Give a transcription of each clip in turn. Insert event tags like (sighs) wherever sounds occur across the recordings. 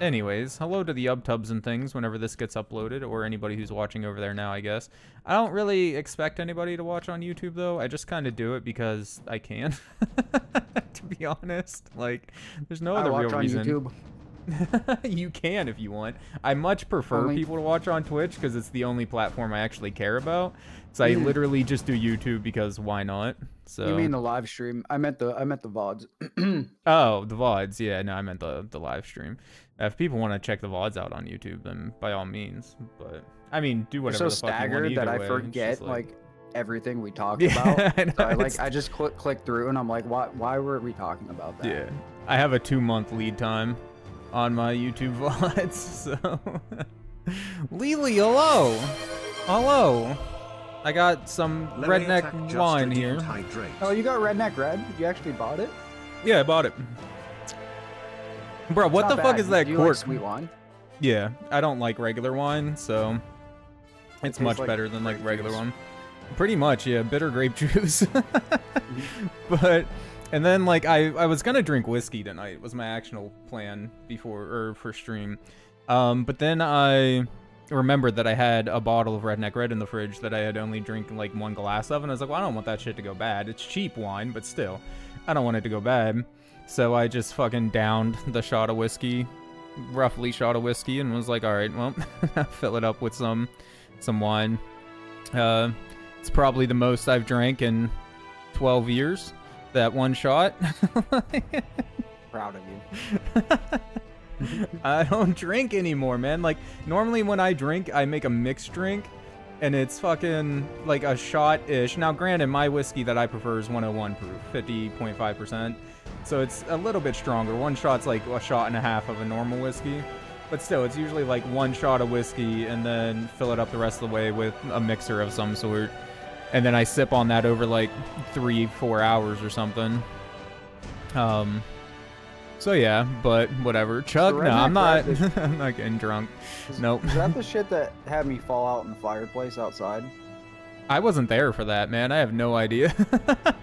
anyways, hello to the UbTubs and things whenever this gets uploaded, or anybody who's watching over there now, I guess. I don't really expect anybody to watch on YouTube, though. I just kind of do it because I can, (laughs) to be honest. Like, there's no I other watch real on reason. YouTube. (laughs) you can if you want. I much prefer Only- people to watch on Twitch because it's the only platform I actually care about. So I Mm. literally just do YouTube because why not? So You mean the live stream? I meant the I meant the vods. (clears throat) oh the vods, yeah. No, I meant the the live stream. If people want to check the vods out on YouTube, then by all means. But I mean, do You're whatever so the fuck you want staggered that I way. Forget just like, everything we talked Yeah, (laughs) about. I know, So I, like I just click click through and I'm like, why why were we talking about that? Yeah, I have a two month lead time on my YouTube (laughs) VODs, so. (laughs) Lily, hello! Hello! I got some Let redneck wine here. dehydrate. Oh, you got redneck red? You actually bought it? Yeah, I bought it. Bro, what the not fuck is that you cork? Like sweet wine. Yeah, I don't like regular wine, so it's tastes much like better than like regular juice. one. Pretty much, yeah, bitter grape (laughs) juice. (laughs) but and then like I I was gonna drink whiskey tonight was my actual plan before or for stream. Um, but then I remembered that I had a bottle of Redneck Red in the fridge that I had only drank like one glass of, and I was like, well, I don't want that shit to go bad. It's cheap wine, but still, I don't want it to go bad. So I just fucking downed the shot of whiskey, roughly shot of whiskey, and was like, all right, well, (laughs) fill it up with some some wine. Uh, it's probably the most I've drank in 12 years. That one shot. (laughs) Proud of you. (laughs) I don't drink anymore, man. Like normally when I drink, I make a mixed drink and it's fucking like a shot-ish. Now granted, my whiskey that I prefer is 101 proof, 50.5%. So it's a little bit stronger. One shot's like a shot and a half of a normal whiskey. But still, it's usually like one shot of whiskey and then fill it up the rest of the way with a mixer of some sort. And then I sip on that over like three, four hours or something. Um, so yeah, but whatever. Chug, So no, I'm not. (laughs) I'm not getting drunk. Is, Nope. Is that the (laughs) shit that had me fall out in the fireplace outside? I wasn't there for that, man. I have no idea.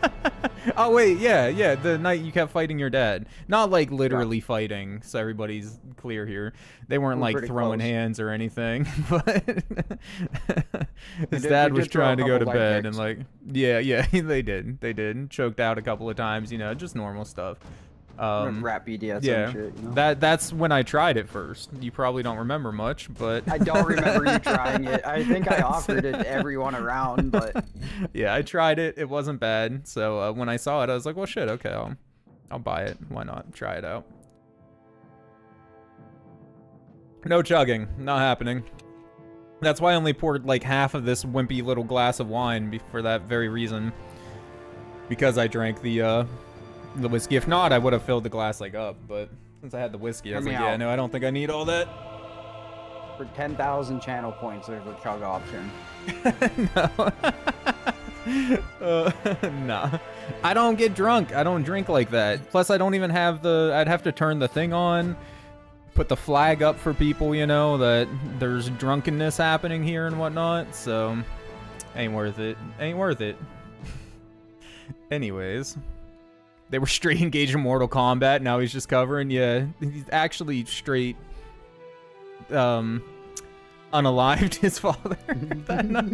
(laughs) oh wait, yeah, yeah. The night you kept fighting your dad, not like literally fighting. So everybody's clear here. They weren't We're like throwing close. hands or anything, (laughs) but his did- dad was did throw a trying to go to bed kicks. and like, yeah, yeah, (laughs) they did, they did. Choked out a couple of times, you know, just normal stuff. Um, Rap BDS yeah, and shit, you know? that that's when I tried it first. You probably don't remember much, but I don't remember you trying it. I think I (laughs) offered it to everyone around, but (laughs) yeah, I tried it. It wasn't bad. So uh, when I saw it, I was like, well, shit, okay, I'll, I'll buy it. Why not? Try it out. No chugging. Not happening. That's why I only poured like half of this wimpy little glass of wine for that very reason. Because I drank the uh, the whiskey. If not, I would have filled the glass like up. But since I had the whiskey, I was Hear like, me yeah, out. no, I don't think I need all that. for 10,000 channel points, there's a chug option. (laughs) no. (laughs) uh, (laughs) nah. I don't get drunk. I don't drink like that. Plus, I don't even have the. I'd have to turn the thing on, put the flag up for people, you know, that there's drunkenness happening here and whatnot. So, ain't worth it. Ain't worth it. Anyways. They were straight (laughs) engaged in Mortal Kombat. Now he's just covering. Yeah, he's actually straight. Um, unalived (laughs) his father. (laughs) Not,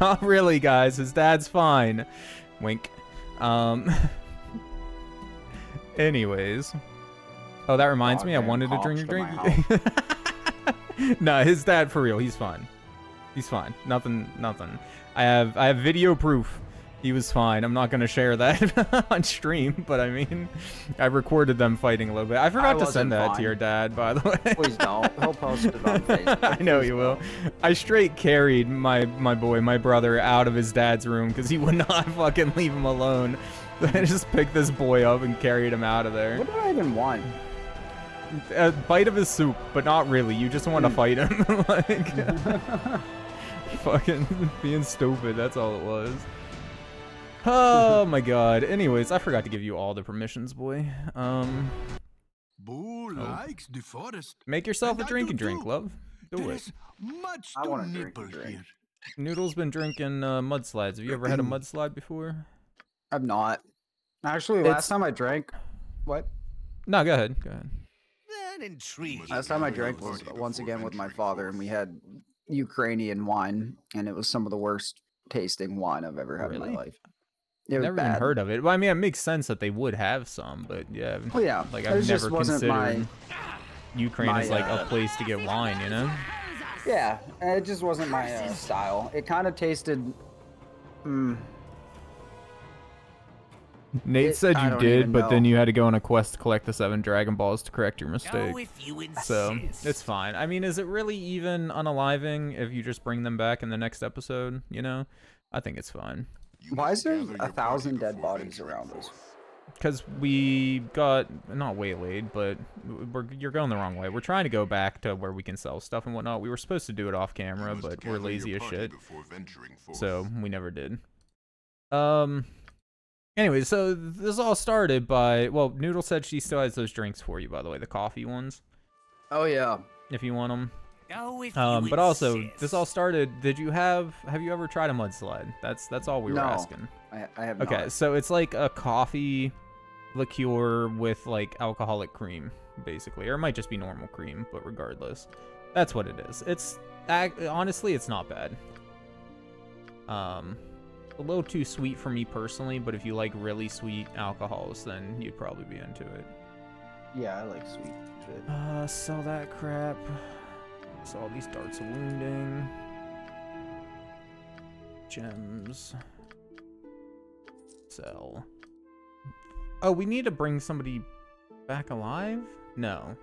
not really, guys. His dad's fine. Wink. Um. Anyways. Oh, that reminds me. I wanted to drink a drink. nah, his dad for real. He's fine. He's fine. Nothing. Nothing. I have. I have video proof. He was fine. I'm not gonna share that (laughs) on stream, but I mean, I recorded them fighting a little bit. I forgot to send that to your dad, by the way. Please don't. He'll post it on (laughs) Facebook. I know Please you will. I straight carried my my boy, my brother, out of his dad's room because he would (laughs) not fucking leave him alone. I just picked this boy up and carried him out of there. What did I even want? A bite of his soup, but not really. You just want to Mm. fight him, like fucking being stupid. That's all it was. Oh my god. Anyways, I forgot to give you all the permissions, boy. Um, Boo likes the forest. make yourself a And I drink and drink, too. love. Do There it. is much I to wanna drink drink. here. Noodle's been drinking uh, mudslides. Have you ever had a (clears throat) mudslide before? I've not. Actually, It's- last time I drank. What? No, go ahead. Go ahead. an intriguing. Last time I drank was once again with my father, and we had Ukrainian wine, and it was some of the worst tasting wine I've ever had in my life. It Never bad. even heard of it. Well, I mean, it makes sense that they would have some, but yeah, Well, yeah, like I've never considered my. Ukraine my, as like uh, a place to get wine. You know? Yeah, it just wasn't my uh, style. It kind of tasted. Mm, Nate It- said you did, even but then you had to go on a quest to collect the seven Dragon Balls to correct your mistake. Oh, if you. So it's fine. I mean, is it really even unaliving if you just bring them back in the next episode? You know, I think it's fine You why is there a thousand dead bodies around us? because we got not waylaid, but we're you're going the wrong way. We're trying to go back to where we can sell stuff and whatnot. We were supposed to do it off camera, but we're lazy as shit, before venturing forth. so we never did. Um. Anyway, so this all started by well, Noodle said she still has those drinks for you, by the way, the coffee ones, Oh yeah. if you want them. Oh, if Um, but also, insist. this all started. Did you have? Have you ever tried a mudslide? That's that's all we were No. asking. I, I have Okay, not. so it's like a coffee liqueur with like alcoholic cream, basically, or it might just be normal cream, but regardless, that's what it is. It's ac- honestly, it's not bad. Um, a little too sweet for me personally, but if you like really sweet alcohols, then you'd probably be into it. Yeah, I like sweet shit. Uh, sell that crap. Sell these darts of wounding. Gems. Sell. Oh, we need to bring somebody back alive? No.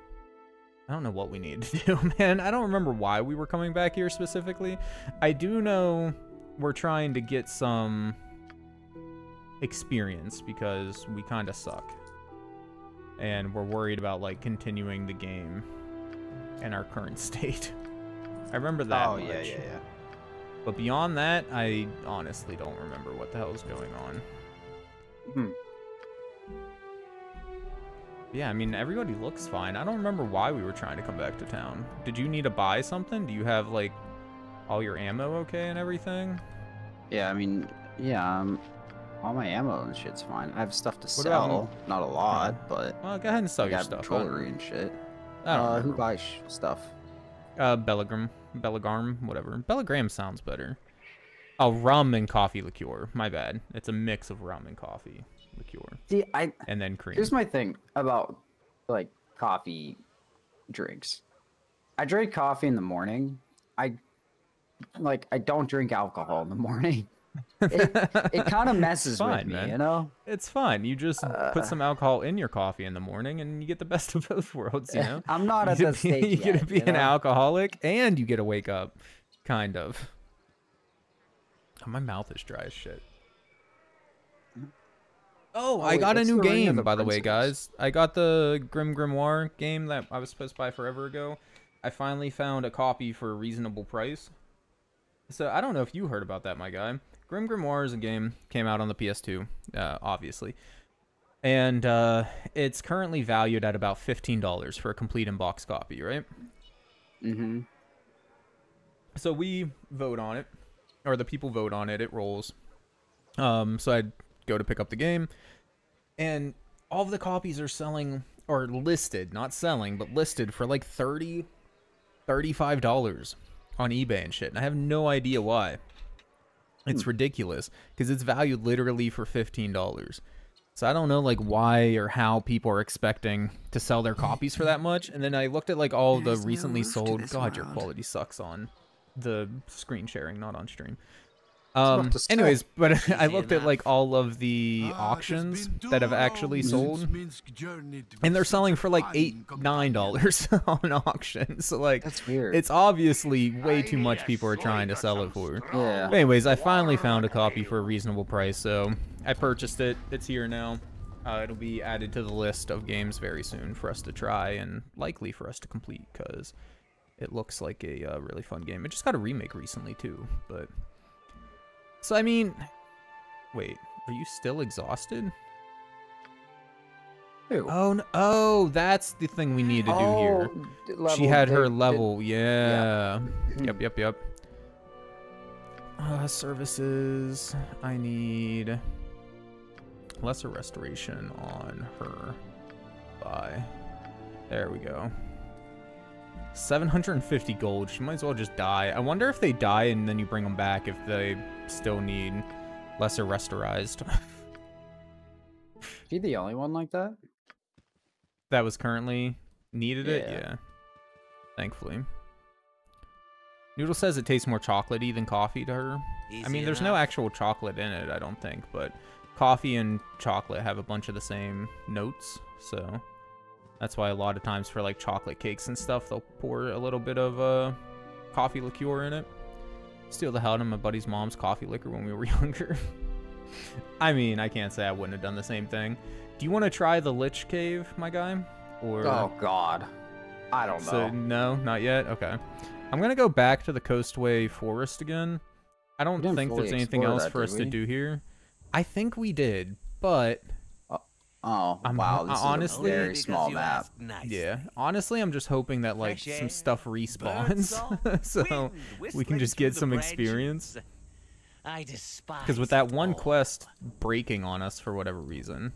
I don't know what we need to (laughs) do, man. I don't remember why we were coming back here specifically. I do know we're trying to get some experience because we kind of suck and we're worried about like continuing the game in our current (laughs) state. I remember that oh much. yeah, yeah, yeah. But beyond that, I honestly don't remember what the hell's going on. Hmm. Yeah, I mean everybody looks fine. I don't remember why we were trying to come back to town. Did you need to buy something? Do you have like all your ammo okay and everything? Yeah, I mean, yeah, um, all my ammo and shit's fine. I have stuff to What sell, not a lot, but Well, go ahead and sell I your got stuff. I- jewelry and shit. Uh, who buys stuff? Uh, Bellagram, Bellagarm, whatever. Bellagram sounds better. Oh, rum and coffee liqueur. My bad. It's a mix of rum and coffee liqueur, See, I and then cream. here's my thing about like coffee drinks. I drink coffee in the morning. I like I don't drink alcohol in the (laughs) morning. It, it (laughs) kind of messes fine, with me, man. you know. It's fine. You just Uh, put some alcohol in your coffee in the morning, and you get the (laughs) best of both worlds. You know. I'm not you at get that stage You get yet, to be you an alcoholic, and you get to wake up, kind of. Oh, my mouth is dry as shit. Oh, I wait, got a new the Ring of game, the by the way, guys. I got the Grim Grimoire game that I was supposed to buy forever ago. I finally found a copy for a reasonable price. So I don't know if you heard about that, my guy. Grim Grimoire is a game came out on the PS2, uh, obviously, and uh, it's currently valued at about fifteen dollars for a complete in-box copy, right? Mm-hmm. So we vote on it, or the people vote on it. It rolls. Um, so I'd go to pick up the game, and all of the copies are selling or listed, not selling, but listed for like 30 35 dollars on eBay and shit. And I have no idea why. It's ridiculous because it's valued literally for fifteen dollars. So I don't know like why or how people are expecting to sell their copies for that much. And then I looked at like all the There's no recently to sold. God, your quality sucks on the screen sharing, not on stream. About Um. Anyways, but (laughs) I Easy looked at like all of the Ah, auctions that have actually sold, since Minsc journeyed with and they're selling for like eight, nine dollars (laughs) on auction. So like, That's weird. it's obviously way too much people are trying to sell it for. yeah. But anyways, I finally found a copy for a reasonable price, so I purchased it. It's here now. Uh, it'll be added to the list of games very soon for us to try and likely for us to complete because it looks like a uh, really fun game. It just got a remake recently too, but so I mean, wait, are you still exhausted? Ew. Oh no! Oh, that's the thing we need to do here. Oh, d- She had they- her they- level, yeah. Hmm. Yep, yep, yep. Uh, services. I need lesser restoration on her. Bye. There we go. 750 gold. She might as well just die. I wonder if they die and then you bring them back if they still need lesser restorized. She (laughs) the only one like that? that was currently needed it? Yeah. Yeah. Thankfully. Noodle says it tastes more chocolatey than coffee to her. I mean, there's no actual chocolate in it, I don't think, but coffee and chocolate have a bunch of the same notes, so that's why a lot of times for like chocolate cakes and stuff, they'll pour a little bit of uh, coffee liqueur in it. Steal the hell out of my buddy's mom's coffee liquor when we were (laughs) younger. I mean, I can't say I wouldn't have done the same thing. Do you want to try the Lich Cave, my guy? Or Oh God, I don't know. so no, not yet. Okay, I'm gonna go back to the Coastway Forest again. I don't think there's anything else that, for us to do here. I think we did, but oh I'm- wow, this honestly- is a very small map. asked nicely. yeah, honestly, I'm just hoping that like Fresh some air, stuff respawns, (laughs) so wind we can just get some branches. experience. I despise Because with that one all. quest breaking on us for whatever reason,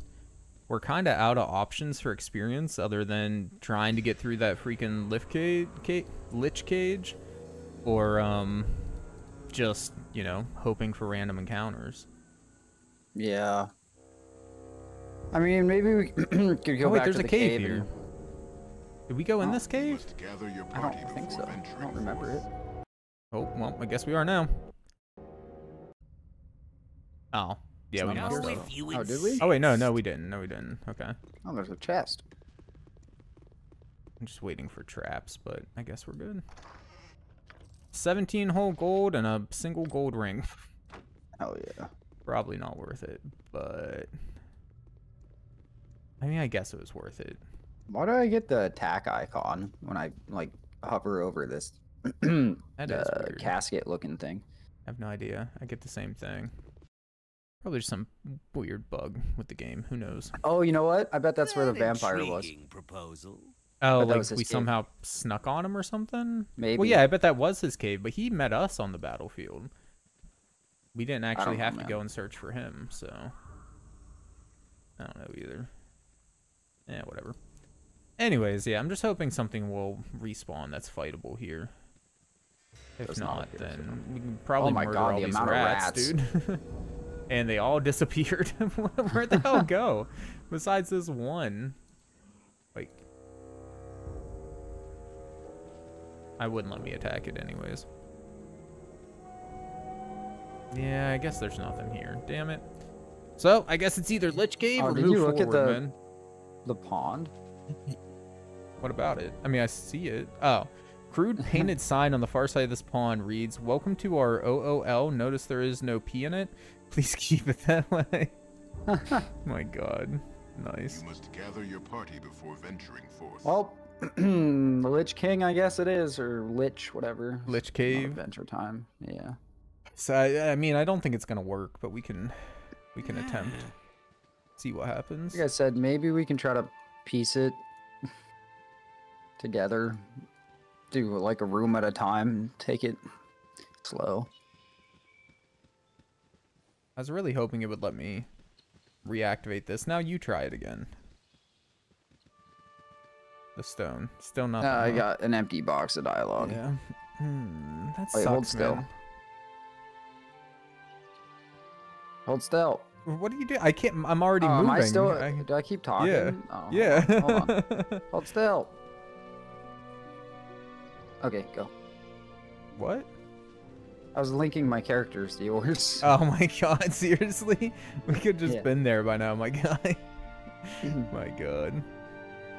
we're kind of out of options for experience other than trying to get through that freaking lift cage, ca- lich cage, or um, just you know hoping for random encounters. Yeah. I mean, maybe we (clears throat) could go oh wait, back there's to a cave, cave here. and- Did we go in Oh. this cave? must gather I don't think so. I don't remember it. Oh well, I guess we are now. Oh yeah, we not must have. Oh, oh, did we? Oh wait, no, no, we didn't. No, we didn't. Okay. Oh, there's a chest. I'm just waiting for traps, but I guess we're good. 17 whole gold and a single gold ring. (laughs) Oh yeah. Probably not worth it, but I mean, I guess it was worth it. Why do I get the attack icon when I like hover over this (clears throat) That is uh, casket looking thing? I have no idea. I get the same thing. Probably just some weird bug with the game. Who knows? Oh, you know what? I bet that's where the vampire was. proposal. Oh, like was we cave. somehow snuck on him or something? Maybe. Well, yeah, I bet that was his cave, but he met us on the battlefield. We didn't actually don't know, have to man. go and search for him, so I don't know either. Yeah, whatever. Anyways, yeah, I'm just hoping something will respawn that's fightable here. If not not, then we can probably oh my murder God, all the these rats, rats. dude. (laughs) and they all (laughs) disappeared. (laughs) Where'd the hell go? Besides this one. Like I wouldn't let me attack it anyways. Yeah, I guess there's nothing here. Damn it. So, I guess it's either Lich Cave Oh, or move you look at forward, the- man. The pond. What about it? I mean, I see it. Oh. Crude (laughs) painted sign on the far side of this pond reads, Welcome to our OOL. Notice there is no P in it. Please (laughs) keep it that way. (laughs) My god. Nice. You must gather your party before venturing forth. Well, (clears throat) the Lich King, I guess it is, or Lich, whatever. Lich Cave. Adventure Time. Yeah. So, I, I mean, I don't think it's going to work, but we can we can attempt. See what happens. Like I said, maybe we can try to piece it (laughs) together. Do like a room at a time. Take it slow. I was really hoping it would let me reactivate this. Now you try it again. The stone. Still Uh, nothing. I got an empty box of dialogue. Yeah. Hmm. That Wait, sucks, hold still. man. Hold still. What do you do? I can't. I'm already Oh, moving. am I still? I- Do I keep talking? yeah. Oh, yeah. Hold on. (laughs) Hold still. Okay, go. what? I was linking my characters to yours. (laughs) Oh my god! (laughs) Seriously? We could just Yeah. been there by now, my guy. (clears throat) my god.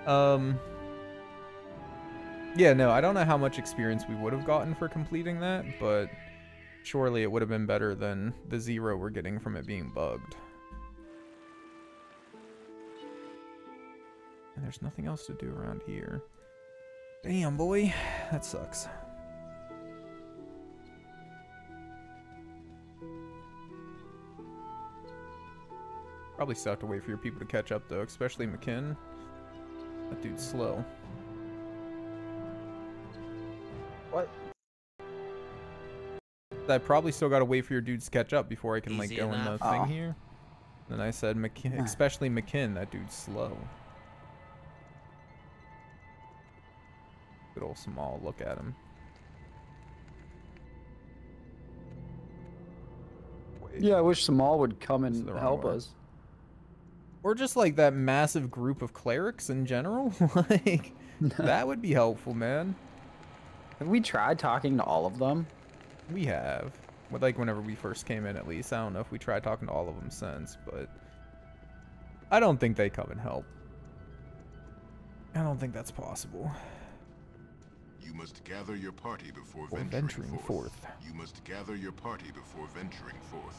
Um. Yeah, no, I don't know how much experience we would have gotten for completing that, but surely it would have been better than the zero we're getting from it being bugged. And there's nothing else to do around here. Damn, boy. That sucks. Probably still have to wait for your people to catch up, though, especially M'Khiin. That dude's slow. what? I probably still gotta wait for your dudes to catch up before I can like Easy go in enough. the thing Oh. here. Then I said M'Khiin, especially M'Khiin. That dude's slow. Good old small look at him. Wait. Yeah, I wish Samal would come This is and help word. us. Or just like that massive group of clerics in general. (laughs) like (laughs) that would be helpful, man. Have we tried talking to all of them? We have. Like whenever we first came in at least. I don't know if we tried talking to all of them since, but I don't think they come and help. I don't think that's possible. You must gather your party before Before venturing, venturing forth. forth. You must gather your party before venturing forth.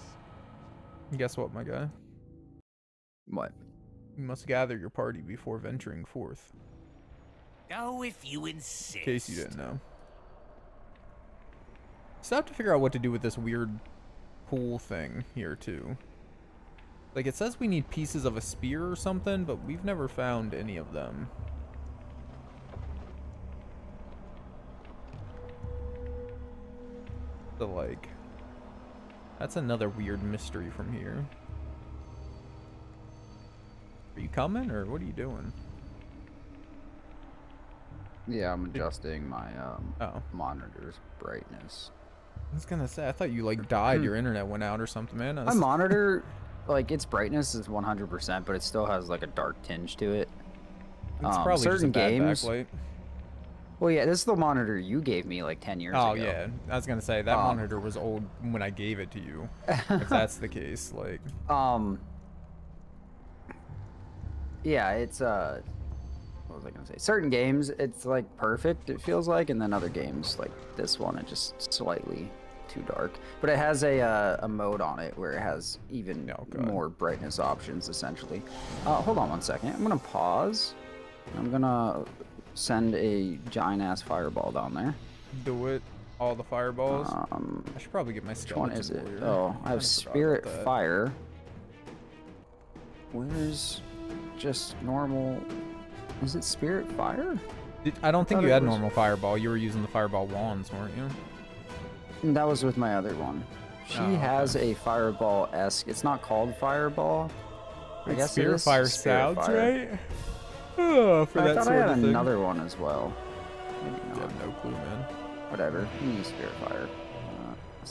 Guess what, my guy? What? You must gather your party before venturing forth. Oh, if you insist. In case you didn't know. Still have to figure out what to do with this weird pool thing here too. Like it says we need pieces of a spear or something, but we've never found any of them. So like, that's another weird mystery from here. Are you coming or what are you doing? Yeah, I'm adjusting my um, Oh. monitor's brightness. I was gonna say, I thought you like died, your internet went out or something, man. My (laughs) monitor, like its brightness is 100%, but it still has like a dark tinge to it. it's um, probably certain games- backlight. Well, yeah, this is the monitor you gave me like 10 years Oh ago. Oh yeah, I was gonna say that Um, monitor was old when I gave it to you. if (laughs) that's the case, like, Um. Yeah, it's uh. What was I gonna say? Certain games, it's like perfect. It feels like, and then other games, like this one, it just slightly too dark. But it has a uh, a mode on it where it has even Oh, more brightness options, essentially. Uh, hold on one second. I'm gonna pause. I'm gonna send a giant ass fireball down there. do it. All the fireballs. Um, I should probably get my which one is it? warrior. Oh, I have forgot spirit fire. Where's just normal? Is it spirit fire? Did- I don't think you had was- normal fireball. You were using the fireball wands, weren't you? And that was with my other one. She Oh, okay. has a fireball esque. It's not called fireball. I Wait, guess spirit fire Spirit sounds Fire. right. Oh, for I that thought sort I had another one as well. Maybe I not. have no clue, man. Whatever. Spirit fire. Uh,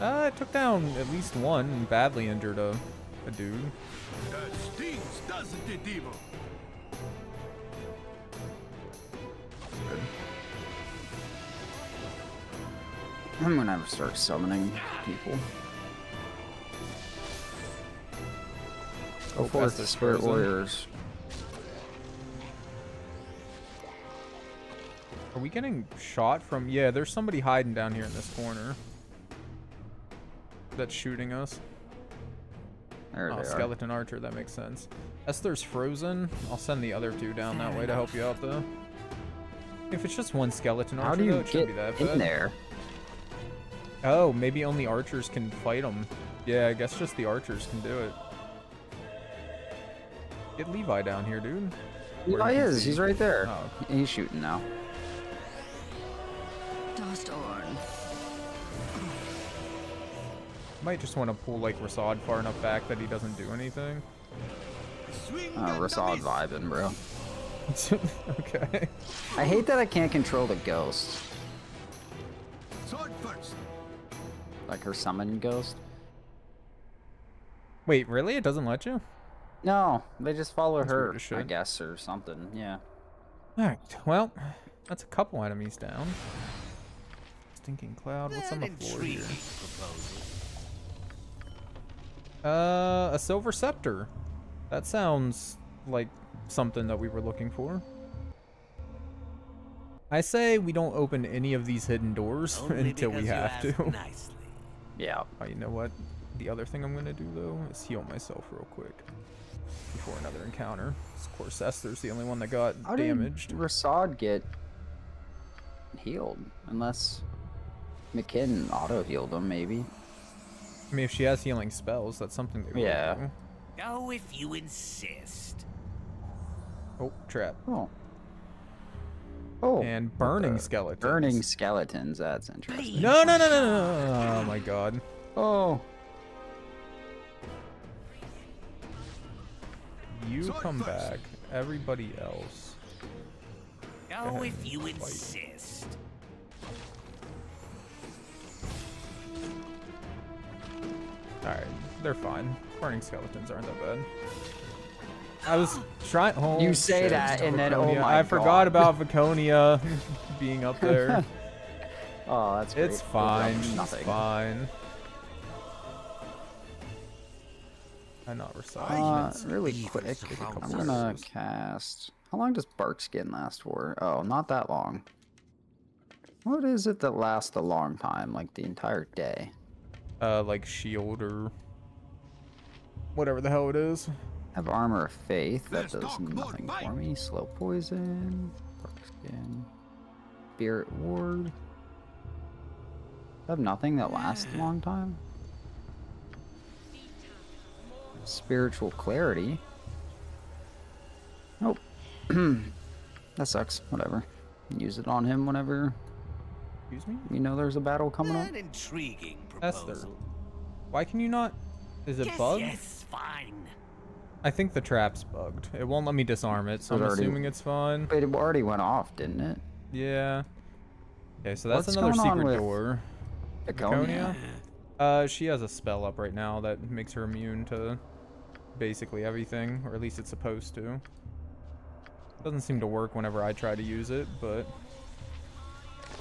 I'll it. Uh, I took down at least one and badly injured a, a dude. That stings, doesn't it, Evo? I'm gonna have to start summoning people. Go Hope forth, Estes spirit warriors. Are we getting shot from? Yeah, there's somebody hiding down here in this corner. That's shooting us. There Oh, they are. skeleton archer. That makes sense. Esther's frozen. I'll send the other two down that way to help you out, though. If it's just one skeleton archer, How do though, you it shouldn't get be that in bad. there? Oh, maybe only archers can fight them. Yeah, I guess just the archers can do it. Get Levi down here, dude. Where Oh, he is. see- He's right there. Oh, He's shooting now. Dustorn. Might just want to pull like Rasaad far enough back that he doesn't do anything. Swing Uh, Rasaad vibing, bro. (laughs) okay. I hate that I can't control the ghost. Sword first. Like her summon ghost. Wait, really? It doesn't let you? No, they just follow That's her, I guess, or something. Yeah. Alright, well, that's a couple enemies down. Stinking cloud. What's on the floor here? Intriguing proposal. Uh, a silver scepter. That sounds like something that we were looking for. I say we don't open any of these hidden doors (laughs) Only until we have to. (laughs) Nicely. Yeah. Oh, you know what? The other thing I'm gonna do though is heal myself real quick before another encounter. Of course, Esther's the only one that got How damaged. did Rasaad get healed? Unless McKinnon auto healed him, maybe. I mean, if she has healing spells, that's something they will Yeah. do. Oh, if you insist. Oh, trap. Oh. Oh. And burning the- skeletons. Burning skeletons. That's interesting. No, no, no, no, no, no, no. Oh my god. Oh. You come back. Everybody else. Go ahead, if you fight. insist. Alright, they're fine. Burning skeletons aren't that bad. I was trying. Oh, You say shit, that, still and then, oh Viconia. my I forgot God. about Viconia (laughs) being up there. (laughs) Oh, that's great. it's We're fine. up It's fine. I'm not Uh, reciting. really quick. I'm gonna cast. How long does Bark Skin last for? Oh, not that long. What is it that lasts a long time? Like the entire day? Uh, like shield or whatever the hell it is. have Armor of Faith. That Let's does talk more nothing fight. for me. Slow Poison. Bark Skin. Spirit Ward. Have nothing that lasts a long time. Spiritual Clarity. Nope. (clears throat) that sucks. Whatever. Use it on him whenever Excuse me, you know there's a battle coming up. An intriguing Esther. proposal. Why can you not? Is it yes, bugged? yes, fine. I think the trap's bugged. It won't let me disarm it, so It I'm already- assuming it's fine. But it already went off, didn't it? Yeah. Okay, so that's What's another going on secret with door. Draconia. Uh, she has a spell up right now that makes her immune to basically everything, or at least it's supposed to. Doesn't seem to work whenever I try to use it, but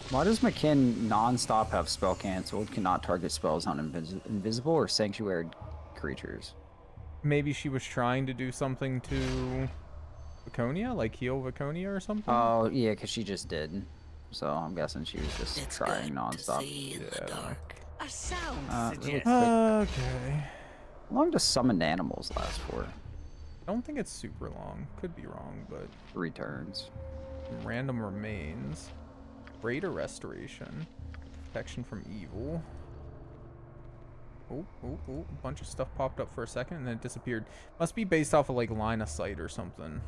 Why does M'Khiin non-stop have spell canceled? Cannot target spells on invis- invisible or sanctuary creatures. maybe she was trying to do something to Viconia, like heal Viconia or something. Oh yeah, because she just did. So I'm guessing she was just It's trying good non-stop. to see in the Yeah. A sound Uh, really okay. How long does summoned animals last for? I don't think it's super long. Could be wrong, but Three turns. random remains, greater restoration, protection from evil. Oh, oh, oh! A bunch of stuff popped up for a second and then it disappeared. Must be based off of like line of sight or something.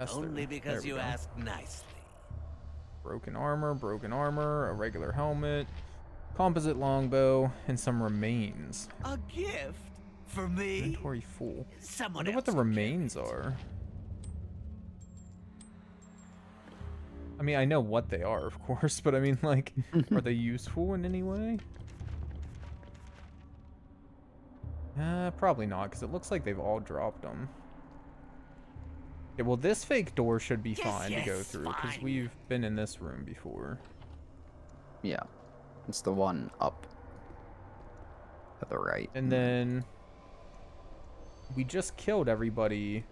Esther. Only There because you go. asked nicely. Broken armor, broken armor, a regular helmet, composite longbow, and some remains. A gift for me. Inventory full. Someone wonder what the remains are. I mean, I know what they are, of (laughs) course, but I mean, like, are they (laughs) useful in any way? Uh, probably not, because it looks like they've all dropped them. Yeah, well, this fake door should be Yes, fine to go through, because we've been in this room before. Yeah, it's the one up to the right. And then we just killed everybody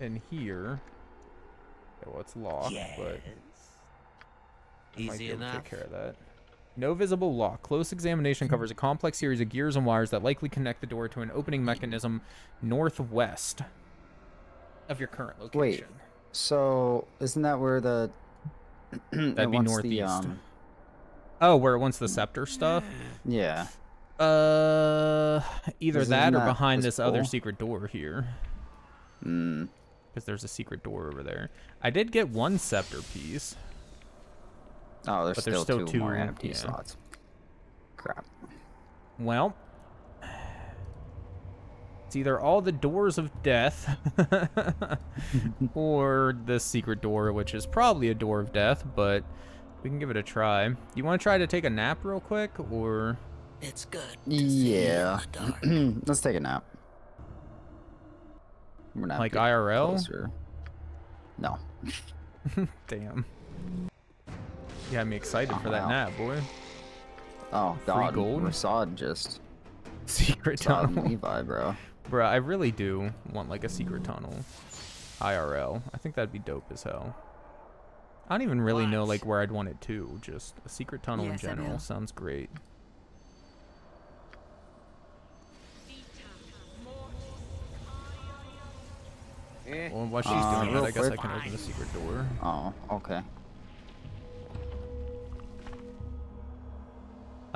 in here. Okay, well, it's locked, Yes. but I might Easy be able to take care of that. No visible lock. Close examination covers a complex series of gears and wires that likely connect the door to an opening mechanism northwest of your current location. Wait. location. So isn't that where the (clears throat) That'd be northeast. The, um, Oh, where it wants the scepter stuff? yeah. Uh, either Isn't that or that behind this this other secret door here. Mm. Because there's a secret door over there. I did get one scepter piece. Oh, there's But still, there's still two, more two, empty yeah. slots. Crap. Well, it's either all the doors of death (laughs) or the secret door, which is probably a door of death, but we can give it a try. You want to try to take a nap real quick, or It's good. To Yeah. in. (clears throat) Let's take a nap. We're not like getting IRL? closer. No. (laughs) Damn. You had me excited for Oh, that wow. nap, boy. Oh Free God. gold? Rasad just (laughs) Secret saw tunnel. Levi, bro. (laughs) Bro, I really do want like a secret tunnel. IRL. I think that'd be dope as hell. I don't even really know like where I'd want it to. Just a secret tunnel Yes, in general sounds great. Eh, Well, while she's Uh, doing that, I guess I can open the secret door. Oh, okay.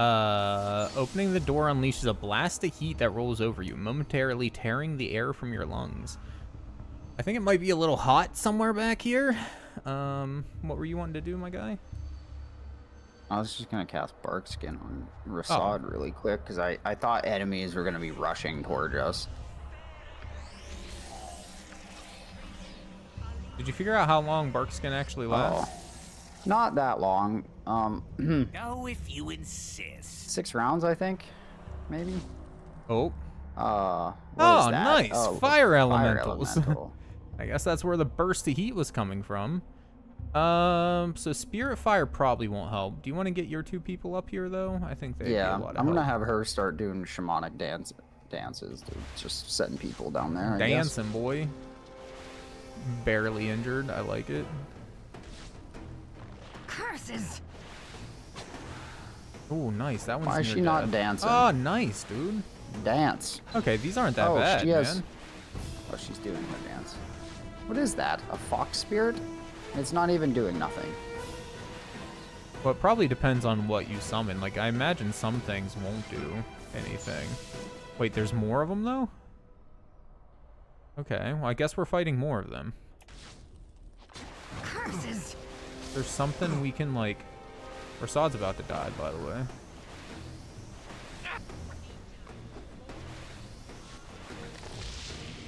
Uh, opening the door unleashes a blast of heat that rolls over you, momentarily tearing the air from your lungs. I think it might be a little hot somewhere back here. Um, what were you wanting to do, my guy? I was just gonna cast Bark Skin on Rasaad really quick because I, I thought enemies were gonna be rushing toward us. Did you figure out how long Barkskin actually lasts? Oh, not that long. Um, Oh, if you insist. six rounds, I think, maybe. Oh. Uh, what is Oh, that? nice. Oh, Fire elementals. (laughs) elemental. I guess that's where the burst of heat was coming from. Um, so Spirit Fire probably won't help. Do you want to get your two people up here, though? I think they'd yeah, a lot of I'm gonna have her start doing shamanic dance dances, to just setting people down there. I guess. Dancing, boy. Barely injured. I like it. Curses! Oh, nice. That one's Why is near she not death. dancing? Oh, nice, dude. Dance. Okay, these aren't that oh, bad, she has. man. Oh, she's doing her dance. What is that? A fox spirit? It's not even doing nothing. Well, it probably depends on what you summon. Like, I imagine some things won't do anything. Wait, there's more of them, though? Okay, well, I guess we're fighting more of them. Curses! There's something we can, like... Rasaad's about to die, by the way.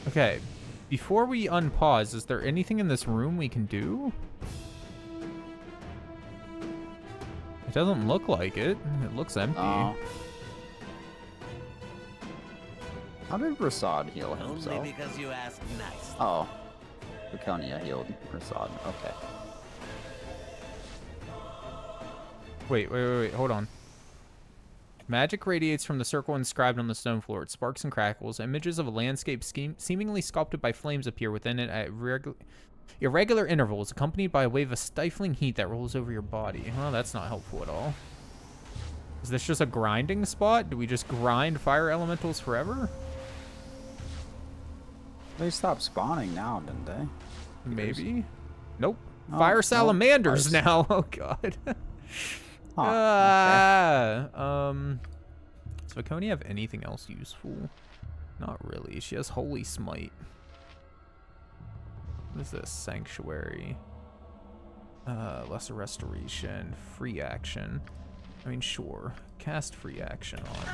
Okay, before we unpause, is there anything in this room we can do? It doesn't look like it. It looks empty. Oh. How did Rasaad heal himself? Only himself? because you asked nice. Oh. Laconia healed Rasaad. Okay. Wait, wait, wait, wait, hold on. Magic radiates from the circle inscribed on the stone floor. It sparks and crackles. Images of a landscape scheme seemingly sculpted by flames appear within it at irregular intervals, accompanied by a wave of stifling heat that rolls over your body. Well, that's not helpful at all. Is this just a grinding spot? Do we just grind fire elementals forever? They stopped spawning now, didn't they? Maybe. Nope. Oh, fire salamanders now. (laughs) Oh god. (laughs) Huh, okay. Ah, um, does Viconia have anything else useful? Not really. She has Holy Smite. What is this? Sanctuary. Uh, Lesser Restoration. Free action. I mean, sure. Cast free action on,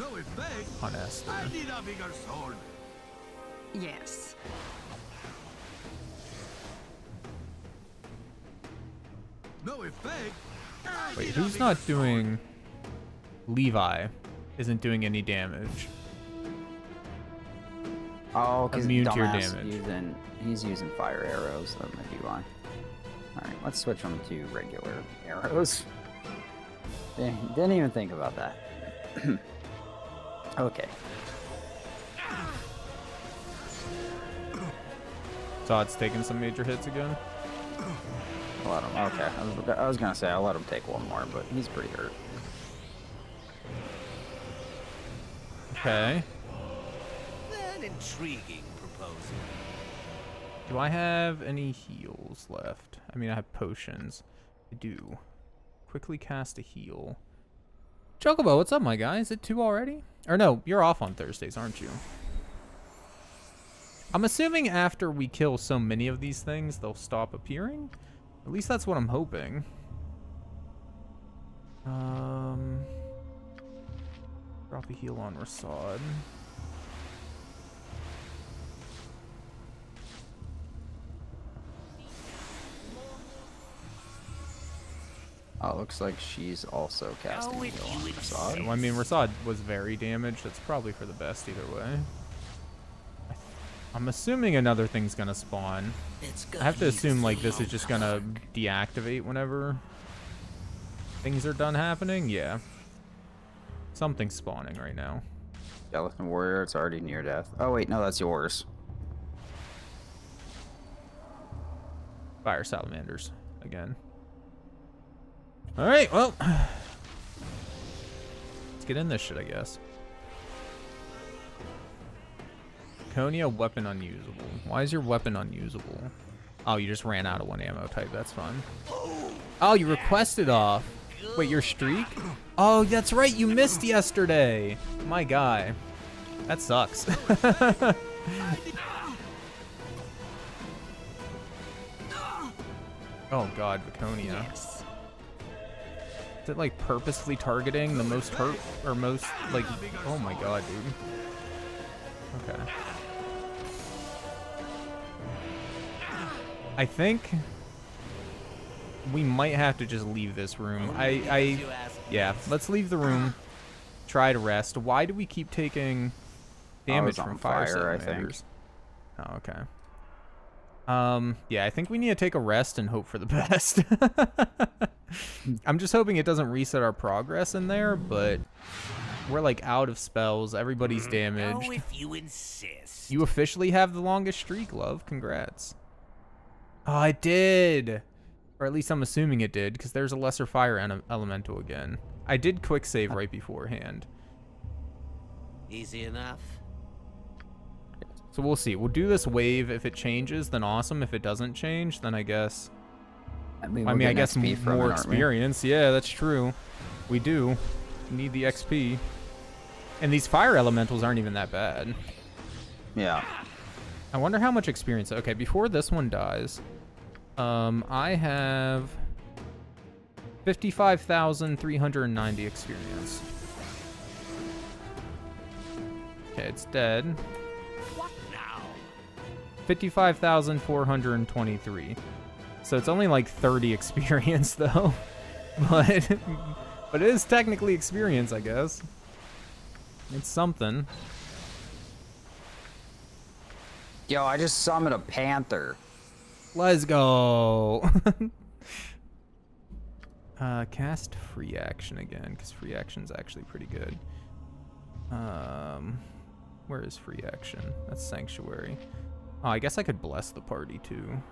No effect. on Esther. I need a bigger sword. Yes. No effect. Wait, who's not doing... Levi isn't doing any damage. Oh, because Immune to your dumbass damage. using he's using fire arrows. That might be why. All right, let's switch them to regular arrows. (laughs) Didn't didn't even think about that. (clears throat) okay. Todd's taking some major hits again. I'll let him. Okay, I was, I was gonna say I'll let him take one more, but he's pretty hurt. Okay. An intriguing proposal. Do I have any heals left? I mean, I have potions. I do. Quickly cast a heal. Chocobo, what's up, my guy? Is it two already? Or no, you're off on Thursdays, aren't you? I'm assuming after we kill so many of these things, they'll stop appearing. At least that's what I'm hoping. Um, drop a heal on Rasaad. Oh, looks like she's also casting Oh, heal on Rasaad. Well, I mean, Rasaad was very damaged. That's probably for the best either way. I th- I'm assuming another thing's gonna spawn. It's I have to assume like this is just gonna deactivate whenever things are done happening. Yeah. Something's spawning right now. Skeleton warrior, it's already near death. Oh wait, no, that's yours. Fire salamanders again. All right, well, (sighs) let's get in this shit, I guess. Konya weapon unusable. Why is your weapon unusable? Oh, you just ran out of one ammo type. That's fun. Oh, you requested off. Wait, your streak? Oh, that's right. You missed yesterday. My guy. That sucks. (laughs) oh God, Viconia. Is it like purposefully targeting the most hurt or most like? Oh my god, dude. Okay. I think we might have to just leave this room. I, I, yeah, let's leave the room. Try to rest. Why do we keep taking damage on from fire, fire, I think. Oh, okay. Um, yeah, I think we need to take a rest and hope for the (laughs) best. (laughs) I'm just hoping it doesn't reset our progress in there, but we're like out of spells. Everybody's damaged. Oh, damaged. if you insist. You officially have the longest streak, love. Congrats. Oh, I did. Or at least I'm assuming it did, because there's a lesser fire elemental again. I did quick save uh. right beforehand. Easy enough. So we'll see. We'll do this wave. If it changes, then awesome. If it doesn't change, then I guess... I mean, I we'll mean, I guess XP m- from it, more aren't we? experience. Yeah, that's true. We do. Need the XP. And these fire elementals aren't even that bad. Yeah. I wonder how much experience. Okay, before this one dies, um, I have fifty-five thousand three hundred ninety experience. Okay, it's dead. What now? Fifty-five thousand four hundred twenty-three. So it's only like thirty (laughs) experience though, (laughs) but but it is technically experience, I guess. It's something. Yo, I just summoned a panther. Let's go. (laughs) uh, cast free action again, because free action's actually pretty good. Um, where is free action? That's sanctuary. Oh, I guess I could bless the party too.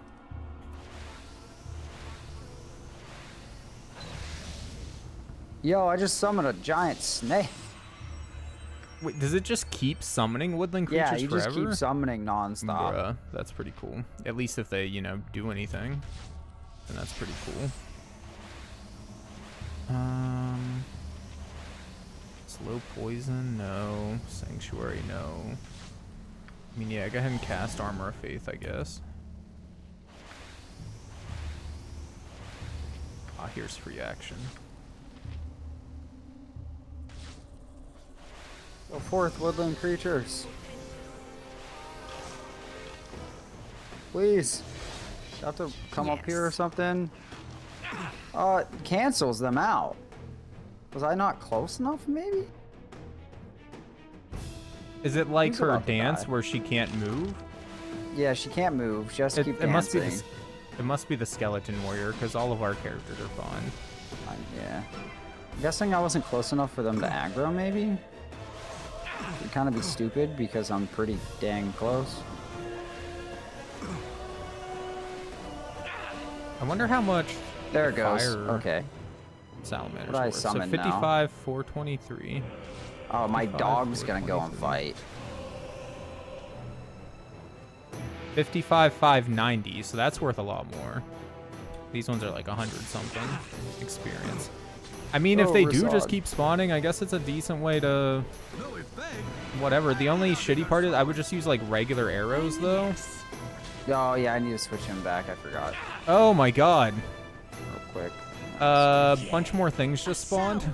Yo, I just summoned a giant snake. Wait, does it just keep summoning woodland creatures Yeah, you forever? just keep summoning nonstop. Bruh, that's pretty cool. At least if they, you know, do anything, then that's pretty cool. Um, slow poison, no. Sanctuary, no. I mean, yeah, go ahead and cast Armor of Faith, I guess. Ah, here's free action. Go forth, woodland creatures. Please. You have to come up here or something. Uh, it cancels them out. Was I not close enough, maybe? Is it like Who's her dance where she can't move? Yeah, she can't move. She has to It, keep it must be the, dancing. it must be the skeleton warrior because all of our characters are fine. Uh, yeah. I'm guessing I wasn't close enough for them to aggro, maybe? It'd kind of be stupid because I'm pretty dang close. I wonder how much There it goes. Okay. salamanders What I were. So summon now? 55, 423. Oh, my dog's gonna go and fight. 55, 590. So that's worth a lot more. These ones are like 100 something experience. I mean, if Oh, they do just keep spawning, I guess it's a decent way to whatever. The only shitty part is I would just use like regular arrows though. Oh, yeah, I need to switch him back. I forgot. Oh my god. Real quick. A uh, bunch more things just spawned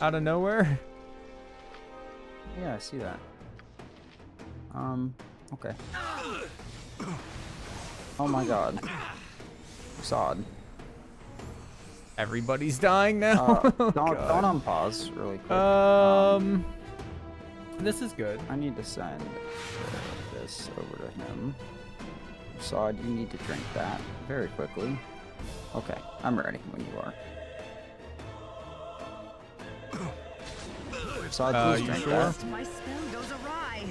out of nowhere. Yeah, I see that. Um, okay. Oh my god. Sod. Everybody's dying now. Uh, (laughs) Oh, don't, don't unpause really quick. Um, this is good. I need to send uh, this over to him. Sod, you need to drink that very quickly. Okay, I'm ready when you are. Sod, Uh, please you drink sure? that. My spell goes awry.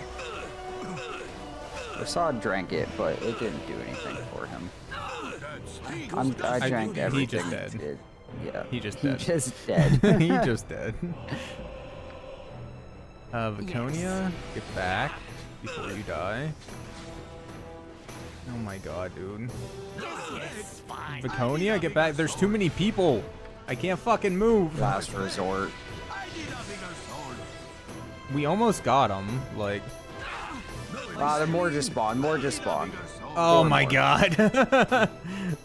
Assad drank it, but it didn't do anything for him. I'm, I I- drank he everything. just did. It, yeah. He just dead. he just (laughs) dead. he just dead. Uh, Viconia, get back before you die. Oh my god, dude. Yes, fine. Viconia, get back. There's too many people. I can't fucking move. Last resort. I need a bigger sword. We almost got him. Like, Ah, the more just spawn. More just spawn. Bigger sword. oh Four my more. god. (laughs)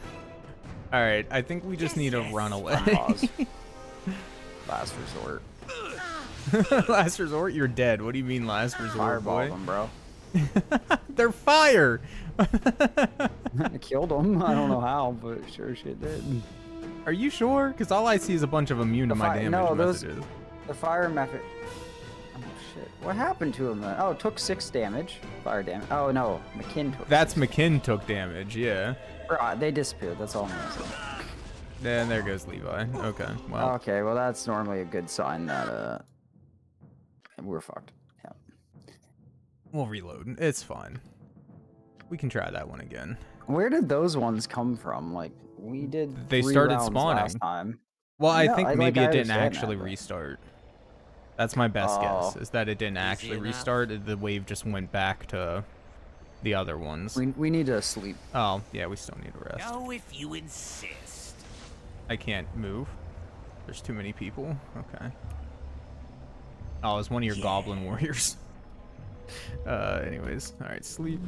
All right, I think we just need to run away. Pause. (laughs) (laughs) Last resort. (laughs) last resort, you're dead. What do you mean last resort, Fireball boy? them, bro. They're fire. I killed them. I don't know how, but sure shit did. Are you sure? Because all I see is a bunch of immune to my damage no, those- messages. The fire mephit. Oh shit! What happened to him then? Oh, took six damage. Fire damage. Oh no, M'Khiin took. That's six. M'Khiin took damage, yeah. Bro, they disappeared. That's all I'm gonna say. Then there goes Levi. Okay, well, Okay, well that's normally a good sign that uh we're fucked. Yeah. we'll reload. It's fine. We can try that one again. Where did those ones come from? Like we did. They three started rounds spawning. last time. Well, I No, think I- like, maybe I it didn't understand that, actually restart. That's my best guess, Oh. is that it didn't actually enough? restart. The wave just went back to the other ones. We we need to sleep. Oh, yeah, we still need to rest. Go if you insist. I can't move. There's too many people. Okay. Oh, it's one of your goblin (laughs) warriors. Uh, anyways, all right, sleep.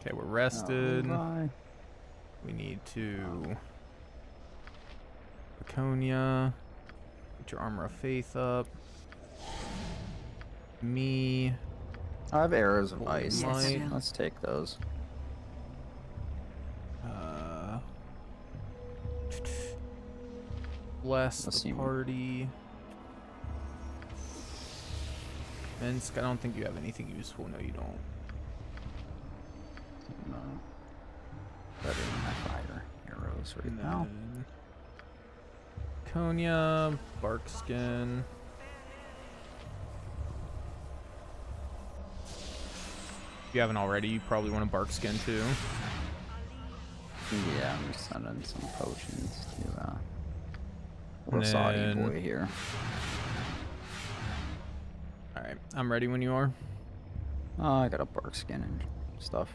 Okay, we're rested. Bye. We need to. Viconia. Get your armor of faith up. Me. I have arrows of ice. Yes, Let's, I let's take those. Uh, bless Let's the party. Minsc, I don't think you have anything useful. No, you don't. No. Better than my fire arrows right now. then Konya, bark skin. If you haven't already, you probably want a bark skin too. Yeah, I'm just sending some potions to uh Rosati boy here. Alright, I'm ready when you are. Oh, I got a bark skin and stuff.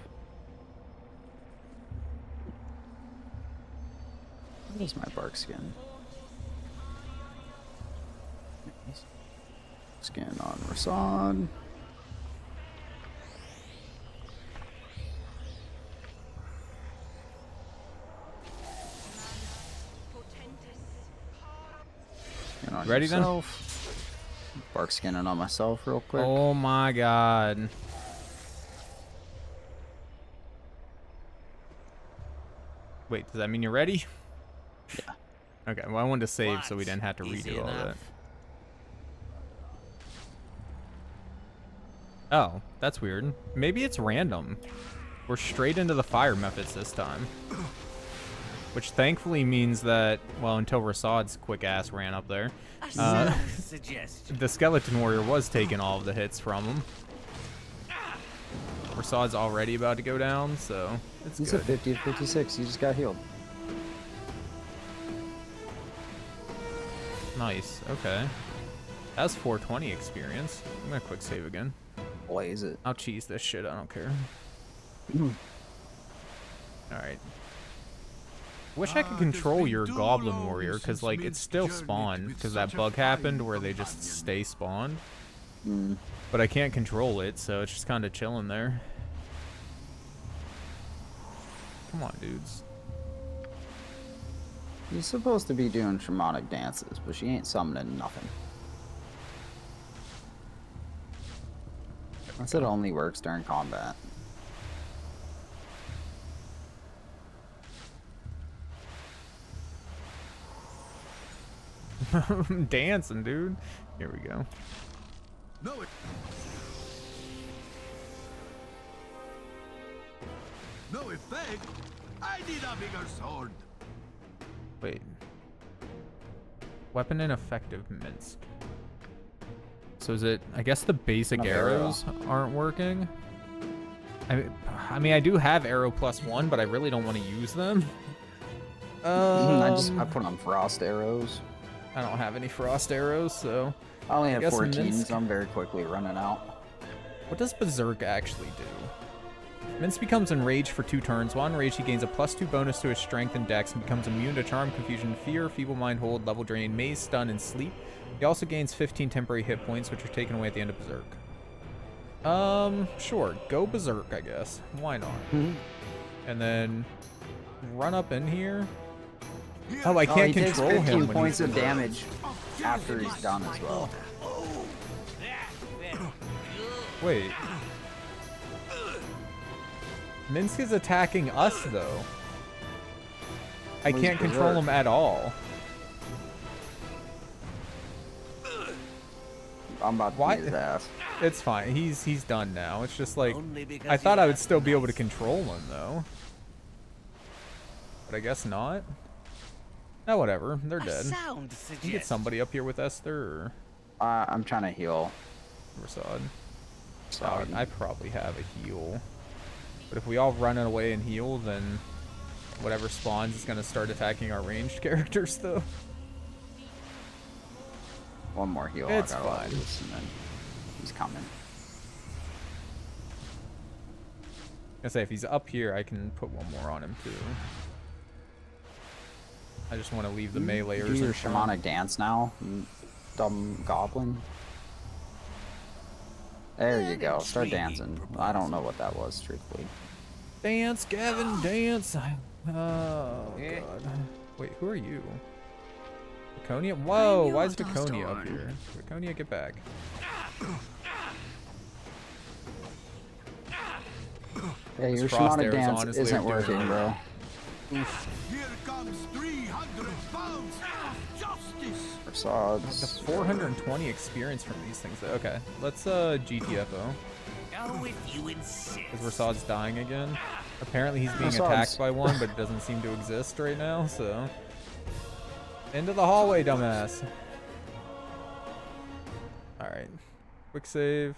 Where's my bark skin? Skin on Rasaad. Ready then? yourself. Bark skinning on myself real quick. Oh my god. Wait, does that mean you're ready? Yeah. Okay, well I wanted to save so we didn't have to Easy redo all that. Oh, that's weird. Maybe it's random. We're straight into the fire mephits this time. Which thankfully means that, well, until Rasaad's quick ass ran up there, Uh, (laughs) the skeleton warrior was taking all of the hits from him. Rasaad's already about to go down, so it's He's good. at 50 to 56. He just got healed. Nice. Okay. That's 420 experience. I'm gonna quick save again. Blaze it. I'll cheese this shit. I don't care. All right. Wish I could Ah, control your goblin warrior because like it's still spawned because that bug happened where they just stay spawned. Mm. But I can't control it, so it's just kind of chilling there. Come on, dudes. She's supposed to be doing shamanic dances, but she ain't summoning nothing. That's it only works during combat. (laughs) Dancing, dude. Here we go. No, it. No effect. I need a bigger sword. Wait. Weapon ineffective Minsc. So is it? I guess the basic Not arrow. arrows aren't working. I mean, I mean, I do have arrow plus one, but I really don't want to use them. (laughs) I just I Um, put on frost arrows. I don't have any frost arrows, so I only have guess 14, Minsc- so I'm very quickly running out. what does Berserk actually do? Minsc becomes enraged for two turns. While enraged, he gains a plus two bonus to his strength and dex and becomes immune to charm, confusion, fear, feeble mind, hold, level drain, maze, stun, and sleep. He also gains 15 temporary hit points, which are taken away at the end of Berserk. Um, sure. Go Berserk, I guess. Why not? And then run up in here. Oh, I Oh, can't he takes control 15 him when points he's of damage after he's done as well. Wait. Minsc is attacking us though. I Well, he's can't control berserk. him at all. I'm about to Why- beat his ass. (laughs) It's fine. He's he's done now. It's just like I thought I would still be able to control him though. But I guess not. No, whatever. They're A dead. sound Can you get somebody up here with Esther or Uh, I'm trying to heal. Rasaad? So Oh, I probably have a heal. But if we all run away and heal, then whatever spawns is gonna start attacking our ranged (laughs) characters though. one more heal. It's I gotta fine. lose, and then he's coming. I say if he's up here, I can put one more on him too. I just want to leave the Do meleeers your in front. shamanic dance now, dumb goblin. There you go. Start dancing. I don't know what that was, truthfully. Dance, Gavin, dance. Oh Eh. god. Wait, who are you? Draconia? Whoa, why is your Draconia up here? Draconia, get back. Yeah, your This frost shamanic dance isn't working, it. Bro. Here comes 300 pounds of justice. The 420 experience from these things. Okay, let's uh GTFO. Oh, if you insist. Because Rasaad's dying again. Apparently he's being Rasaad's- attacked by one, but it doesn't seem to exist right now, so... Into the hallway, dumbass. Alright. Quick save.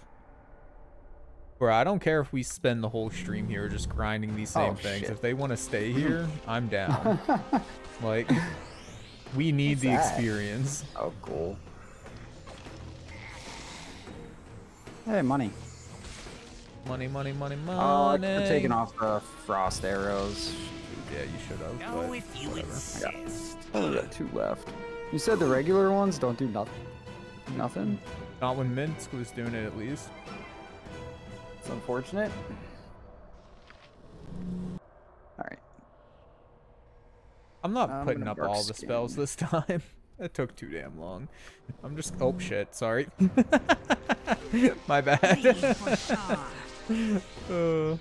Bro, I don't care if we spend the whole stream here just grinding these same Oh, things. shit. If they want to stay (laughs) here, I'm down. (laughs) like, we need What's the that? experience. Oh, cool. Hey, money. Money, money, money, money. Oh, I could have taken off the frost arrows. Yeah, you should have. Oh, but if you whatever. insist. Oh, I only got two left. You said the regular ones don't do nothing. Nothing. Not when Minsc was doing it, at least. It's unfortunate. All right. I'm not I'm putting up dark all the spells skin. this (laughs) time. that took too damn long. I'm just. Oh shit! Sorry. (laughs) My bad. (laughs) uh, all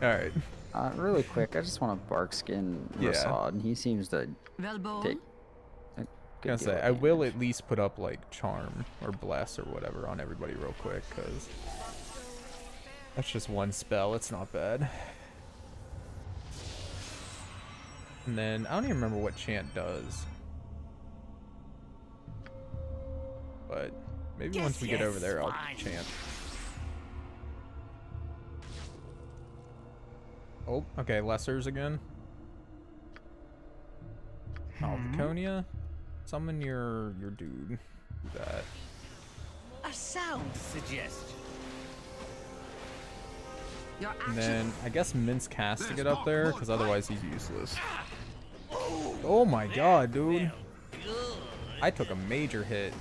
right. Uh, really quick, I just want to bark skin Yeah. Rasaad. He seems to take a good Gonna say of I will at least put up like charm or bless or whatever on everybody real quick because that's just one spell. It's not bad. And then I don't even remember what chant does. But maybe Yes, once we get over there, I'll fine. chant. Oh, okay, lessers again. Mm-hmm. Oh, Draconia, summon your your dude. Do that. A sound suggestion. your And then I guess Minsc has to get up there because otherwise he's useless. Oh my god, dude! I took a major hit.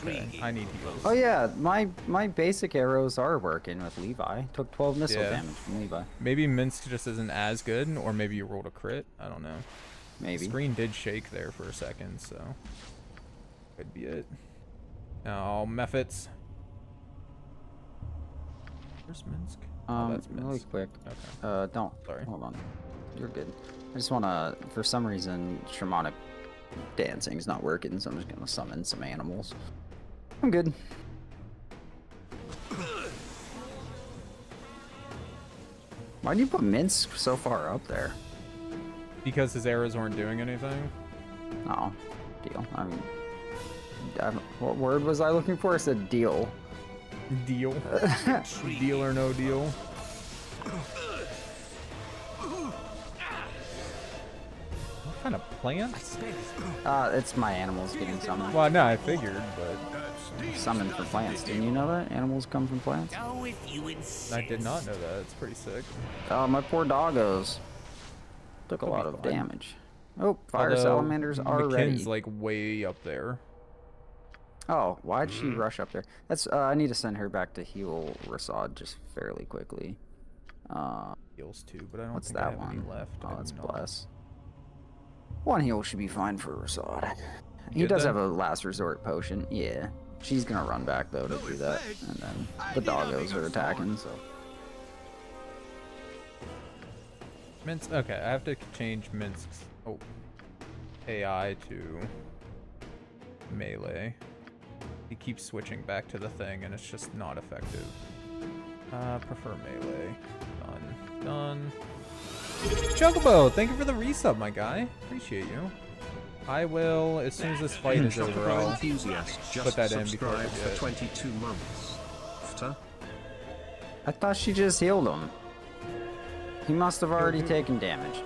Okay. I need heals. Oh yeah, my my basic arrows are working with Levi. Took 12 missile Yeah. damage from Levi. Maybe Minsc just isn't as good, or maybe you rolled a crit. I don't know. Maybe. Screen did shake there for a second, so could be it. Oh, Mephits. Where's Minsc? oh, Um, that's really quick. Okay. Uh, don't. Sorry. Hold on. You're good. I just wanna. For some reason, shamanic dancing's not working, so I'm just gonna summon some animals. I'm good. Why'd you put Minsc so far up there? Because his arrows weren't doing anything. Oh, deal. I mean, I don't- what word was I looking for? I said deal. Deal. (laughs) deal or no deal. What kind of plants? Uh, it's my animals getting summoned. Well, no, I figured, but Summoned for plants. Didn't you know that? Animals come from plants? Oh, if you insist. I did not know that. It's pretty sick. Oh, my poor doggos. Took a lot of fine. damage. Oh, fire Although, salamanders are ready. M'Khiin's like way up there. Oh, why'd she rush up there? That's. Uh, I need to send her back to heal Rasaad just fairly quickly. Uh, Heals too, but I don't what's think I that have one? any left. Oh, that's bless. One heal should be fine for Rasaad. He Good does then? have a last resort potion. Yeah. She's gonna run back though to do that. And then the doggos are attacking, so. Minsc. Okay, I have to change Minsc's oh, AI to melee. He keeps switching back to the thing, and it's just not effective. Uh, prefer melee. Done. Done. Chocobo, thank you for the resub, my guy. Appreciate you. I will, as soon as this fight is over, Chocobo I'll enthusiast just put that in before I subscribed for 22 months. After I thought she just healed him. He must have already taken damage.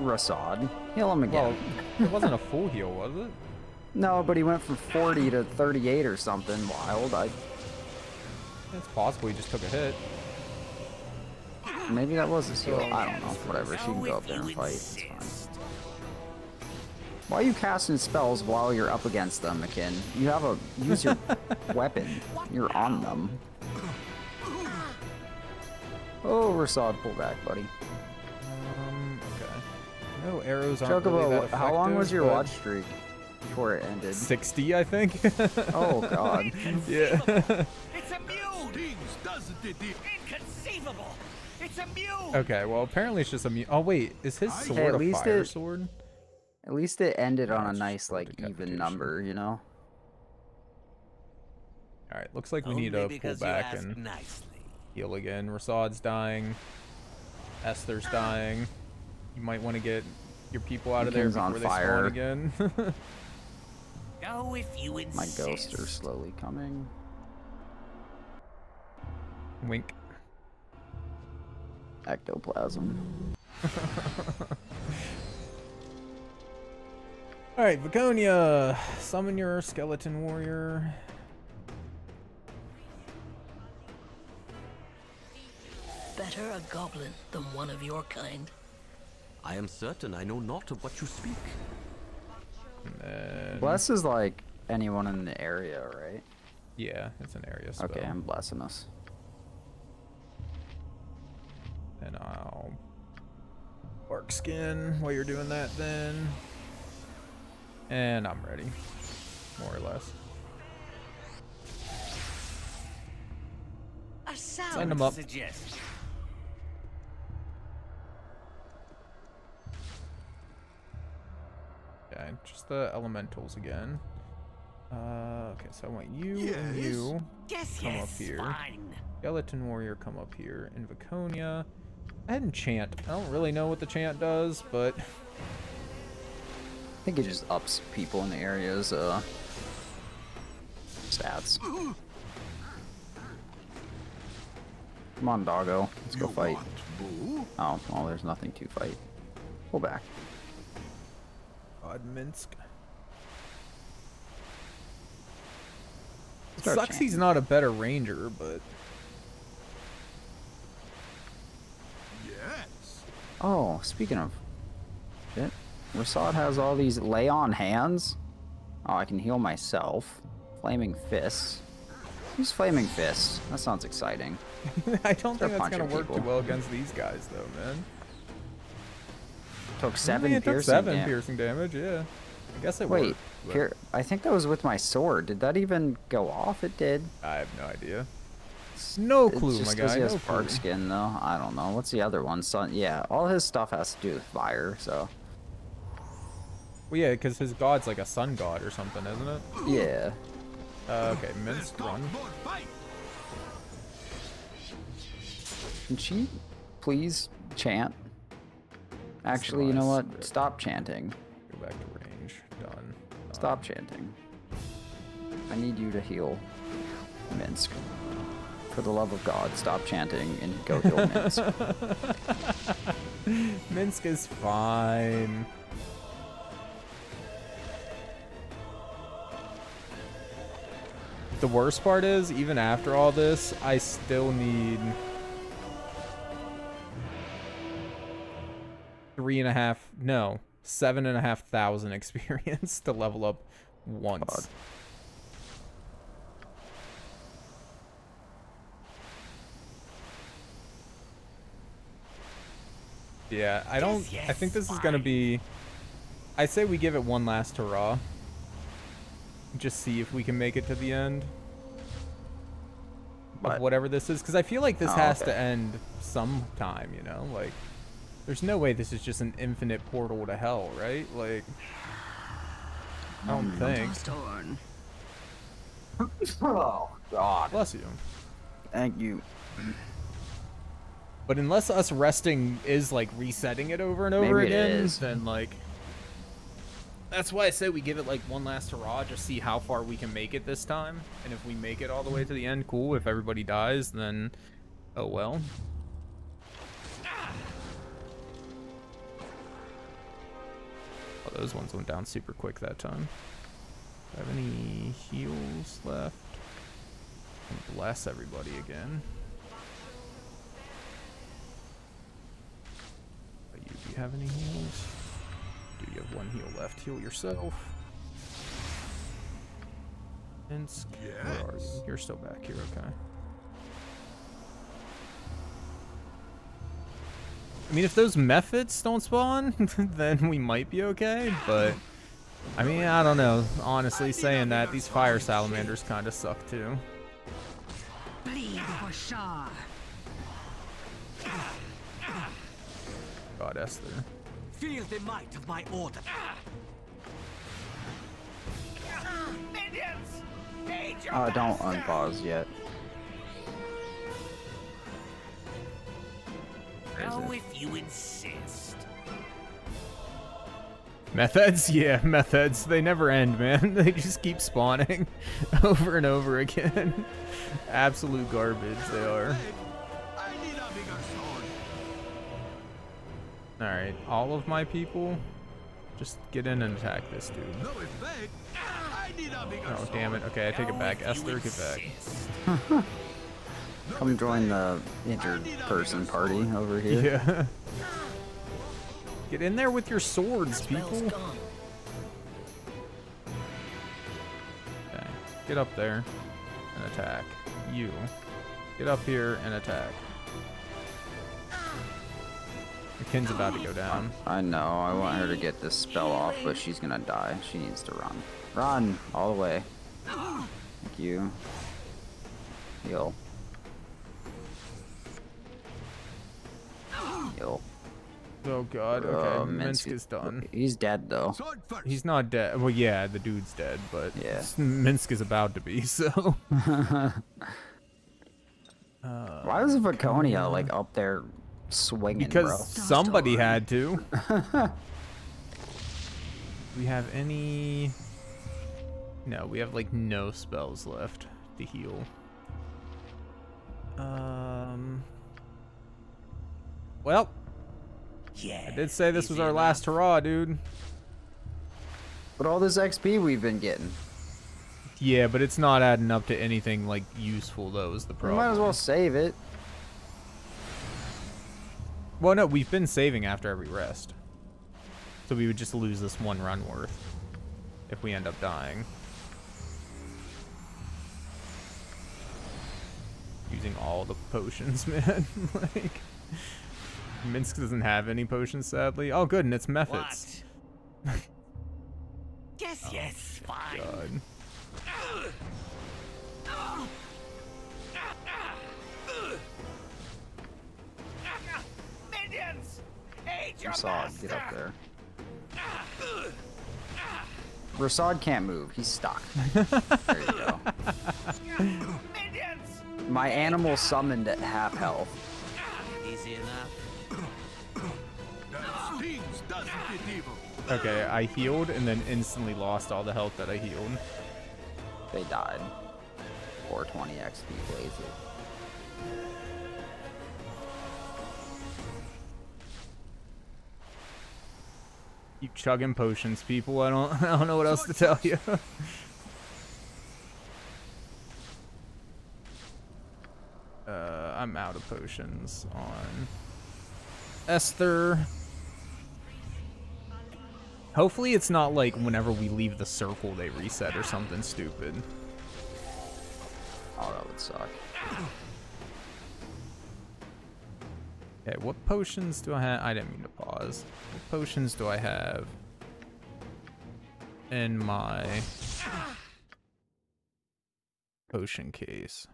Rasaad. Heal him again. Well, it wasn't a full heal, was it? no, but he went from 40 to 38 or something wild. I It's possible he just took a hit. maybe that was his heal. I don't know. Whatever. She can go up there and fight. It's fine. Why are you casting spells while you're up against them, M'Khiin? You have a use your (laughs) weapon. You're on them. Oh, Rasaad, pull back, buddy. Um, okay. No arrows aren't really Chocobo, that how long was your watch streak before it ended? 60, I think. (laughs) Oh God. (laughs) yeah. (laughs) It's a mule! Things, doesn't it? Inconceivable! It's a mule! okay, well, apparently it's just a mu- Oh, wait. Is his Hey, sword at a least fire it- sword? At least it ended on a nice, like, even number, you know? Alright, looks like we Only need to pull because back and nicely. Heal again. Rasaad's dying. Esther's dying. You might want to get your people out of there Lincoln's on before they fire. spawn again. (laughs) Go if you insist. My ghosts are slowly coming. Wink. Ectoplasm. (laughs) Alright, Viconia. Summon your skeleton warrior. Better a goblin than one of your kind. I am certain I know not of what you speak. And then, Bless is like anyone in the area, right? Yeah, it's an area spell. Okay, I'm blessing us. And I'll bark skin while you're doing that then. And I'm ready. More or less. A sound Send 'em up. suggestion. Okay, just the elementals again. Uh, okay, so I want you and you. Guess Come up here. fine. Skeleton warrior come up here. In Viconia. I had enchant. I don't really know what the chant does, but I think it just ups people in the area's uh stats. Come on, doggo. Let's go You fight. Oh, well, there's nothing to fight. Pull back. God Minsc. Start Sucks he's not a better ranger, but Yes. Oh, speaking of shit, Rasaad has all these lay on hands. Oh, I can heal myself. Flaming fists. Who's flaming fists? That sounds exciting. (laughs) I don't Start think that's gonna punching work too well against these guys, though, man. Took seven Yeah, it took piercing seven dam- piercing damage. Yeah, I guess it Wait, worked. but here. I think that was with my sword. Did that even go off? It did. I have no idea. No It's clue, just my 'cause guy. He has No bark clue. skin though. I don't know. What's the other one? Sun. Yeah, all his stuff has to do with fire. So Well, yeah, because his god's like a sun god or something, isn't it? yeah. Uh, okay, Let's run. fight. Can she please chant? Actually, you know what? Stop chanting. Go back to range. Done. Stop chanting. I need you to heal Minsc. For the love of God, stop chanting and go heal Minsc. (laughs) Minsc is fine. The worst part is, even after all this, I still need three and a half, no, seven and a half thousand (laughs) experience to level up once. Yeah, I don't. I think this is gonna be I say we give it one last hurrah. Just see if we can make it to the end. But of whatever this is because I feel like this Oh, has okay. to end sometime, you know? Like there's no way this is just an infinite portal to hell, right? Like I don't hmm. think. Storm. (laughs) oh god. Bless you. Thank you. But unless us resting is like resetting it over and over Maybe again, then like that's why I say we give it like one last hurrah, just see how far we can make it this time. And if we make it all the way to the end, cool. If everybody dies, then oh well. Oh, those ones went down super quick that time. Do I have any heals left? And bless everybody again. Uh, You, do you have any heals? Do you have one heal left? Heal yourself. Minsc, where are you? You're still back here, okay. I mean, if those mephits don't spawn, (laughs) then we might be okay, but... I mean, I don't know. Honestly, saying that, these fire salamanders kind of suck too. Bleed for Shah. God, Esther. Feel the might of my order. Minions! Oh, don't unpause yet. Oh, if you insist. Mephits? (laughs) Yeah, mephits. They never end, man. (laughs) They just keep spawning (laughs) over and over again. Absolute garbage, they are. I need a bigger sword. Alright, all of my people, just get in and attack this dude. No effect. I need a bigger Oh, damn it. Okay, I take it back. if Esther, get back. Insist. Come join the injured person party over here. Yeah. Get in there with your swords, people. Okay. Get up there and attack. You. Get up here and attack. The kin's about to go down. I know, I want her to get this spell off, but she's gonna die. She needs to run. Run! All the way. Thank you. Heal. Heal. Oh god, Uh, okay. Minsc Minsc is done. He's dead though. He's not dead. Well, yeah, the dude's dead, but Yeah. (laughs) Minsc is about to be, so. (laughs) Why is Viconia like up there swinging, Because bro? somebody had to. (laughs) we have any... No, we have like no spells left to heal. Um... Well, Yeah. I did say this was our enough. last hurrah, dude. But all this XP we've been getting. Yeah, but it's not adding up to anything like useful though is the We problem. might as well save it. Well, no, we've been saving after every rest. So we would just lose this one run worth if we end up dying. Using all the potions, (laughs) man. like (laughs) Minsc doesn't have any potions, sadly. Oh, good, and it's mephits. What? (laughs) Oh yes, yes, fine. God. Minions! Aid your Rasaad, get up there. Rasaad can't move. He's stuck. (laughs) there you go. Minions! My animal summoned at half health. Easy enough. Okay, I healed and then instantly lost all the health that I healed. They died. 420 XP lazy. You chugging potions, people. I don't (laughs) I don't know what else to tell you. (laughs) uh, I'm out of potions on Esther. Hopefully it's not like whenever we leave the circle they reset or something stupid. Oh, that would suck. Okay, what potions do I have? I didn't mean to pause. What potions do I have? in my potion case?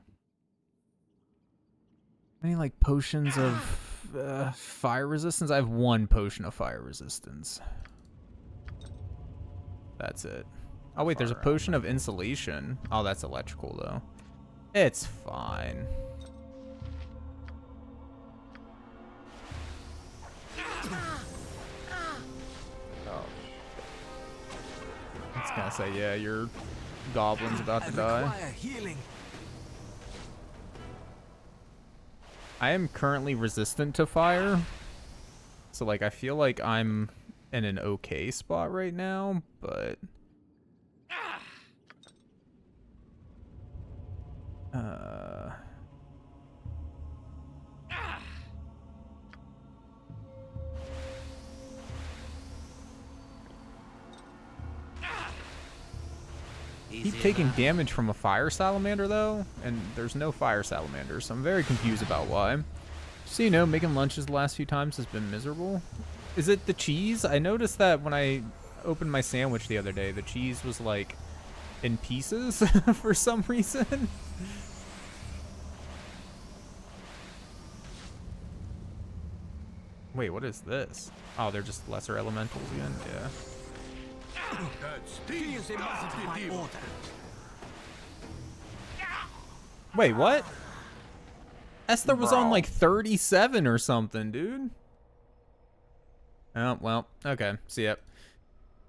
Any like potions of uh, fire resistance? I have one potion of fire resistance. That's it. Oh wait, there's a potion of insulation. Oh, that's electrical though. It's fine. Oh, I was gonna say, yeah, your goblin's about to die. I am currently resistant to fire. So like I feel like I'm in an okay spot right now, but uh keep taking damage from a fire salamander though, and there's no fire salamanders, so I'm very confused about why. So you know, making lunches the last few times has been miserable. Is it the cheese? I noticed that when I opened my sandwich the other day, the cheese was like in pieces (laughs) for some reason. Wait, what is this? Oh, they're just lesser elementals again? Yeah. Order. Wait, what? Esther was on like 37 or something, dude. Oh, well, okay. See ya.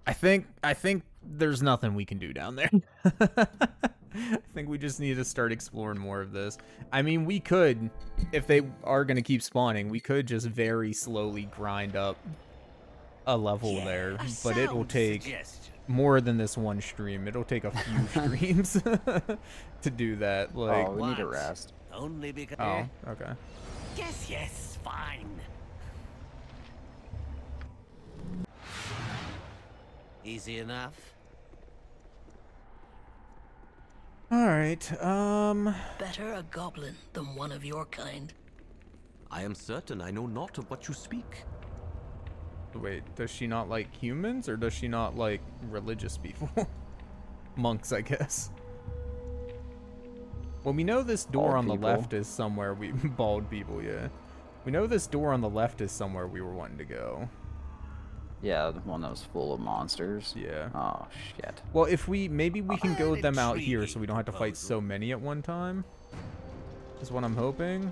I think I think there's nothing we can do down there. (laughs) I think we just need to start exploring more of this. I mean, we could if they are going to keep spawning, we could just very slowly grind up a level Yeah, there, a but it will take suggestion. more than this one stream. It'll take a few (laughs) streams (laughs) to do that. Oh, like, oh, we need a rest. Only because. oh, eh? okay. Yes, yes, fine. Easy enough. All right. Um. Better a goblin than one of your kind. I am certain I know not of what you speak. Wait, does she not like humans or does she not like religious people? (laughs) Monks, I guess. Well, we know this door Bald on the people. left is somewhere we (laughs) bald people, yeah. We know this door on the left is somewhere we were wanting to go. Yeah, the one that was full of monsters. Yeah. Oh shit. Well, if we maybe we can go them out here so we don't have to fight so many at one time. Is what I'm hoping.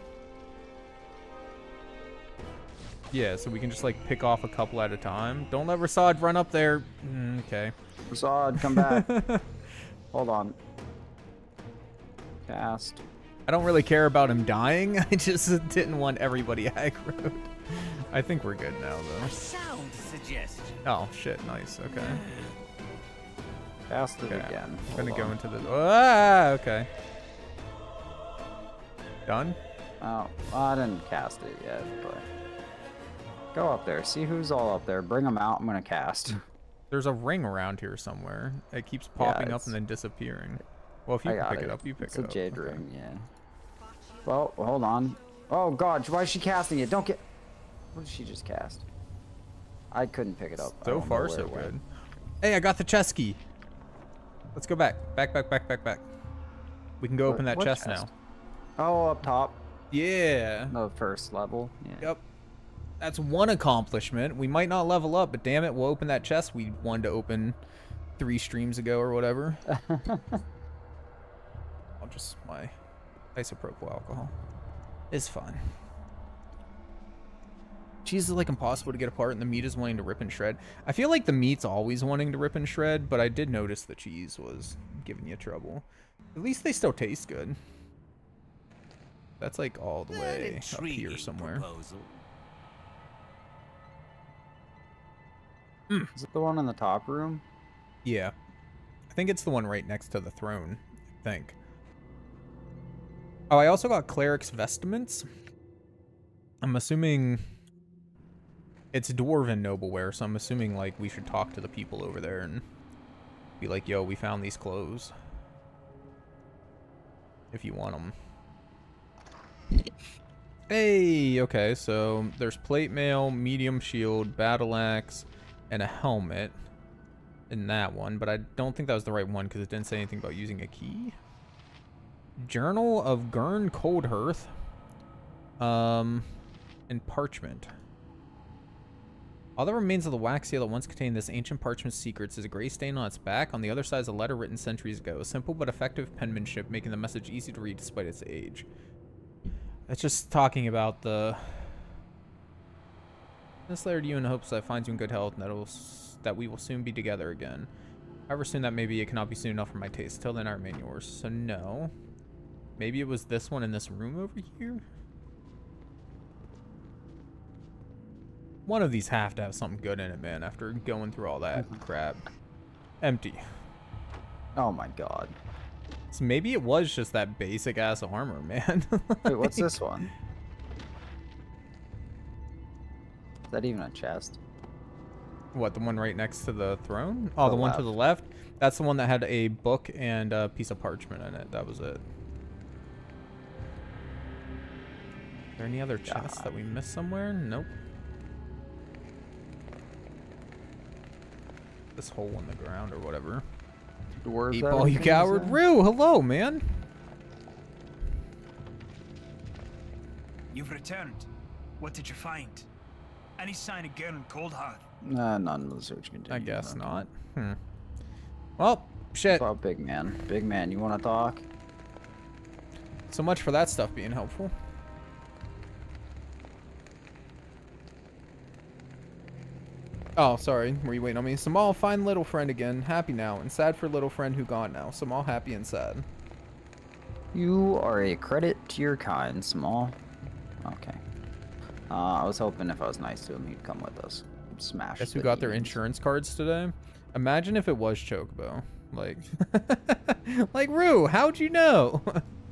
Yeah, so we can just like pick off a couple at a time. Don't let Rasaad run up there. Mm, okay. Rasaad, come back. (laughs) Hold on. Cast. I don't really care about him dying. (laughs) I just didn't want everybody (laughs) aggroed. I think we're good now, A though. sound suggestion. Oh, shit. Nice. Okay. Cast it Okay. again. I'm gonna Hold go on. into the... Ah, okay. Done? Oh, well, I didn't cast it yet, but go up there. See who's all up there. Bring them out. I'm gonna cast. There's a ring around here somewhere. It keeps popping up and then disappearing. Well, if you can pick it. up, you pick it's it a jade Okay. ring, yeah. Well, hold on. Oh god, why is she casting it? Don't get. What did she just cast? I couldn't pick it up. So far, so good. Hey, I got the chest key. Let's go back. Back, back, back, back, back. We can go What- open that chest, chest? now. Oh, up top, Yeah. the first level. Yeah. Yep. That's one accomplishment. We might not level up, but damn it, we'll open that chest we wanted to open three streams ago or whatever. (laughs) I'll just my isopropyl alcohol. It's fine. Cheese is like impossible to get apart, and the meat is wanting to rip and shred. I feel like the meat's always wanting to rip and shred, but I did notice the cheese was giving you trouble. At least they still taste good. That's like all the way up here somewhere. proposal. Is it the one in the top room? Yeah. I think it's the one right next to the throne. I think. Oh, I also got cleric's vestments. I'm assuming it's dwarven nobleware, so I'm assuming like we should talk to the people over there and be like, "Yo, we found these clothes. If you want them." Hey, okay, so there's plate mail, medium shield, battle axe, and a helmet. in that one, but I don't think that was the right one because it didn't say anything about using a key. Journal of Gurn Coldhearth. Um, and parchment. All that remains of the wax seal that once contained this ancient parchment secrets is a gray stain on its back. On the other side is a letter written centuries ago. Simple but effective penmanship, making the message easy to read despite its age. It's just talking about the... This letter to you in hopes that finds you in good health and that, will, that we will soon be together again. However soon that may be, it cannot be soon enough for my taste. Till then, I remain yours. So no. Maybe it was this one in this room over here? One of these have to have something good in it, man, after going through all that mm-hmm. crap. Empty. Oh my god. So maybe it was just that basic ass armor, (laughs) man. Wait, what's this one? Is that even a chest? What, the one right next to the throne? Oh, the, The one to the left? That's the one that had a book and a piece of parchment in it. That was it. Are there any other chests that we missed somewhere? Nope. This hole in the ground or whatever. Dwarves Eight ball, you coward. that? Rue, hello, man. You've returned. What did you find? Any sign of Garen Coldheart? Nah, none of the search continues. I guess not. Hmm. Well, shit. About big man. Big man, you want to talk? So much for that stuff being helpful. Oh, sorry. Were you waiting on me? Samal, find little friend again. Happy now, and sad for little friend who gone now. Samal, happy and sad. You are a credit to your kind, small. Okay. Uh, I was hoping if I was nice to him, he'd come with us. Smash. Guess who the got their insurance cards today? Imagine if it was Chocobo. Like, (laughs) like Rue, how'd you know?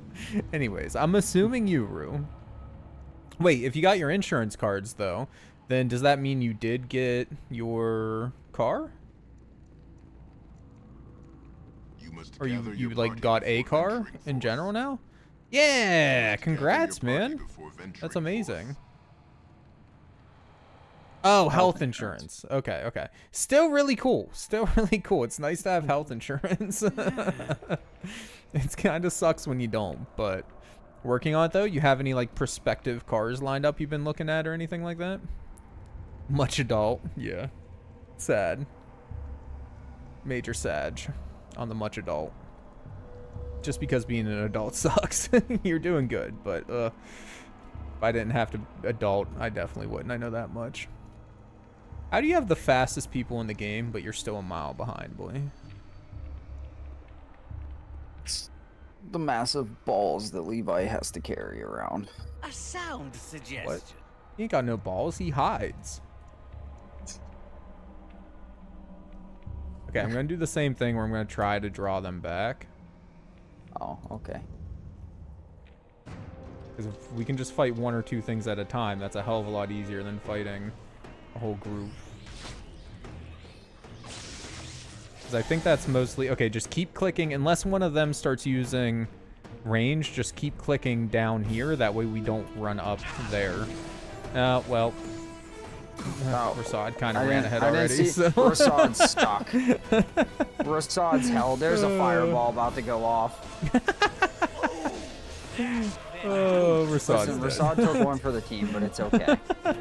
(laughs) Anyways, I'm assuming you, Rue. Wait, if you got your insurance cards though, then does that mean you did get your car? You must Or you you like got a car in forth. general now? Yeah, congrats, Gather your party man. before venturing That's forth. amazing. Oh, health insurance. Okay, okay. Still really cool. Still (laughs) really cool. It's nice to have hmm. health insurance. (laughs) it's kind of sucks when you don't, but working on it though. You have any like prospective cars lined up you've been looking at or anything like that? Much adult. Yeah. Sad. Major sag on the much adult. Just because being an adult (laughs) sucks. You're doing good, but uh if I didn't have to adult, I definitely wouldn't. I know that much. How do you have the fastest people in the game, but you're still a mile behind, boy? The massive balls that Levi has to carry around. A sound suggestion. What? He ain't got no balls. He hides. Okay, I'm gonna do the same thing where I'm gonna try to draw them back. Oh, okay. Because if we can just fight one or two things at a time, that's a hell of a lot easier than fighting a whole group. Because I think that's mostly... Okay, just keep clicking. Unless one of them starts using range, just keep clicking down here. That way we don't run up there. Uh, well... Oh, Rasaad kind of ran ahead I already, see- so... (laughs) Rasaad's stuck. Rasaad's held. There's a fireball about to go off. (laughs) Oh, Rasaad's Listen, dead. Rasaad took one for the team, but it's okay. (laughs)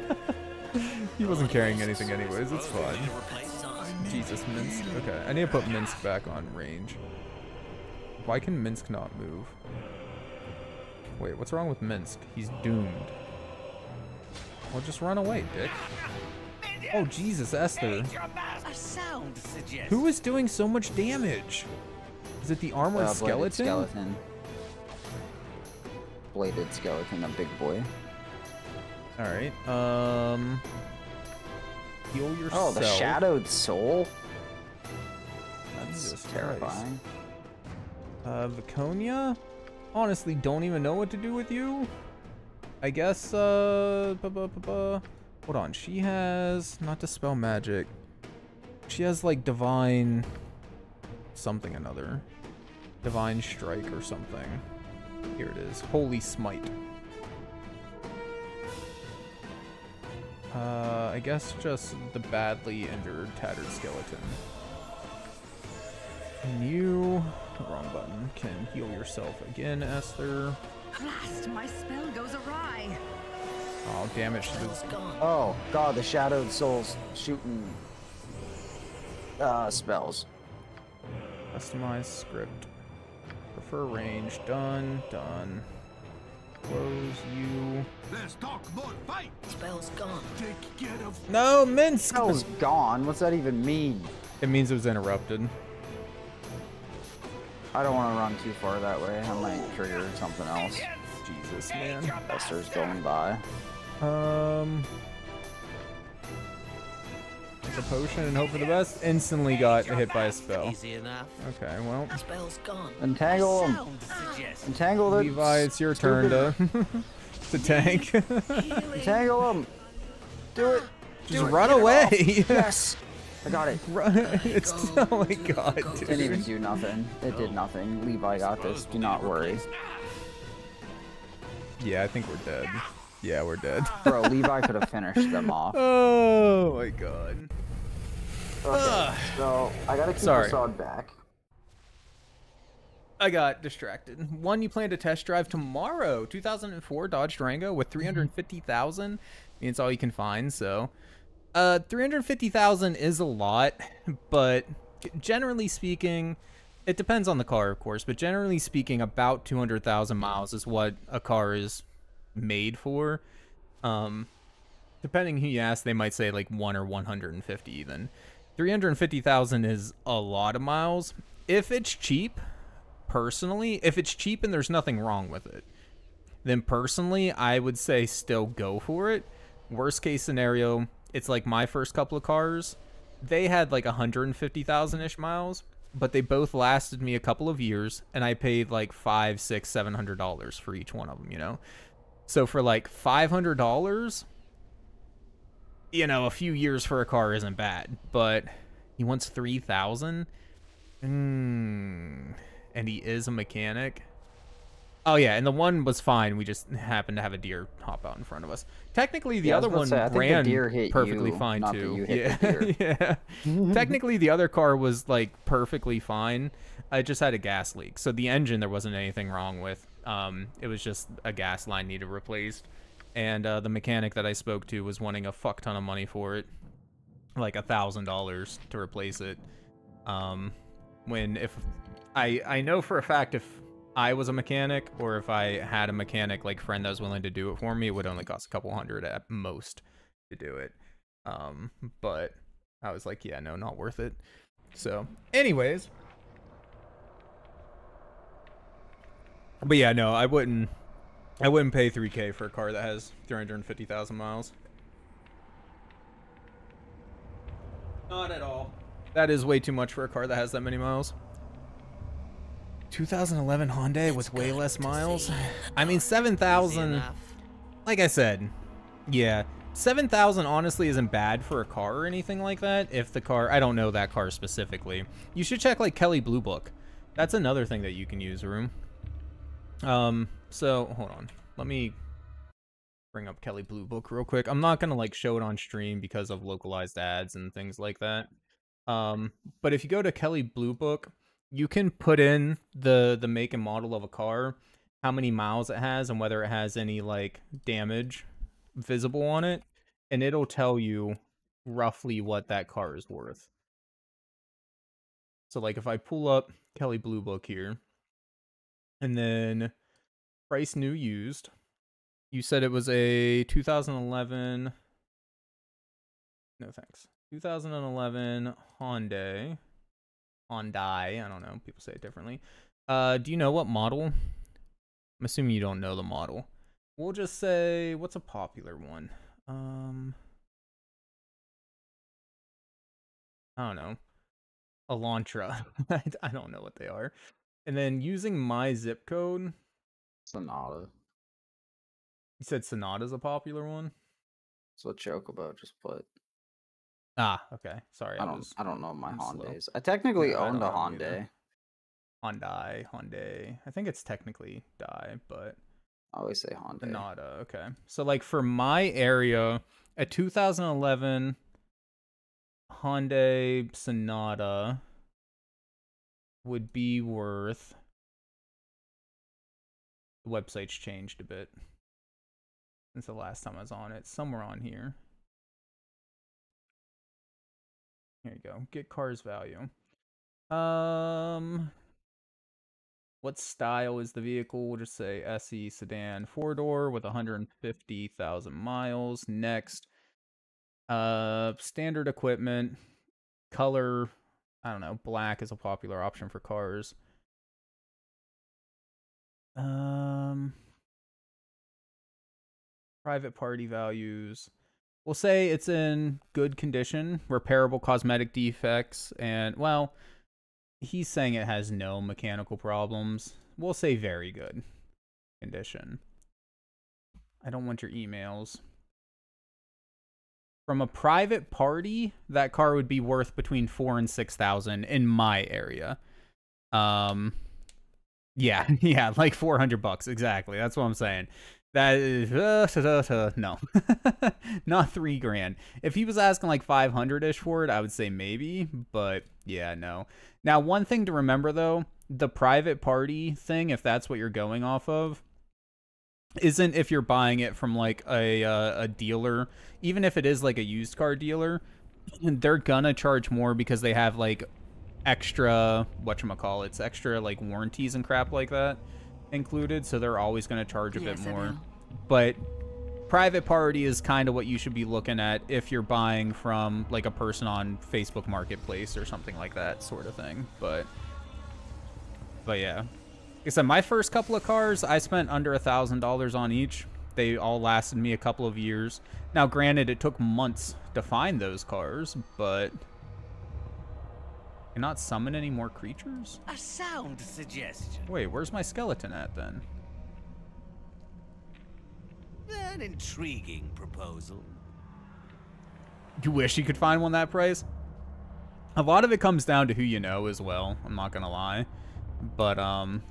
He wasn't carrying anything anyways, it's fine. Jesus, Minsc. Okay, I need to put Minsc back on range. Why can Minsc not move? Wait, what's wrong with Minsc? He's doomed. Well, just run away, dick. Oh, Jesus, Esther. A sound. Who is doing so much damage? Is it the armored Uh, bladed skeleton? skeleton. Bladed skeleton, a big boy. Alright, um... Heal yourself. Oh, the shadowed soul. Jesus That's Christ. terrifying. Uh, Viconia? Honestly, don't even know what to do with you. I guess, uh, hold on. She has, not dispel magic. She has like divine something another. Divine strike or something. Here it is. Holy smite. Uh, I guess just the badly injured tattered skeleton. And you, wrong button, can heal yourself again, Esther. Blast, my spell goes awry. Oh, damn it. She was Oh god, the shadowed souls shooting uh spells. Customize script. Prefer range. Done. Done. Close you. Let's talk more fight. Spell's gone. Take care of No, Minsc! Spell's gone. What's that even mean? It means it was interrupted. I don't want to run too far that way. I might trigger something else. Jesus, man. Esther's going by. Um. Take a potion and hope for the best. Instantly got hit by a spell. Easy enough. Okay, well. Spell's gone. Entangle him. Sound. Entangle the. Levi, it's your turn to (laughs) (laughs) to tank. Entangle him. Do it. Just it, run it away. (laughs) Yes. I got it. Run. (laughs) It's oh my god, Didn't even do nothing. It did nothing. Levi got this. Do not worry. Yeah, I think we're dead. Yeah, we're dead. (laughs) Bro, Levi could have finished them off. (laughs) Oh my god. Okay, so I gotta keep Sorry. Assad back. I got distracted. One you plan to test drive tomorrow, 2004 Dodge Durango with 350,000. I mean, it's all you can find, so uh 350,000 is a lot, but generally speaking, it depends on the car, of course, but generally speaking about 200,000 miles is what a car is made for. Um depending who you ask, they might say like 1 or 150 even. 350,000 is a lot of miles. If it's cheap, personally, if it's cheap and there's nothing wrong with it, then personally, I would say still go for it. Worst case scenario, it's like my first couple of cars. They had like 150,000 ish miles, but they both lasted me a couple of years, and I paid like five, six, seven hundred dollars for each one of them. You know, so for like five hundred dollars, you know, a few years for a car isn't bad, but he wants 3,000. Mm, and he is a mechanic. Oh yeah, and the one was fine. We just happened to have a deer hop out in front of us. Technically, the Yeah, other one say, ran perfectly you, fine too. yeah, (laughs) yeah. (laughs) Technically, the other car was like perfectly fine. It just had a gas leak, so the engine there wasn't anything wrong with. Um, it was just a gas line needed replaced, and uh, the mechanic that I spoke to was wanting a fuck ton of money for it, like a thousand dollars to replace it. Um, when if I I know for a fact if I was a mechanic or if I had a mechanic like friend that was willing to do it for me, it would only cost a couple hundred at most to do it. Um, but I was like, yeah, no, not worth it. So, anyways. But yeah, no, I wouldn't I wouldn't pay 3k for a car that has 350,000 miles. Not at all. That is way too much for a car that has that many miles. 2011 Hyundai with way less miles. I mean, 7,000. enough. Like I said, yeah, 7,000 honestly isn't bad for a car or anything like that. If the car, I don't know that car specifically. You should check like Kelley Blue Book. That's another thing that you can use, room. Um, so hold on. Let me bring up Kelley Blue Book real quick. I'm not gonna like show it on stream because of localized ads and things like that. Um, but if you go to Kelley Blue Book, you can put in the the make and model of a car, how many miles it has, and whether it has any like damage visible on it, and it'll tell you roughly what that car is worth. So like if I pull up Kelley Blue Book here, and then price new used, you said it was a 2011. No thanks. 2011 Hyundai. Hyundai. I don't know. People say it differently. Uh, do you know what model? I'm assuming you don't know the model. We'll just say what's a popular one. Um, I don't know. Elantra. (laughs) I I don't know what they are. And then using my zip code, Sonata. you said Sonata's a popular one. That's what Chocobo just put. Ah, okay. Sorry, I I, don't. was I don't know my I'm slow. Hondas. I technically Yeah, owned a don't know. Hyundai. Hyundai, Hyundai. I think it's technically Die, but I always say Honda. Sonata. Okay. So like for my area, a 2011 Hyundai Sonata would be worth. The website's changed a bit since the last time I was on it. Somewhere on here. Here you go. Get cars value. Um, what style is the vehicle? We'll just say SE sedan, four door with 150,000 miles. Next, uh, standard equipment, color. I don't know. Black is a popular option for cars. Um, private party values. We'll say it's in good condition, repairable cosmetic defects, and well, he's saying it has no mechanical problems. We'll say very good condition. I don't want your emails. From a private party, that car would be worth between four and six thousand in my area. Um, yeah, (laughs) yeah, like four hundred bucks exactly. That's what I'm saying. That is uh, no, (laughs) not three grand. If he was asking like five hundred ish for it, I would say maybe, but yeah, no. Now, one thing to remember though, the private party thing, if that's what you're going off of, isn't if you're buying it from like a uh, a dealer, even if it is like a used car dealer, (clears throat) they're gonna charge more because they have like extra what call it's extra like warranties and crap like that included, so they're always gonna charge a Yes, bit more. But private party is kind of what you should be looking at if you're buying from like a person on Facebook Marketplace or something like that sort of thing. But but yeah. Like I said, my first couple of cars, I spent under a thousand dollars on each. They all lasted me a couple of years. Now, granted, it took months to find those cars, but cannot summon any more creatures. A sound suggestion. Wait, where's my skeleton at then? An intriguing proposal. You wish you could find one that price? A lot of it comes down to who you know as well, I'm not gonna lie. But, um,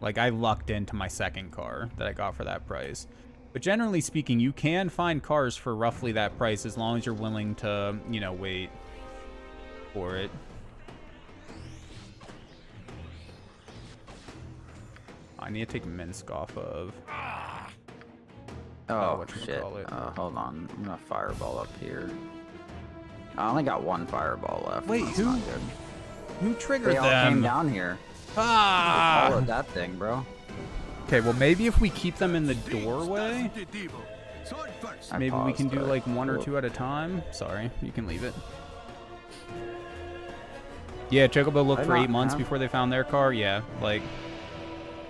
like, I lucked into my second car that I got for that price. But generally speaking, you can find cars for roughly that price as long as you're willing to, you know, wait for it. I need to take Minsc off of. Oh, whatchamacallit. shit. Uh, hold on. I'm gonna fireball up here. I only got one fireball left. Wait, That's who- not good. Who triggered They all them? came down here. Ah! Followed that thing, bro. Okay, well maybe if we keep them in the doorway, Sword first. I maybe we can do like one or two at a time. Sorry, you can leave it. Yeah, Chocobo looked Why for eight months huh? before they found their car. Yeah, like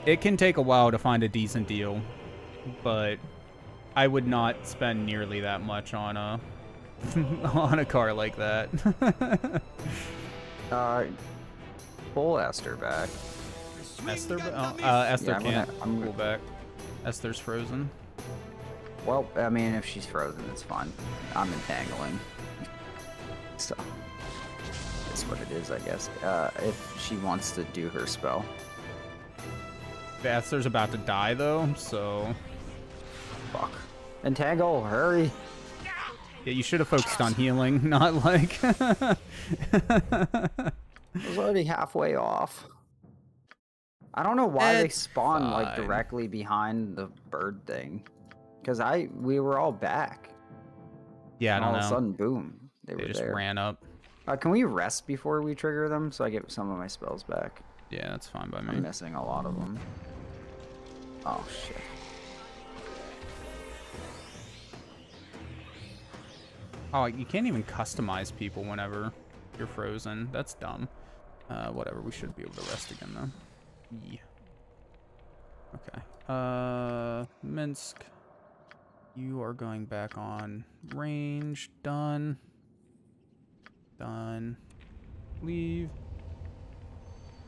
it can take a while to find a decent deal, but I would not spend nearly that much on a (laughs) on a car like that. (laughs) Uh, pull Esther back. Esther, oh, uh, Esther Yeah, I'm gonna- I'm pull gonna- back. Esther's frozen. Well, I mean, if she's frozen, it's fine. I'm entangling. (laughs) So, it's what it is, I guess. Uh, if she wants to do her spell. Esther's about to die though, so Fuck. Entangle, hurry! Yeah, you should have focused on healing, (laughs) not like. I was already halfway off. I don't know why they It's spawn like directly behind the bird thing. Cause I we were all back. yeah, I and don't all know. of a sudden, boom, they, they were just there. ran up. Uh, can we rest before we trigger them so I get some of my spells back? Yeah, that's fine by me. I'm missing a lot of them. Oh shit. Oh, you can't even customize people whenever you're frozen. That's dumb. Uh, whatever. We should be able to rest again though. Yeah. Okay. Uh, Minsc. You are going back on range. Done. Done. Leave.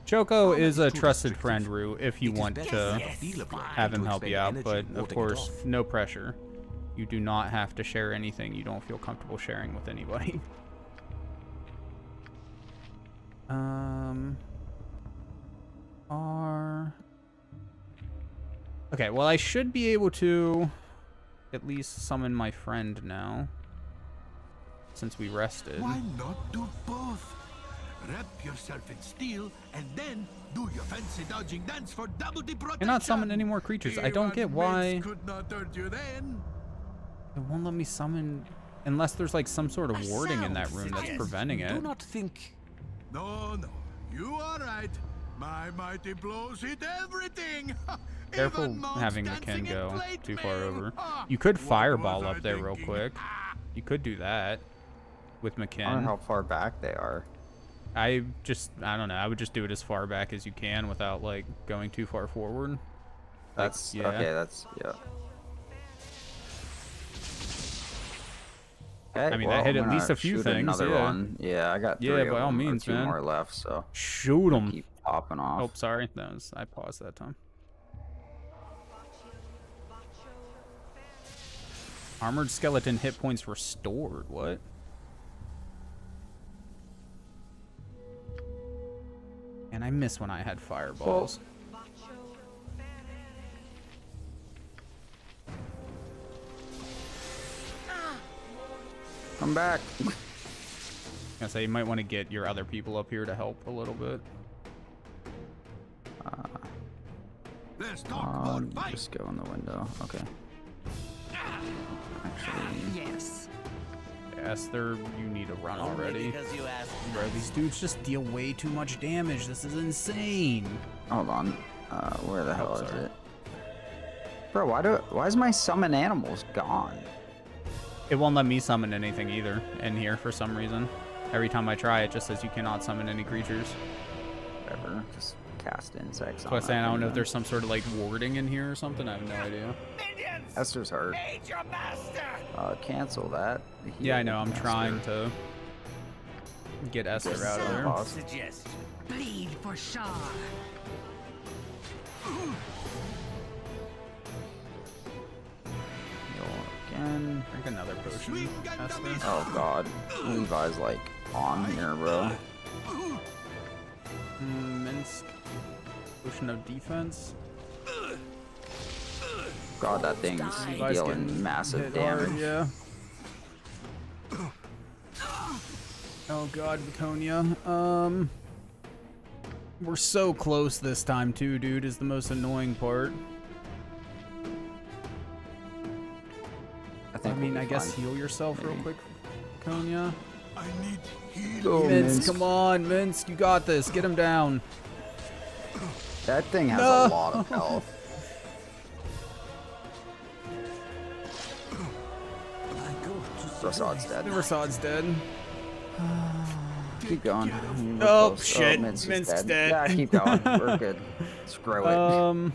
Choco is a trusted friend, Rue, if you want to have him help you out, but of course, no pressure. You do not have to share anything you don't feel comfortable sharing with anybody. (laughs) um. are... Okay, well, I should be able to at least summon my friend now. Since we rested. Why not do both? Wrap yourself in steel and then do your fancy dodging dance for double the protection. Cannot summon any more creatures. I don't get why Could not hurt you then. it won't let me summon unless there's like some sort of A warding in that room that's preventing it. Do not think No, no, you are right. My mighty blows hit everything. (laughs) Careful Even monks having the McKen in go too far over. Ah, You could fireball up there real quick. You could do that with I don't know how far back they are. I just I don't know. I would just do it as far back as you can without like going too far forward. Like, That's yeah. okay. That's yeah. Okay, I mean, I well, hit I'm at least a few things, Another yeah. one. Yeah, I got Yeah, three by all means, two man. more left. So Shoot them. keep popping off. Oh, sorry. That was I paused that time. Armored skeleton hit points restored. What? And I miss when I had fireballs. Come back. I say you might want to get your other people up here to help a little bit. Let's talk Um, about fight. just go in the window. Okay. Actually, Yes. Esther, you need to run only already. because you asked. Bro, these dudes just deal way too much damage. This is insane. hold on. Uh, where the hell is sorry. it? Bro, why do why is my summon animals gone? It won't let me summon anything either in here for some reason. Every time I try, it just says you cannot summon any creatures. Whatever. Just cast insects. So I'm saying I that don't know if there's some sort of like warding in here or something. I have no idea. then. Esther's hurt. Major Master! Uh, cancel that. Yeah, I know. I'm Esther. trying to get Esther out of there. Pause. Suggestion. Bleed for Shar. Heal again. Drink another potion, Esther. Oh god. Levi's like on here, bro. Mm, Minsc. Potion of defense. God, that thing's Levi's dealing massive hit hard, damage. yeah. Oh god, Viconia. Um We're so close this time too, dude, is the most annoying part. I I mean, we'll I guess fine. heal yourself real quick, Viconia. I need healing. Oh, Minsc, Minsc. come on, Minsc, you got this. Get him down. That thing has No. a lot of health. (laughs) Rasaad's dead. Rasaad's dead. Keep going. We're Oh, close. shit. Minsc is Minsc's dead. dead. Yeah, keep going. (laughs) We're good. Screw it. Um,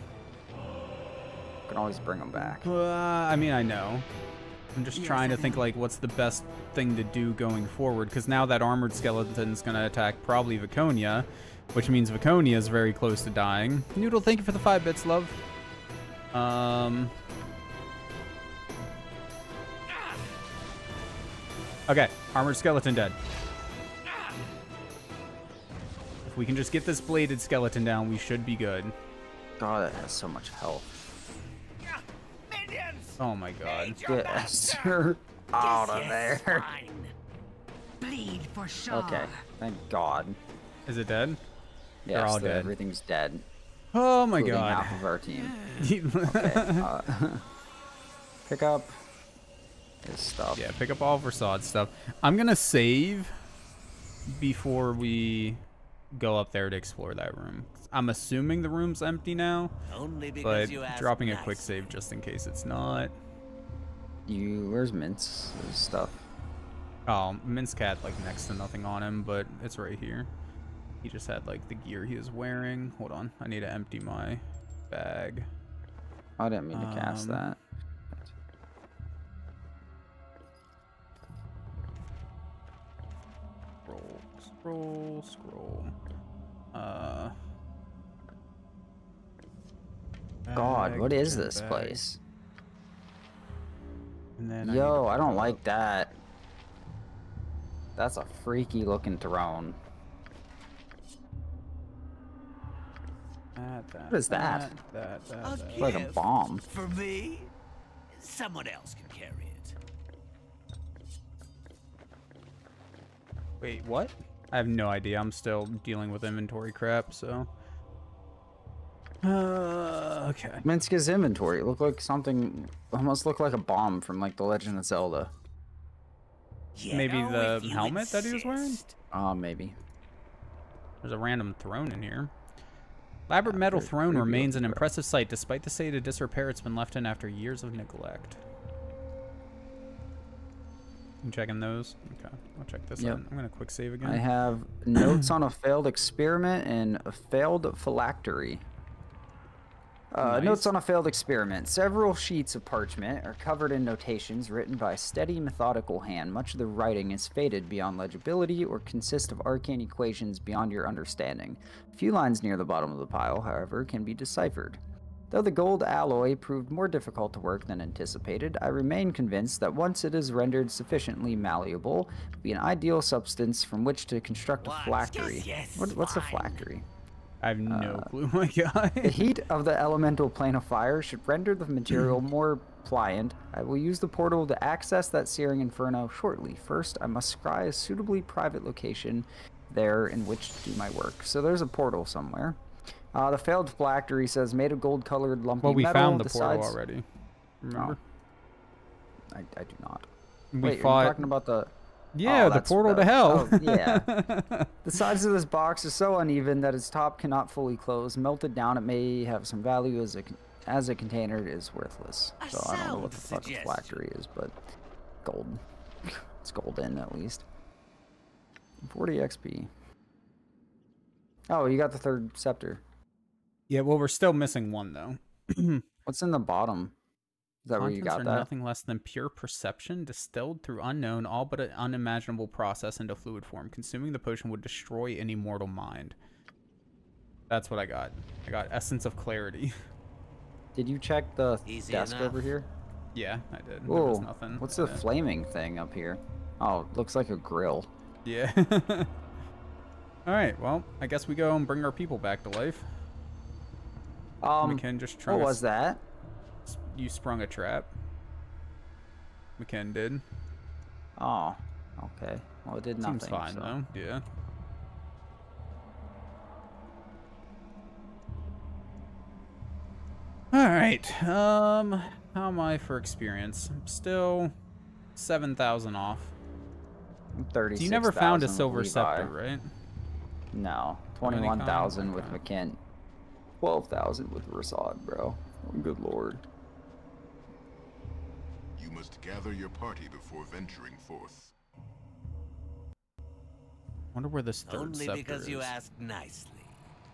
can always bring them back. uh, I mean, I know. I'm just trying to think like what's the best thing to do going forward because now that armored skeleton's gonna attack probably Viconia, which means Viconia is very close to dying. Noodle, thank you for the five bits, love. Um. Okay, armored skeleton dead. If we can just get this bladed skeleton down, we should be good. God, it has so much health. Minions! Oh my god. Get Esther (laughs) out of there. Fine. Bleed for sure. Okay, thank God. Is it dead? Yes, all the- dead. everything's dead. Oh my god. half of our team. (laughs) Okay, uh, (laughs) pick up his stuff. Yeah, pick up all of Versailles stuff. I'm gonna save before we go up there to explore that room. I'm assuming the room's empty now, Only because but you dropping a quick save just in case it's not. You, where's Minsc's stuff? Oh, Minsc had like next to nothing on him, but it's right here. He just had like the gear he was wearing. Hold on, I need to empty my bag. I didn't mean to cast Um, that. Scroll, scroll, scroll. Uh. God, what is this bag, place? And then I Yo, to I don't like that. That's a freaky looking throne. That, that, What is that? That, that, A that. It's like a bomb. For me? Someone else can carry it. Wait, what? I have no idea. I'm still dealing with inventory crap, so. Uh, okay. Minska's inventory it looked like something, almost looked like a bomb from like The Legend of Zelda. Maybe the if you helmet that he was wearing? insist. Oh, maybe. There's a random throne in here. Elaborate metal throne remains an impressive sight despite the state of disrepair it's been left in after years of neglect. You checking those? Okay, I'll check this Yep. out. I'm gonna quick save again. I have notes on a failed experiment and a failed phylactery. Uh, Notes on a failed experiment. Several sheets of parchment are covered in notations written by a steady, methodical hand. Much of the writing is faded beyond legibility or consists of arcane equations beyond your understanding. A few lines near the bottom of the pile, however, can be deciphered. Though the gold alloy proved more difficult to work than anticipated, I remain convinced that once it is rendered sufficiently malleable, it will be an ideal substance from which to construct a What? phylactery. Yes, yes, what, what's a fine. I have no uh, clue, (laughs) my guy. The heat of the elemental plane of fire should render the material (clears throat) more pliant. I will use the portal to access that searing inferno shortly. First, I must scry a suitably private location there in which to do my work. So there's a portal somewhere. Uh, the failed phylactery says made of gold-colored lumpy well, we metal. found the, the portal sides- already. Remember? I, I do not. We Wait, are fought. you talking about the? Yeah, Oh, the portal to hell. oh, (laughs) yeah. (laughs) The sides of this box are so uneven that its top cannot fully close. Melted down, it may have some value as a as a container. It is worthless. A So I don't know what the sound fuck a phylactery is, but gold. (laughs) it's golden at least. 40 XP. Oh, you got the third scepter. Yeah, well, we're still missing one though. (clears throat) What's in the bottom? Is that where you Contents got are that? nothing less than pure perception distilled through unknown, all but an unimaginable process into fluid form. Consuming the potion would destroy any mortal mind. That's what I got. I got essence of clarity. (laughs) Did you check the Easy desk over here? yeah, I did. There was nothing. What's the it. flaming thing up here? Oh, looks like a grill. Yeah. (laughs) All right. Well, I guess we go and bring our people back to life. Um, can just trying what was that? You sprung a trap. M'Khiin did. Oh, okay. Well, it did nothing. Seems fine so- though. Yeah. All right. Um, how am I for experience? I'm still seven thousand off. I'm Thirty. So you never found a silver scepter, right? No, Of any twenty-one kind? thousand with Okay. M'Khiin. Twelve thousand with Rasaad, bro. Good lord. You must gather your party before venturing forth. Wonder where this third Only scepter because you asked nicely.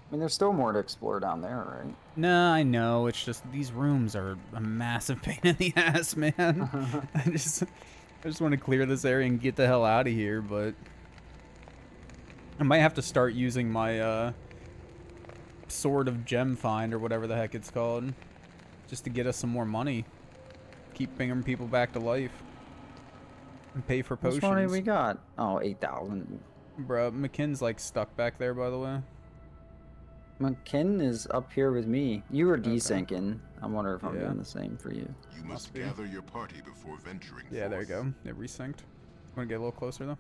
I mean, there's still more to explore down there, right? No, I know. It's just these rooms are a massive pain in the (laughs) ass, man. (laughs) I just, I just want to clear this area and get the hell out of here. But I might have to start using my uh, sword of gem find or whatever the heck it's called, just to get us some more money. Keep bringing people back to life. And pay for Which potions. money we got? Oh, Oh, eight thousand. Bruh, M'Khiin's like stuck back there, by the way. M'Khiin is up here with me. You were desyncing. I wonder if I'm Yeah. doing the same for you. You must be. gather your party before venturing Yeah, there you forth. go. It resynced. Want to get a little closer though?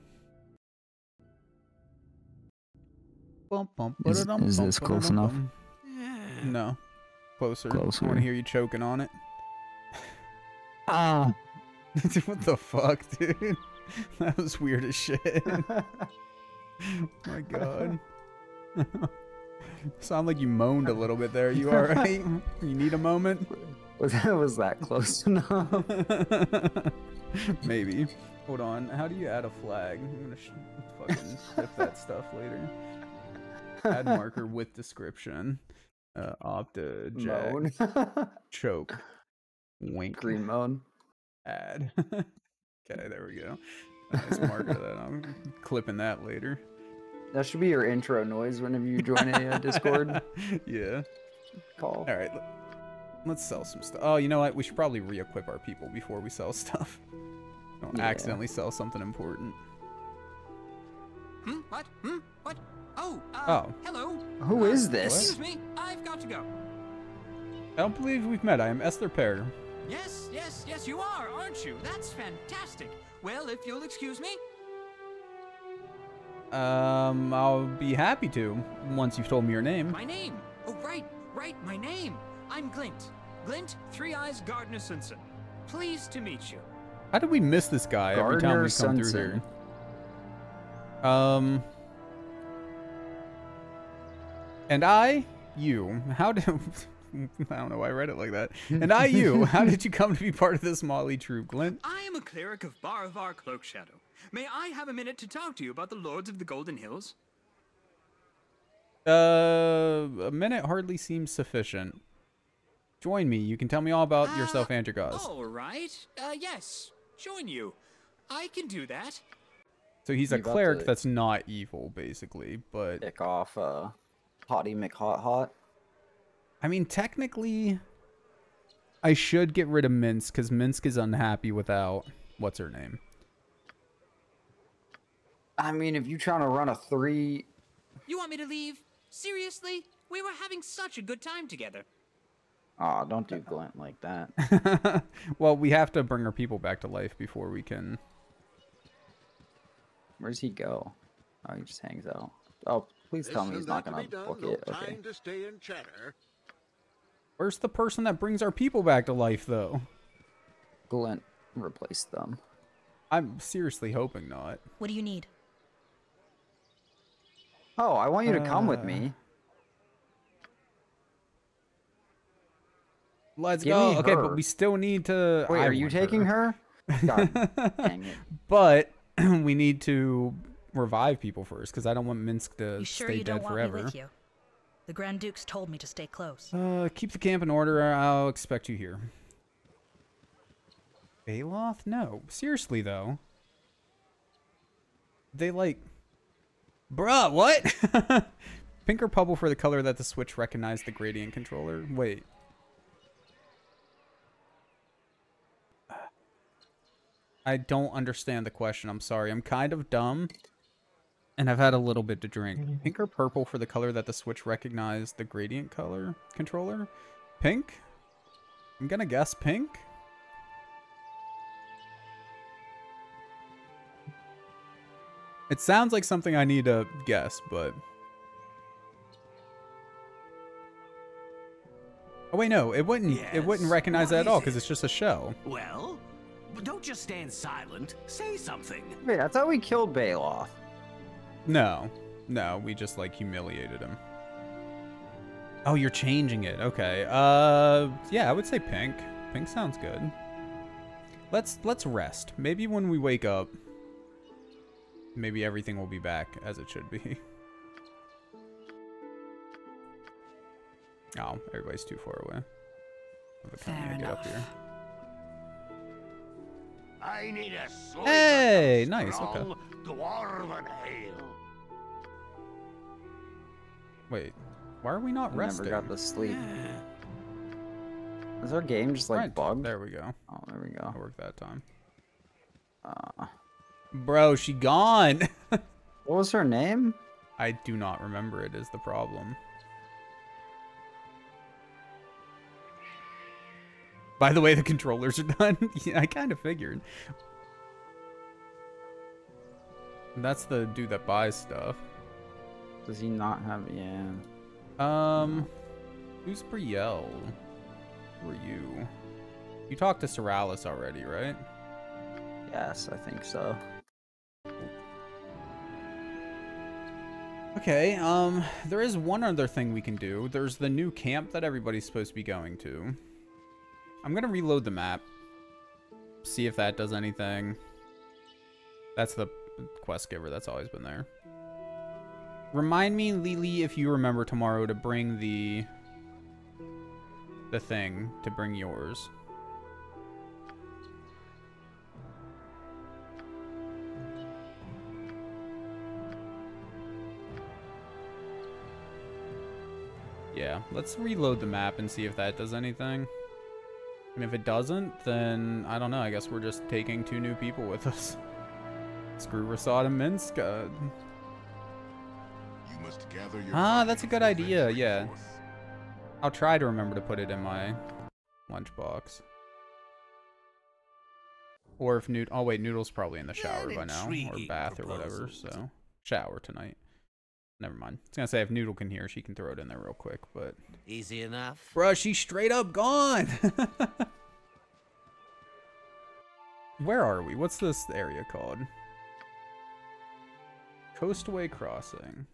Bump, bump, Is- is this close enough? No. Closer. I Closer. want to hear you choking on it. Ah. (laughs) what the fuck, dude? (laughs) That was weird as shit. (laughs) My god. Sound like you moaned a little bit there. You alright? you need a moment? Was that was that close enough? Maybe. Hold on. How do you add a flag? I'm gonna sh- fucking flip that stuff later. Add marker with description. Uh, Optejac choke. Wink. Green mode. Add. (laughs) okay, there we go. Nice marker that. I'm clipping that later. That should be your intro noise whenever you join a uh, Discord (laughs) yeah. call. All right. let- Let's sell some stuff. Oh, you know what? We should probably re-equip our people before we sell (laughs) stuff. Don't Yeah. accidentally sell something important. Hmm? What? Hmm? What? Oh, uh, Oh. hello. Who Uh, is this? Excuse me, I've got to go. I don't believe we've met. I am Esther Pear. Yes, yes, yes, you are, aren't you? That's fantastic. Well, if you'll excuse me. Um, I'll be happy to once you've told me your name. My name. Oh, right, right, my name. I'm Glint. Glint Three Eyes Gardner Simpson. Pleased to meet you. How did we miss this guy every time we come through Simpson. here? Um. And I, you. How did? (laughs) I don't know why I read it like that. (laughs) And I, you. How did you come to be part of this Molly troop, Glint? I am a cleric of Baravar Cloak Shadow. May I have a minute to talk to you about the Lords of the Golden Hills? Uh, a minute hardly seems sufficient. Join me. You can tell me all about Uh, yourself and your cause. All right. Uh, yes. Join you. I can do that. So he's a You about cleric that's not evil, basically. But Pick off uh, Hottie McHot Hot. I mean, technically, I should get rid of Minsc because Minsc is unhappy without what's her name. I mean, if you're trying to run a three, You want me to leave? Seriously? We were having such a good time together. oh, don't do Glint like that. (laughs) well, we have to bring our people back to life before we can. Where's he go? Oh, he just hangs out. Oh, please tell me he's not gonna to be done, book no it. Okay. time to stay and chatter. Where's the person that brings our people back to life, though? Glint replaced them. I'm seriously hoping not. What do you need? Oh, I want you to come with Uh, me. Let's Give go. me Okay, her. but we still need to. Wait, I are you want taking her? God (laughs) dang it. But (clears throat) we need to revive people first because I don't want Minsc to You sure stay you dead don't want forever. me with you? The Grand Dukes told me to stay close. Uh, keep the camp in order. I'll expect you here. Baeloth? No. Seriously, though. They like... Bruh, what? (laughs) Pink or purple for the color that the Switch recognized the gradient controller? Wait. I don't understand the question. I'm sorry. I'm kind of dumb. And I've had a little bit to drink. Mm-hmm. Pink or purple for the color that the Switch recognized the gradient color controller? Pink? I'm gonna guess pink. It sounds like something I need to guess, but... Oh wait, no, it wouldn't. It wouldn't recognize what that at all because it? it's just a show. Well, don't just stand silent. Say something. Wait, I thought we killed Baeloth. No, no, we just like humiliated him. Oh, you're changing it. Okay. Uh, yeah, I would say pink. Pink sounds good. Let's let's rest. Maybe when we wake up, maybe everything will be back as it should be. (laughs) Oh, everybody's too far away. Have a Fair company to get up enough. here. I need a sliver Hey, nice, okay. Dwarven ale. Wait, why are we not I resting? never got to sleep. Is our game just like Right, bugged? There we go. Oh, there we go. I worked that time. Uh, Bro, she gone. (laughs) what was her name? I do not remember it is the problem. By the way, the controllers are (laughs) done. yeah, I kind of figured. That's the dude that buys stuff. Does he not have? Yeah. Um, who's Brielle? Who are you? You talked to Seralis already, right? Yes, I think so. Okay, um, there is one other thing we can do. There's the new camp that everybody's supposed to be going to. I'm gonna reload the map. See if that does anything. That's the quest giver that's always been there. Remind me, Lily, if you remember tomorrow to bring the... The thing, to bring yours. Yeah, let's reload the map and see if that does anything. And if it doesn't, then I don't know. I guess we're just taking two new people with us. (laughs) Screw Rasaad and Minsc. Ah, that's a good idea. Yeah. forth. I'll try to remember to put it in my lunchbox. Or if Nood, oh wait, Noodle's probably in the shower by now, or intriguing bath or whatever. So shower tonight. Never mind. I was gonna say if Noodle can hear, she can throw it in there real quick, but Easy enough. Bruh, she's straight up gone. (laughs) Where are we? What's this area called? Coastway Crossing.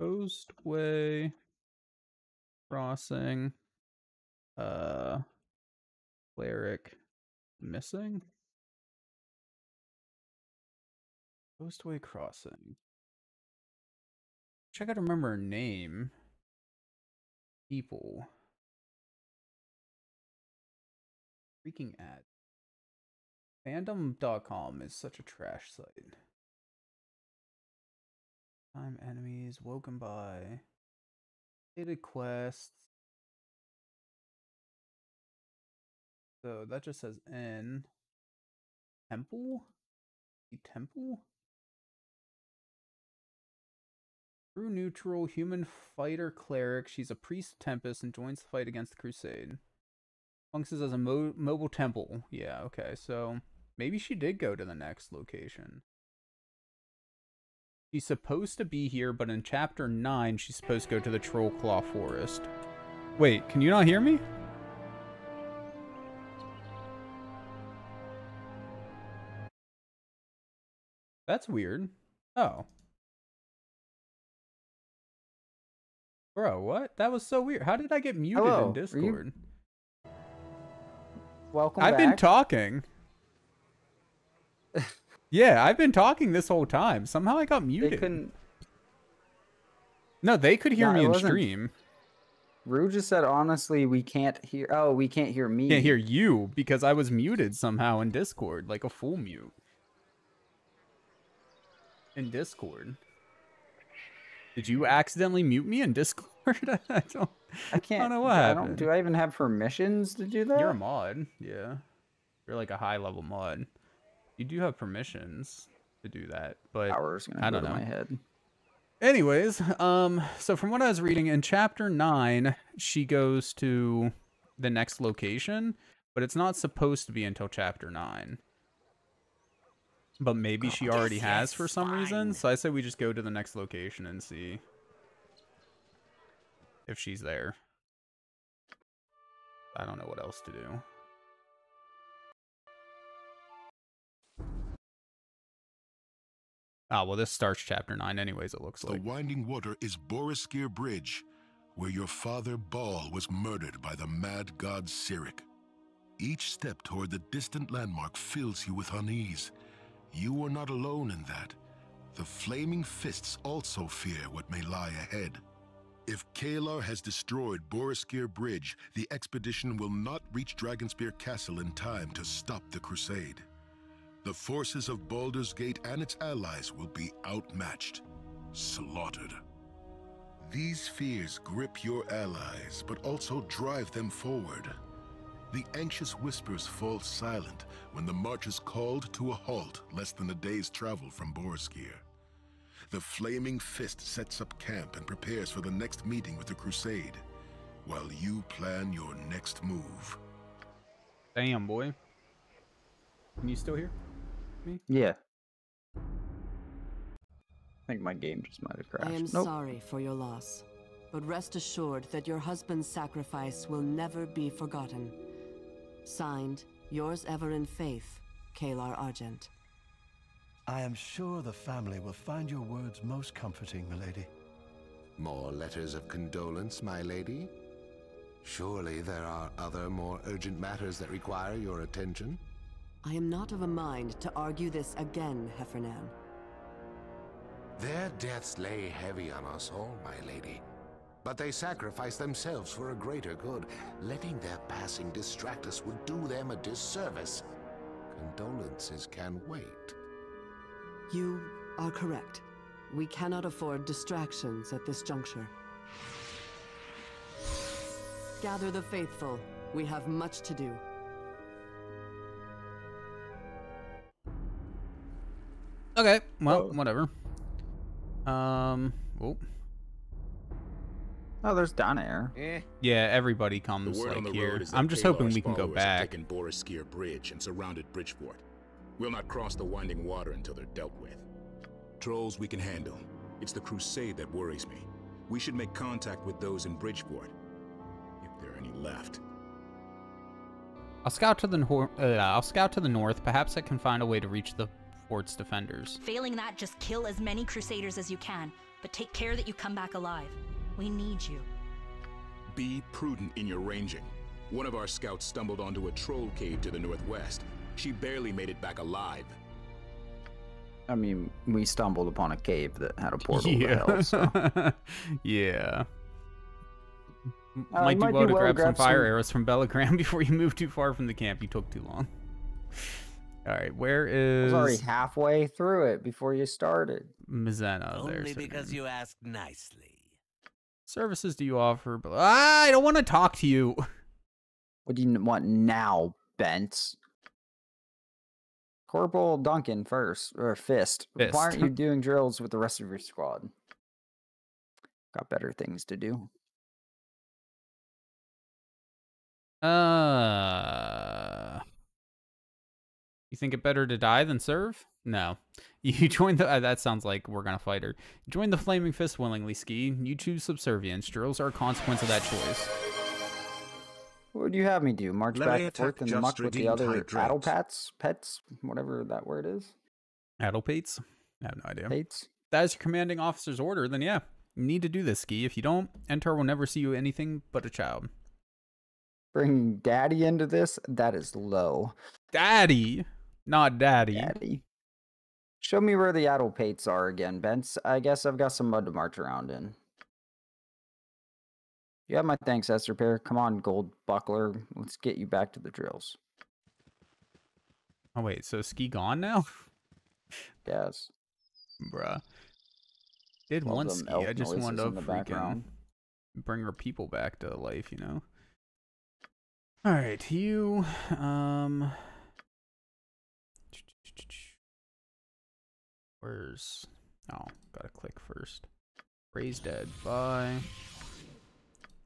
Coastway Crossing. Uh, cleric missing. Coastway Crossing. Check out to remember name. People. Freaking ad. Fandom.com is such a trash site. Time enemies woken by. Dated quests. So that just says N. Temple? The temple? True neutral human fighter cleric. She's a priest Tempest and joins the fight against the Crusade. Functions as a mo mobile temple. Yeah, okay, so maybe she did go to the next location. She's supposed to be here, but in chapter 9, she's supposed to go to the Trollclaw Forest. Wait, can you not hear me? That's weird. Oh. Bro, what? That was so weird. How did I get muted Hello, in are you- Discord? Welcome I've been talking. (laughs) yeah, I've been talking this whole time. Somehow I got They muted. couldn't. No, they could hear No, me in wasn't- stream. Rue just said, honestly, we can't hear. Oh, we can't hear me. Can't hear you because I was muted somehow in Discord, like a full mute. In Discord. Did you accidentally mute me in Discord? (laughs) I don't. I can't. I don't know what I happened. don't. Do I even have permissions to do that? You're a mod, yeah. You're like a high level mod. You do have permissions to do that, but Power's gonna I don't know. my head. Anyways, um, so from what I was reading in chapter nine, she goes to the next location, but it's not supposed to be until chapter nine. But maybe she already has for some reason, so I say we just go to the next location and see if she's there. I don't know what else to do. Ah, well, this starts chapter 9 anyways, it looks The like. The Winding Water is Boareskyr Bridge, where your father Baal was murdered by the mad god Cyric. Each step toward the distant landmark fills you with unease. You are not alone in that. The Flaming Fists also fear what may lie ahead. If Caelar has destroyed Boareskyr Bridge, the expedition will not reach Dragonspear Castle in time to stop the crusade. The forces of Baldur's Gate and its allies will be outmatched, slaughtered. These fears grip your allies, but also drive them forward. The anxious whispers fall silent when the march is called to a halt less than a day's travel from Boareskyr. The Flaming Fist sets up camp and prepares for the next meeting with the Crusade, while you plan your next move. Damn, boy. Can you still hear me? Yeah. I think my game just might have crashed. I am nope. sorry for your loss, but rest assured that your husband's sacrifice will never be forgotten. Signed, yours ever in faith, Caelar Argent. I am sure the family will find your words most comforting, milady. More letters of condolence, my lady? Surely there are other more urgent matters that require your attention? I am not of a mind to argue this again, Hephernaan. Their deaths lay heavy on us all, my lady. But they sacrificed themselves for a greater good. Letting their passing distract us would do them a disservice. Condolences can wait. You are correct. We cannot afford distractions at this juncture. Gather the faithful. We have much to do. Okay, well, whatever. Um, oh. Oh, there's Dynaheir. Eh. Yeah, everybody comes The word on like here. road is that I'm just Caelar's hoping we can go followers have back. taken Boareskyr Bridge and surrounded Bridgeport. We'll not cross the Winding Water until they're dealt with. Trolls we can handle. It's the crusade that worries me. We should make contact with those in Bridgeport. If there are any left. I'll scout to the uh, I'll scout to the north. Perhaps I can find a way to reach the fort's defenders. Failing that, just kill as many crusaders as you can, but take care that you come back alive. We need you. Be prudent in your ranging. One of our scouts stumbled onto a troll cave to the northwest. She barely made it back alive. I mean, we stumbled upon a cave that had a portal yeah. to hell, so. (laughs) yeah. M- Uh, might do might well be to well grab, to some grab fire some- arrows from Belegarm (laughs) before you move too far from the camp. You took too long. All right, where I was already halfway through it before you started. Mizhena? Only because you asked nicely. services do you offer? But ah, I don't want to talk to you. (laughs) What do you want now, Bence? Corporal Duncan first, or Fist. Why aren't you (laughs) doing drills with the rest of your squad? Got better things to do. Uh, you think it better to die than serve? No. (laughs) You join the. Uh, that sounds like we're gonna fight her. Join the Flaming Fist willingly, Skie. You choose subservience. Drills are a consequence of that choice. What would you have me do? March Let back me and forth attack in the just muck with the other hydrates. battle pats, pets, whatever that word is. Addlepates? I have no idea. Pates. That is your commanding officer's order. Then yeah, you need to do this, Skie. If you don't, Entar will never see you anything but a child. Bringing daddy into this, that is low. Daddy, not daddy. Daddy. Show me where the Addlepates are again, Bence. I guess I've got some mud to march around in. You have my thanks, Esther Pear. Come on, Gold Buckler. Let's get you back to the drills. Oh wait, so Skie gone now? (laughs) Yes. Bruh. Did Love them Skie. I just wanted to freaking bring her people back to life, you know. All right, you um Where's Oh, gotta click first. Raise dead bye.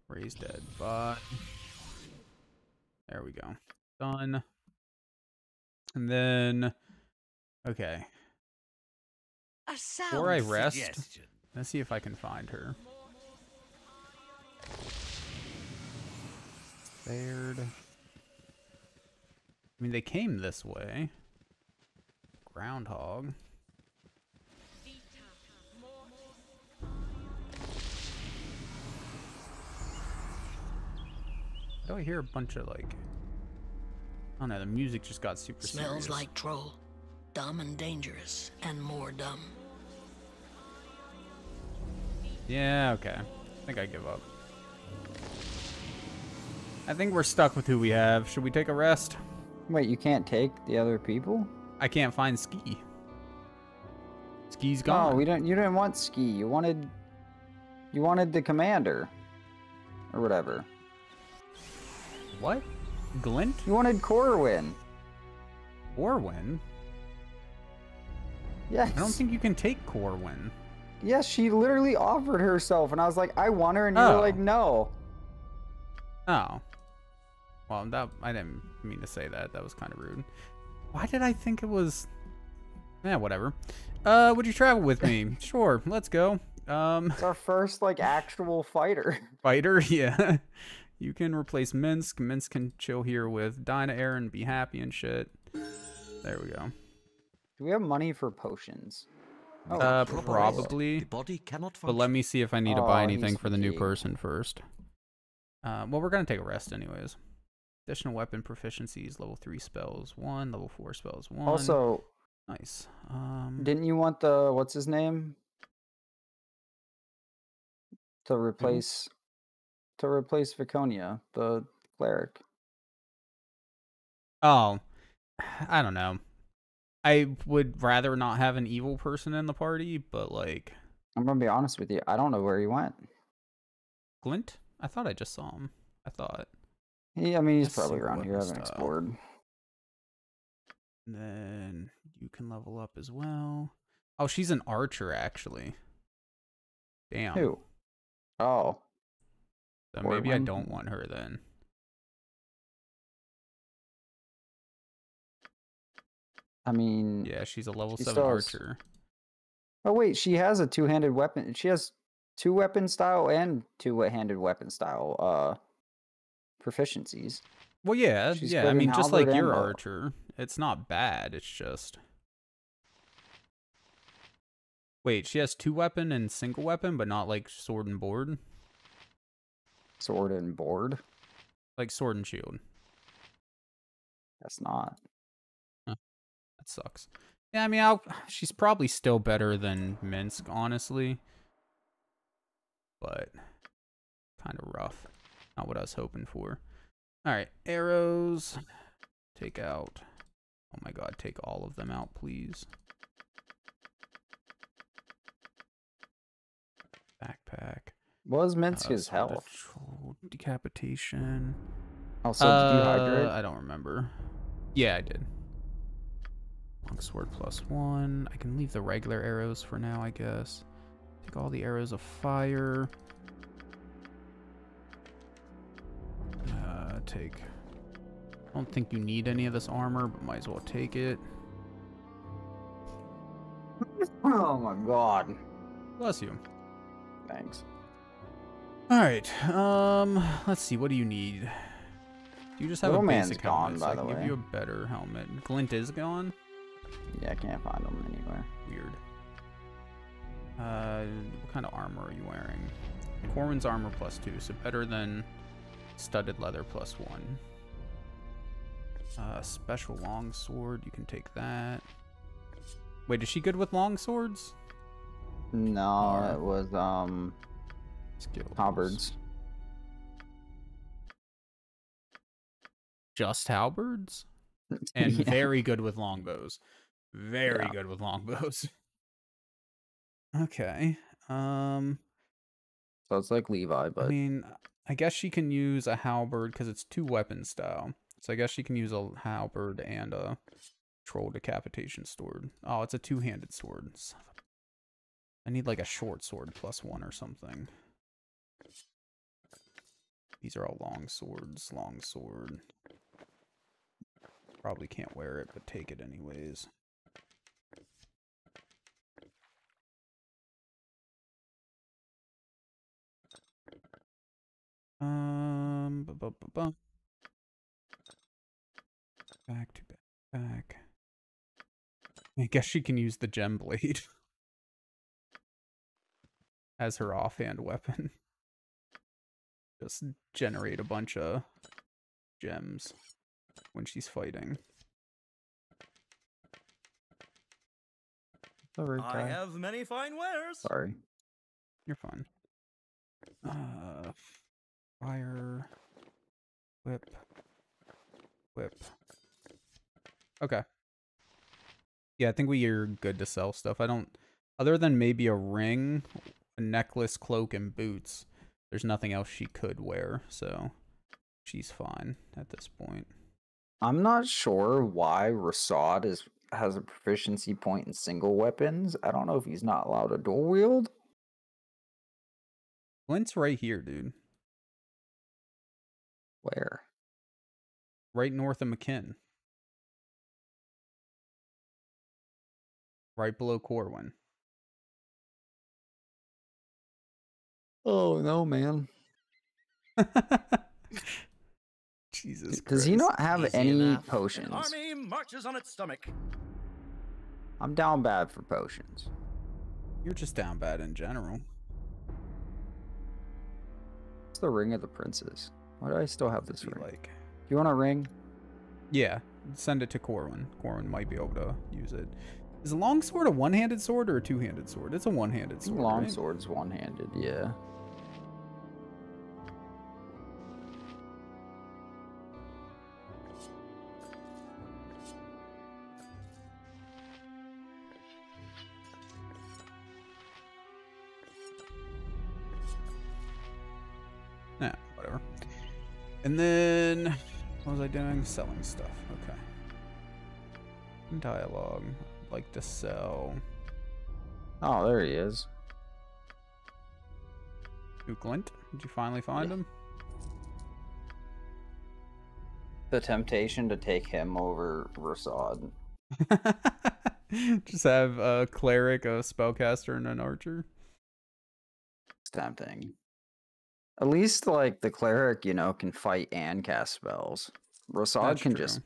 Raise dead bye. There we go. Done. And then okay. A sound Before I rest, suggestion. let's see if I can find her. Spared. I mean, they came this way. Groundhog. Do I hear a bunch of like? Oh no, the music just got super Smells serious. like troll. Dumb and dangerous, and more dumb. Yeah, okay. I think I give up. I think we're stuck with who we have. Should we take a rest? Wait, you can't take the other people? I can't find Skie. Skie's oh, gone. we don't. You didn't want Skie. You wanted. You wanted the commander, or whatever. What? Glint? You wanted Corwin. Corwin? Yes. I don't think you can take Corwin. Yes, she literally offered herself, and I was like, I want her, and you Oh. were like, no. Oh. Well, that I didn't mean to say that. That was kind of rude. Why did I think it was? Yeah, whatever. Uh, would you travel with me? (laughs) sure, let's go. Um, It's our first like actual fighter. fighter, (laughs) yeah. You can replace Minsc. Minsc can chill here with Dynaheir and be happy and shit. There we go. Do we have money for potions? Oh, uh, probably. Body cannot But let me see if I need to Oh, buy he's anything for the new person first. Uh, well, we're gonna take a rest anyways. Additional weapon proficiencies, level three spells one, level four spells one. Also, nice. Um, didn't you want the what's his name to replace to replace Viconia, the cleric? oh, (sighs) I don't know. I would rather not have an evil person in the party, but like I'm gonna be honest with you. I don't know where he went. Glint. I thought I just saw him. I thought. Yeah, I mean, he's Let's probably around here. I haven't explored. And then you can level up as well. Oh, she's an archer actually. Damn. Who? Oh, So maybe I don't want her then. I mean, Yeah, she's a level She seven has- archer. Oh wait, she has a two-handed weapon. She has two weapon style and two-handed weapon style uh proficiencies. Well, yeah, She's yeah. I mean, just like your archer, it's not bad. It's just. Wait, she has two weapon and single weapon, but not like sword and board. Sword and board. Like sword and shield. That's not. That sucks. Yeah, I mean, I'll, she's probably still better than Minsc, honestly. But kind of rough. Not what I was hoping for. All right, arrows. Take out. Oh my god, take all of them out, please. Backpack. What was sword of health? Decapitation. Also, did you hydrate? Uh, I don't remember. Yeah, I did. Longsword plus one. I can leave the regular arrows for now, I guess. Take all the arrows of fire. Uh, take. I don't think you need any of this armor, but might as well take it. (laughs) Oh my god. Bless you. Thanks. All right. Um, let's see. What do you need? Do You just have Little a man's basic gone, helmet. so by I can the give way. you a better helmet. Glint is gone. Yeah, I can't find him anywhere. Weird. Uh, what kind of armor are you wearing? Corwin's armor plus two, so better than studded leather plus one. Uh, special long sword. You can take that. Wait, is she good with long swords? No, Or- it was um Skills. halberds. Just halberds? (laughs) And Yeah. very good with longbows. Very Yeah. good with longbows. (laughs) Okay. Um, So it's like Levi, but I mean, I guess she can use a halberd because it's two weapon style. So I guess she can use a halberd and a troll decapitation sword. Oh, it's a two-handed sword. Son of a- I need like a short sword plus one or something. These are all long swords. Long sword. Probably can't wear it, but take it anyways. Um, back to back. I guess she can use the gem blade (laughs) as her offhand weapon. Just generate a bunch of gems when she's fighting. Sorry, I have many fine wares. Sorry. You're fine. Uh, fire, whip, whip. Okay. Yeah, I think we are good to sell stuff. I don't, other than maybe a ring, a necklace, cloak, and boots. There's nothing else she could wear, so she's fine at this point. I'm not sure why Rasaad is has a proficiency point in single weapons. I don't know if he's not allowed to dual wield. Glint's right here, dude. Where? Right north of M'Khiin. Right below Corwin. Oh no, man. (laughs) Jesus Does he not have Easy any enough. An potions? army marches on its stomach. I'm down bad for potions. You're just down bad in general. It's the ring of the princes. Why do I still have this ring? like, Do you want a ring? yeah, send it to Corwin. Corwin might be able to use it. Is a longsword a one-handed sword or a two-handed sword? It's a one-handed I think sword. long right? sword's one-handed. Yeah. And then, what was I doing? Selling stuff. Okay. Dialogue. I'd like to sell. Oh, there he is. Ooh, Glint. Did you finally find him? The temptation to take him over Rasaad. (laughs) Just have a cleric, a spellcaster, and an archer. It's tempting. At least like the cleric, you know, can fight and cast spells. Rasaad That's can true. just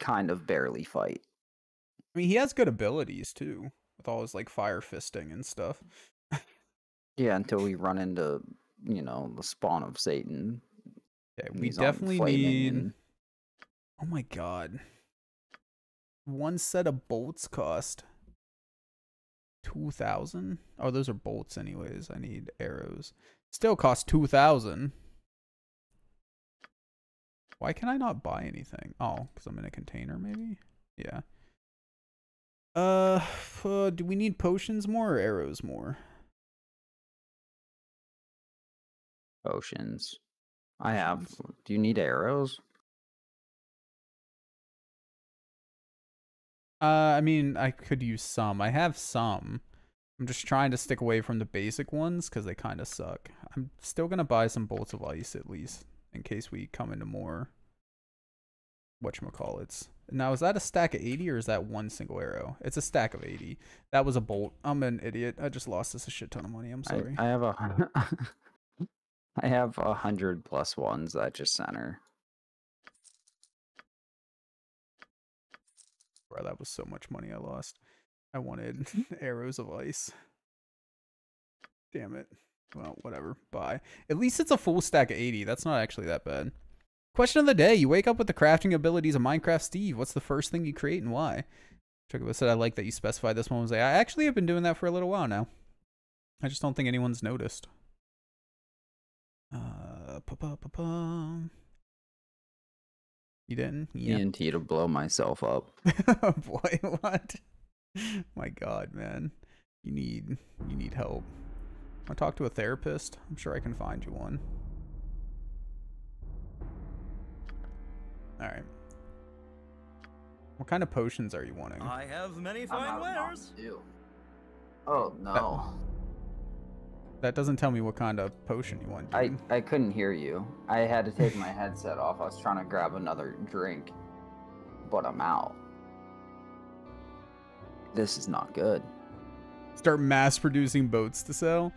kind of barely fight. I mean, he has good abilities too, with all his like fire fisting and stuff. Yeah, until we run into, you know, the spawn of Satan. Yeah, we definitely need. and- Oh my god. One set of bolts cost two thousand. Oh, those are bolts, anyways. I need arrows. Still cost two thousand. Why can I not buy anything? Oh, because I'm in a container, maybe. Yeah. Uh, uh, do we need potions more or arrows more? Potions. I have. Do you need arrows? Uh, I mean, I could use some. I have some. I'm just trying to stick away from the basic ones because they kind of suck. I'm still gonna buy some bolts of ice at least in case we come into more. Whatchamacallits. Now, is that a stack of 80 or is that one single arrow? It's a stack of 80. That was a bolt. I'm an idiot. I just lost us a shit ton of money. I'm sorry. I have a. (laughs) I have a hundred plus ones that just center. Bro, that was so much money I lost. I wanted (laughs) arrows of ice. Damn it. Well, whatever. Bye. At least it's a full stack of 80. That's not actually that bad. Question of the day. You wake up with the crafting abilities of Minecraft Steve. What's the first thing you create and why? Chocobo said, I like that you specified this one. Was like, I actually have been doing that for a little while now. I just don't think anyone's noticed. Uh, pa-pa-pa-pum. You didn't? Yeah. TNT to blow myself up. (laughs) Boy, what? (laughs) My God, man, you need you need help. I'll talk to a therapist. I'm sure I can find you one. All right. What kind of potions are you wanting? I have many fine wares. Mountain Oh no. That doesn't tell me what kind of potion you want. I. I couldn't hear you. I had to take my headset off. I was trying to grab another drink, but I'm out. This is not good. Start mass producing boats to sell.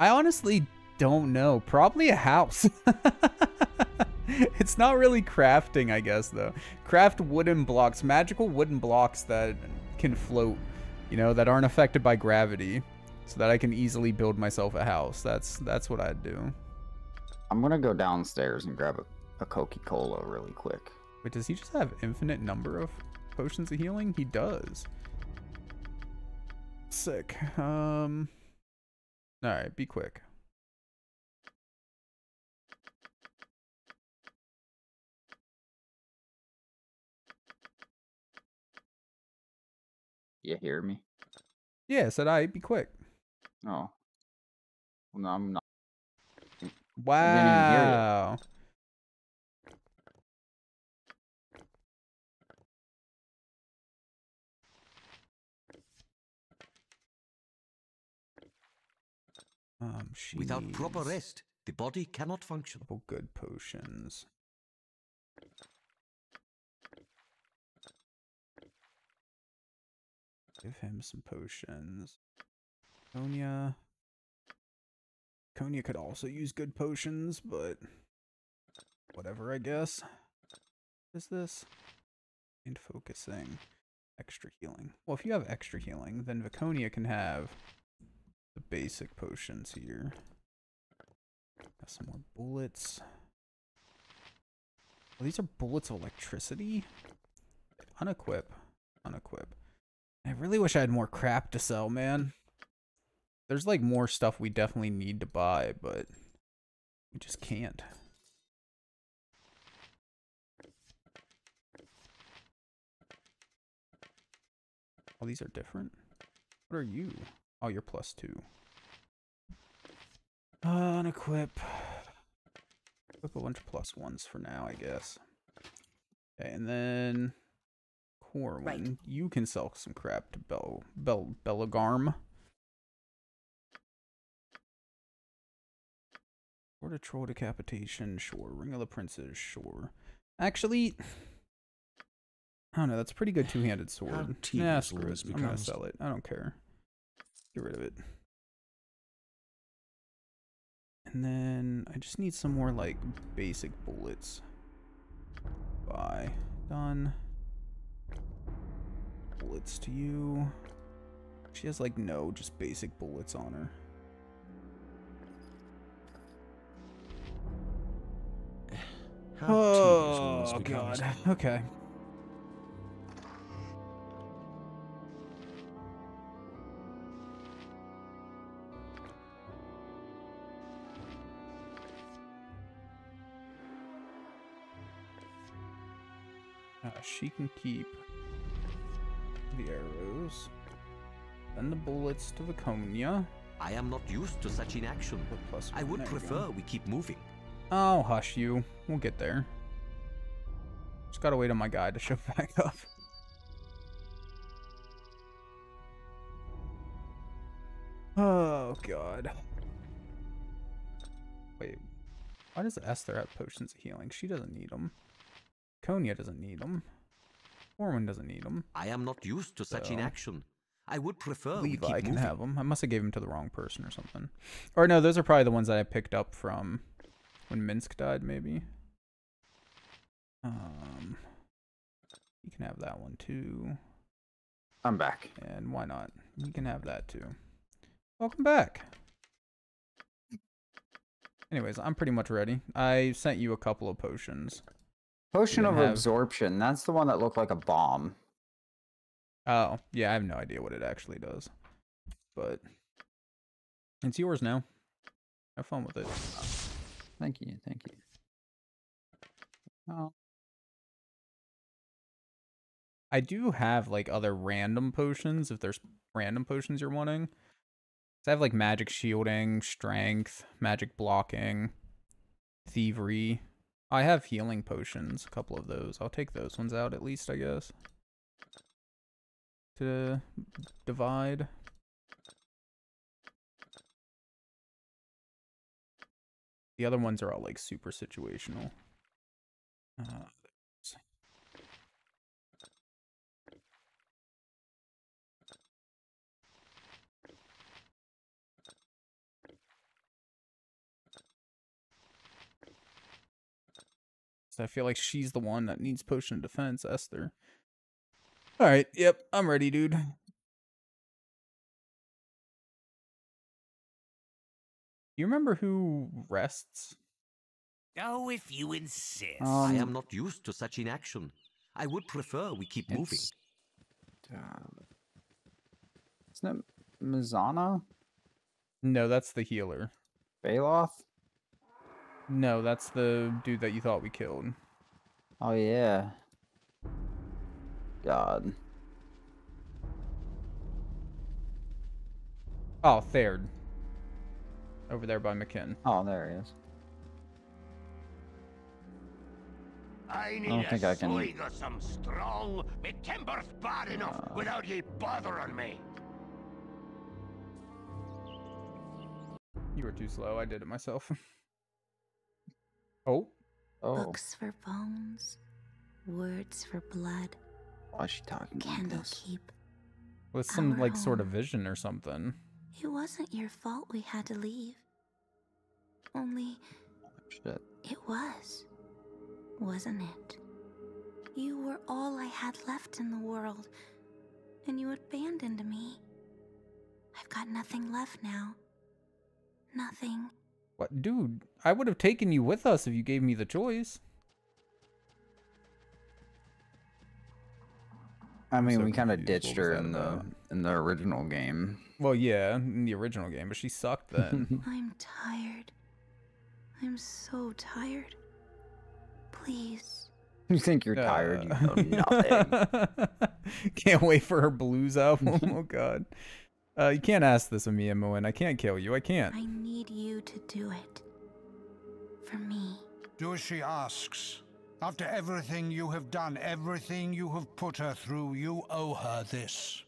I honestly don't know. Probably a house. (laughs) it's not really crafting, I guess, though. Craft wooden blocks, magical wooden blocks that can float, you know, that aren't affected by gravity, so that I can easily build myself a house. That's that's what I'd do. I'm gonna go downstairs and grab a, a Coca Cola really quick. Wait, does he just have infinite number of potions of healing? He does. Sick. Um. All right, be quick. You hear me? Yeah, said I. Be quick. Oh. Well, no, I'm not. Wow. Um, she Without proper rest, the body cannot function. couple good potions. Give him some potions. Konya. Konya could also use good potions, but whatever, I guess. What is this? And focusing. Extra healing. Well, if you have extra healing, then Viconia can have the basic potions here. Got some more bullets. Oh, these are bullets of electricity? Unequip. Unequip. I really wish I had more crap to sell, man. There's like more stuff we definitely need to buy, but we just can't. Oh, these are different? What are you? Oh, you're plus two. Uh, unequip. Equip a bunch of plus ones for now, I guess. Okay, and then Corwin, you can sell some crap to Bell Bel Belegarm. Or to troll decapitation, sure. Ring of the Princes, sure. Actually, I don't know. That's a pretty good two-handed sword. Yeah, screw all it. I'm gonna sell it. I don't care. Get rid of it. And then I just need some more like basic bullets. Bye. Done. Bullets to you. She has like no just basic bullets on her. How tedious all this Oh god. (laughs) Okay. She can keep the arrows. and the bullets to Viconia. I am not used to such inaction. Plus I would there you go. prefer we keep moving. Oh, hush you. We'll get there. Just gotta wait on my guy to show (laughs) back up. Oh, God. Wait. Why does Esther have potions of healing? She doesn't need them. Konya doesn't need them. Orwin doesn't need them. I am not used to such So- inaction. I would prefer we Levi keep can moving. have them. I must have gave them to the wrong person or something. Or no, those are probably the ones that I picked up from when Minsc died, maybe. Um, you can have that one too. I'm back. And why not? You can have that too. Welcome back. Anyways, I'm pretty much ready. I sent you a couple of potions. Potion of have- absorption. That's the one that looked like a bomb. Oh, yeah, I have no idea what it actually does. But it's yours now. Have fun with it. Thank you. Thank you. Oh. I do have like other random potions if there's random potions you're wanting. So I have like magic shielding, strength, magic blocking, thievery. I have healing potions, a couple of those. I'll take those ones out at least, I guess. To divide. The other ones are all like super situational. Uh, I feel like she's the one that needs potion of defense, Esther. All right, yep, I'm ready, dude. You remember who rests? Oh, if you insist. I Um, am not used to such inaction. I would prefer we keep moving. It's, uh, isn't it Mizhena? No, that's the healer. Baeloth? No, that's the dude that you thought we killed. Oh yeah. God. Oh, Third. Over there by M'Khiin. Oh, there he is. I need don't a think I can- swig of some strong. Me timber's bad enough Uh. without ye bothering me. You were too slow. I did it myself. (laughs) oh. Oh. Books oh. for bones, words for blood. Why is she talking like this? Candlekeep. With some Our like sort of vision or something. It wasn't your fault we had to leave. Only Shit. it was, wasn't it? You were all I had left in the world, and you abandoned me. I've got nothing left now. Nothing. What, dude? I would have taken you with us if you gave me the choice. I mean, so we kind of ditched her that in the in the original game. Well, yeah, in the original game, but she sucked then. (laughs) I'm tired. I'm so tired. Please. You think you're tired? You (laughs) know Uh, nothing. (laughs) can't wait for her blues album. oh god. Uh, you can't ask this of me, Moen. I can't kill you. I can't. I need you to do it. For me. Do as she asks. After everything you have done, everything you have put her through, you owe her this.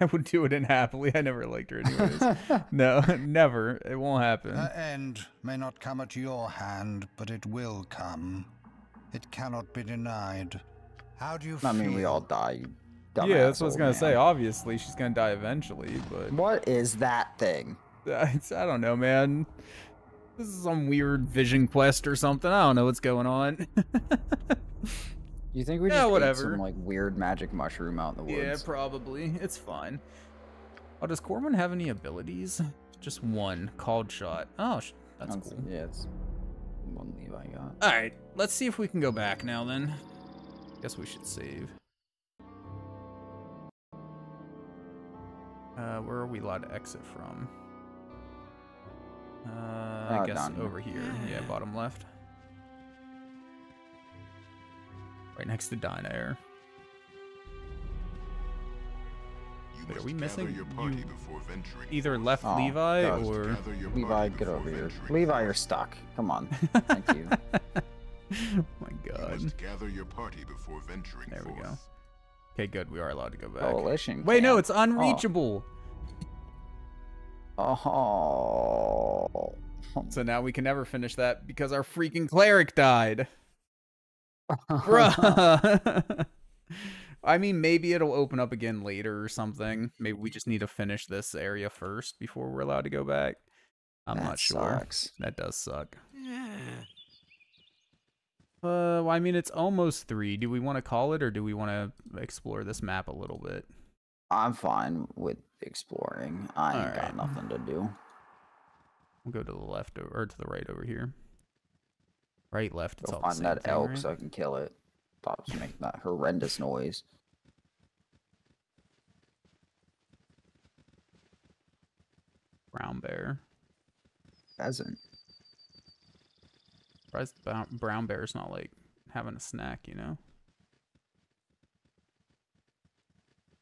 I would do it unhappily. I never liked her anyways. (laughs) no, (laughs) never. It won't happen. Her end may not come at your hand, but it will come. It cannot be denied. How do you feel? I mean, we all die. You yeah, that's what I was gonna man. say. Obviously, she's gonna die eventually, but What is that thing? (laughs) It's, I don't know, man. This is some weird vision quest or something. I don't know what's going on. (laughs) You think we just ate whatever. some like weird magic mushroom out in the woods? yeah, probably. It's fine. Oh, does Corwin have any abilities? Just one, called shot. Oh, that's That's- cool. Yeah, it's one leave I got. All right, let's see if we can go back now. Then, guess we should save. Uh, where are we allowed to exit from? Uh, I Uh, guess down here. over here. Yeah, bottom left. Right next to Dynaheir. Wait, are we missing? your party You venturing either left Oh, Levi God. or Levi, get over here. Levi, you're stuck. Come on. Thank you. (laughs) oh my You god. must gather your party before venturing There we forth. go. Okay, good. We are allowed to go back. Coalition Wait, no, it's oh. unreachable. Oh. So now we can never finish that because our freaking cleric died. (laughs) Bruh. (laughs) I mean, maybe it'll open up again later or something. Maybe we just need to finish this area first before we're allowed to go back. I'm That not sure. sucks. That does suck. Uh, well, I mean, it's almost three. Do we want to call it, or do we want to explore this map a little bit? I'm fine with exploring. I ain't Alright. got nothing to do. We'll go to the left or to the right over here. Right, left. It's Go all find that thing, elk right? so I can kill it. Was making that horrendous noise. Brown bear. Pheasant. Surprised the brown- bear's not like having a snack, you know?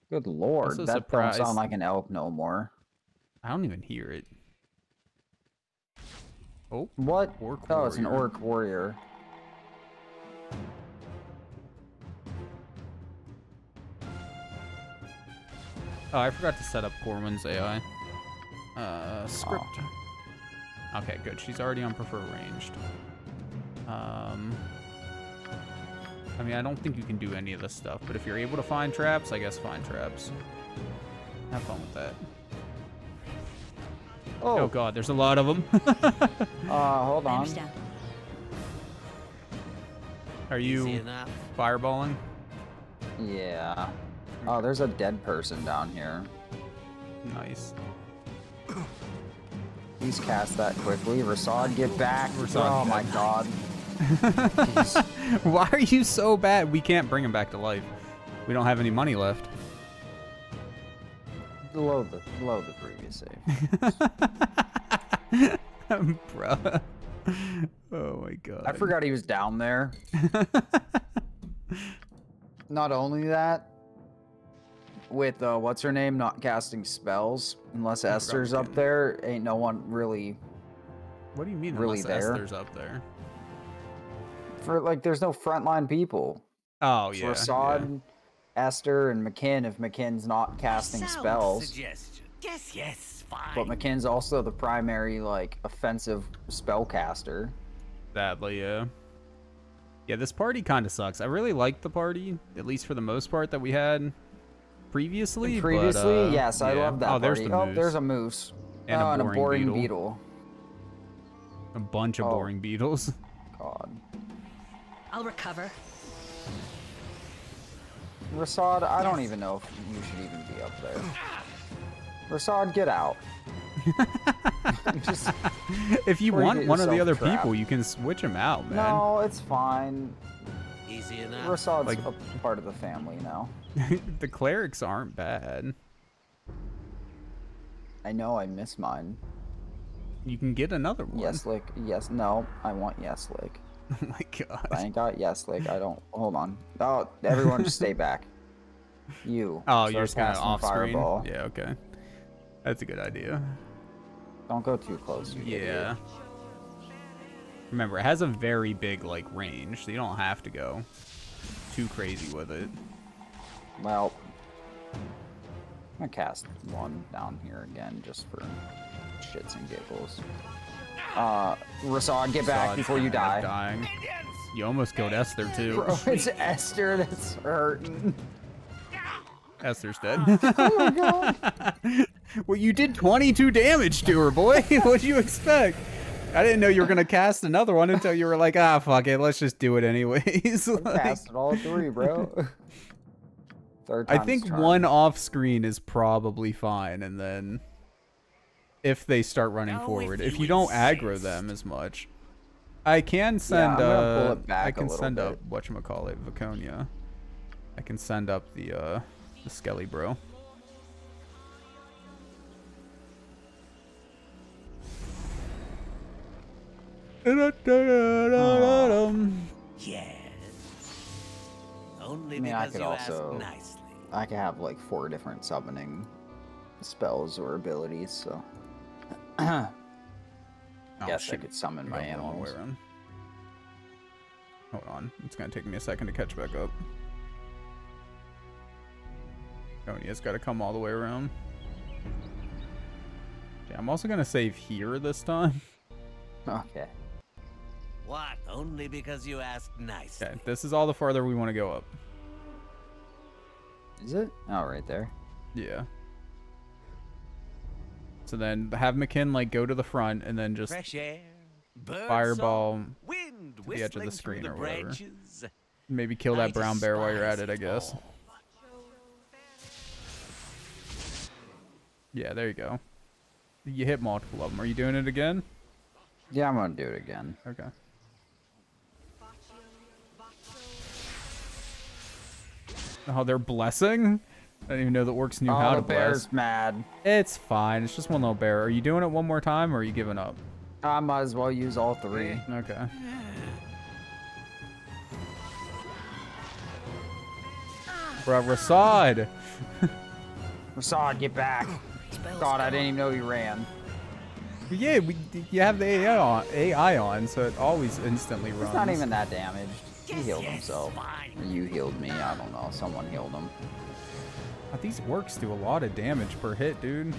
Good lord, Also that don't sound like an elk no more. I don't even hear it. Oh, What? Orc oh, it's an orc warrior. Oh, I forgot to set up Corwin's AI. Uh, script. Oh. Okay, good. She's already on prefer ranged. Um, I mean, I don't think you can do any of this stuff, but if you're able to find traps, I guess find traps. Have fun with that. Oh, Oh god, there's a lot of them. (laughs) uh, hold on. Are you fireballing? Yeah. Oh, there's a dead person down here. Nice. He's cast that quickly. Rasaad, get back. Rasaad, oh my dead. god. (laughs) Why are you so bad? We can't bring him back to life. We don't have any money left. Load the load the previous save. (laughs) Bruh. Oh my god. I forgot he was down there. (laughs) Not only that, with uh, what's her name not casting spells, unless Esther's up there, ain't no one really What do you mean really unless there. Esther's up there? For like. There's no frontline people. Oh It's yeah. Rasaad, Esther, and M'Khiin. If M'Khiin's not casting Sound spells, Suggestion. Yes, yes, fine. but M'Khiin's also the primary like offensive spellcaster. Sadly, yeah. Yeah, this party kind of sucks. I really liked the party, at least for the most part that we had previously. but, Previously, uh, yes, I yeah. love that Oh, there's party. the oh, there's a moose. And a oh, and a boring boring beetle. beetle. a bunch of Oh. boring beetles. God. I'll recover. Rasaad, I don't even know if you should even be up there. Rasaad, get out. (laughs) Just, if you want one of the other trapped. people, you can switch them out, man. no, it's fine. Easy enough. Rasaad's Like- a part of the family now. (laughs) the clerics aren't bad. I know I miss mine. You can get another one. Yeslick, yes, no, I want Yeslick. (laughs) Oh my god. I ain't got like I don't. Hold on. Oh, everyone, just stay back. (laughs) You. Oh, you're just gonna casting off screen. fireball. Yeah, okay. That's a good idea. Don't go too close. You idiot. Yeah. Remember, it has a very big like range, so you don't have to go too crazy with it. Well, I'm gonna cast one down here again just for shits and giggles. Uh, Rasaad, get back before you die. Dying. You almost killed Esther too. Bro, it's Esther that's hurting. Esther's dead. (laughs) oh my god. (laughs) well, you did 22 damage to her, boy. (laughs) What'd you expect? I didn't know you were gonna cast another one until you were like, ah, fuck it, let's just do it anyways. like, Casted all three, bro. Third I think one off screen is probably fine, and then if they start running Now, if forward, you if you don't aggro them as much, I can send. I'm gonna pull uh, it back I a can little send bit. up what you call it, Viconia. I can send up the uh, the Skelly bro. Yes. Only I mean, I because could also. I could have like four different summoning spells or abilities, so. Oh, Guess I could summon my going the animals. Hold on, it's gonna take me a second to catch back up. Viconia's got to come all the way around. Yeah, I'm also gonna save here this time. (laughs) Okay. What? Only because you asked nicely. Okay, this is all the farther we want to go up. Is it? Oh, right there. Yeah. So then have M'Khiin like go to the front and then just Fresh air, bird fireball song, wind to the edge of the screen the or whatever. branches. Maybe kill I that brown bear while you're at it, I guess. all. Yeah, there you go. You hit multiple of them. Are you doing it again? Yeah, I'm gonna do it again. Okay. Oh, they're blessing? I didn't even know that orcs knew oh, how to bless. bear's mad. It's fine. It's just one little bear. Are you doing it one more time or are you giving up? I might as well use all three. Okay. Bro, Rasaad! (laughs) Rasaad, get back. God, I didn't even know he ran. Yeah, we, you have the AI on, AI on, so it always instantly runs. He's not even that damaged. He healed himself. Or you healed me. I don't know. Someone healed him. God, these orcs do a lot of damage per hit, dude.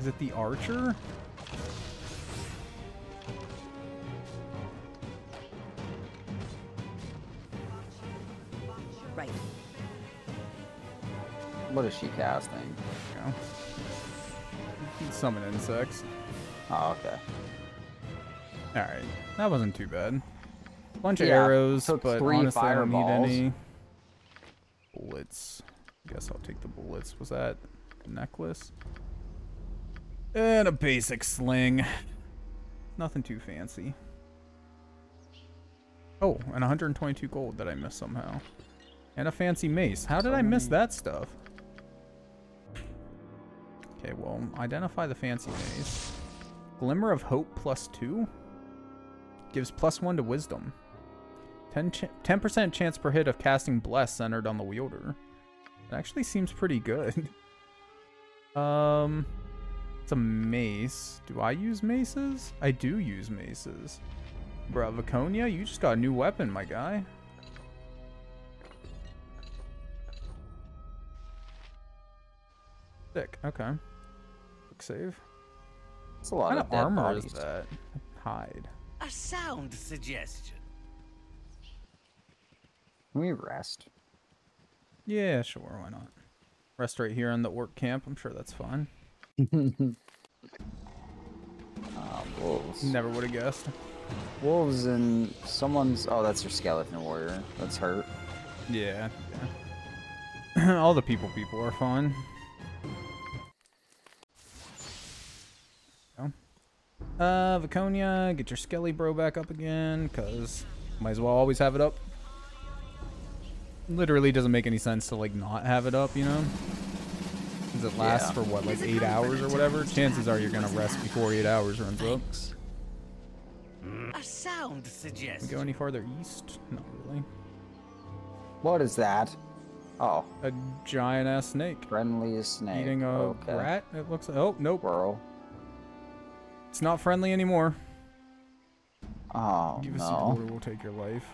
Is it the archer? Right. What is she casting? Yeah. Summon insects. Oh, okay. Alright, that wasn't too bad. Bunch of arrows, took but three honestly I don't need any bullets. Guess I'll take the bullets. Was that the necklace? And a basic sling. Nothing too fancy. Oh, and 122 gold that I missed somehow. And a fancy mace. How did I miss that stuff? Okay, well, identify the fancy mace. Glimmer of Hope plus two? Gives plus one to wisdom. 10 ch 10% chance per hit of casting Bless centered on the wielder. It actually seems pretty good. (laughs) um, it's a mace. Do I use maces? I do use maces. Bruh, Viconia, you just got a new weapon, my guy. Sick, okay. Quick save. It's a lot What of kind dead of armor bodies. is that? Hide. A sound suggestion. Can we rest? Yeah, sure, why not? Rest right here in the orc camp. I'm sure that's fine. Uh, (laughs) wolves. Never would have guessed. Wolves and someone's. Oh, that's your skeleton warrior. That's hurt. Yeah, yeah. (clears throat) All the people people are fine. Uh, Viconia, get your Skelly Bro back up again, because might as well always have it up. Literally doesn't make any sense to, like, not have it up, you know? Because it lasts Yeah. for, what, like, eight hours or whatever? Chances are you're going to rest before eight hours runs up. A sound We suggestion. go any farther east? Not really. What is that? Oh, A giant ass snake. Friendly snake. Eating a okay. rat, it looks like. Oh, nope. Squirrel. It's not friendly anymore. Oh Give us no. a quarter, we'll take your life.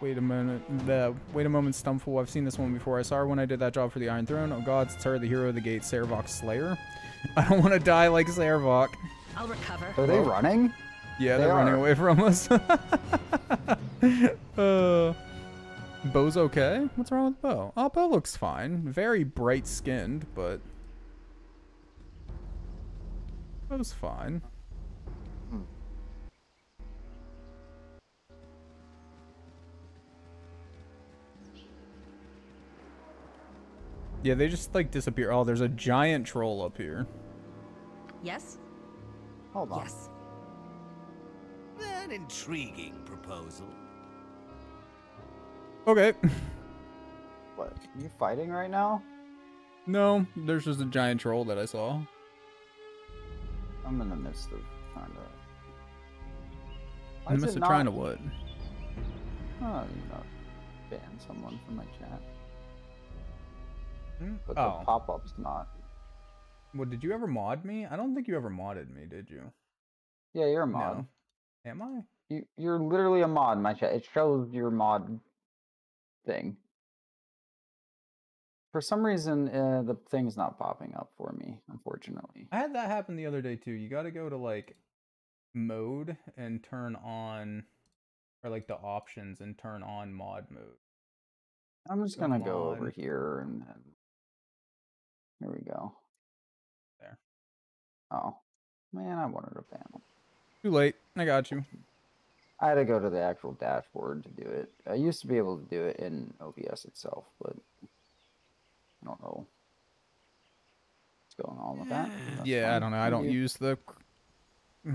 Wait a minute. The wait a moment, Stumpful. I've seen this one before. I saw her when I did that job for the Iron Throne. Oh gods, it's her, the hero of the gate, Sarevok Slayer. (laughs) I don't want to die like Sarevok. I'll recover. Are they running? Yeah, They they're running away from us. (laughs) uh, Bo's okay? What's wrong with Bo? Oh, Bo looks fine. Very bright skinned, but Bo's fine. Yeah, they just like disappear. Oh, there's a giant troll up here. Yes? Hold on. Yes. An intriguing proposal. Okay. (laughs) What? You fighting right now? No, there's just a giant troll that I saw. I'm in the midst of trying to. Why In the midst it of trying to not- what? Oh, you know, ban someone from my chat. But Oh. the pop-up's not. What did you ever mod me? I don't think you ever modded me, did you? Yeah, you're a mod. No. Am I? You you're literally a mod in my chat. It shows your mod thing. For some reason, uh, the thing's not popping up for me, unfortunately. I had that happen the other day too. You got to go to like mode and turn on, or like the options and turn on mod mode. I'm just Come gonna go over here and then here we go. There. Oh man, I wanted a panel. Too late. I got you. I had to go to the actual dashboard to do it. I used to be able to do it in OBS itself, but I don't know what's going on with that. Eh, That's yeah, I don't know. I don't use the. (laughs)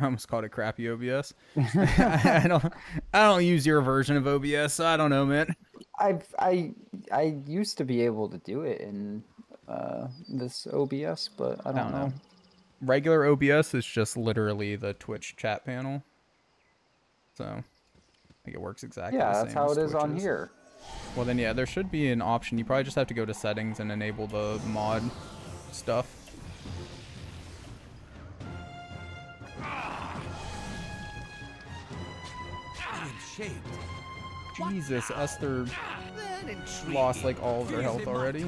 I almost called it crappy OBS. (laughs) (laughs) I don't. I don't use your version of OBS. So I don't know, man. I I I used to be able to do it in uh, this OBS, but I don't, know. Regular OBS is just literally the Twitch chat panel. So, I think it works exactly Yeah, the that's same how as it is on Twitch's. here. Well, then, yeah, there should be an option. You probably just have to go to settings and enable the mod stuff. Jesus, Esther lost like all of their health already.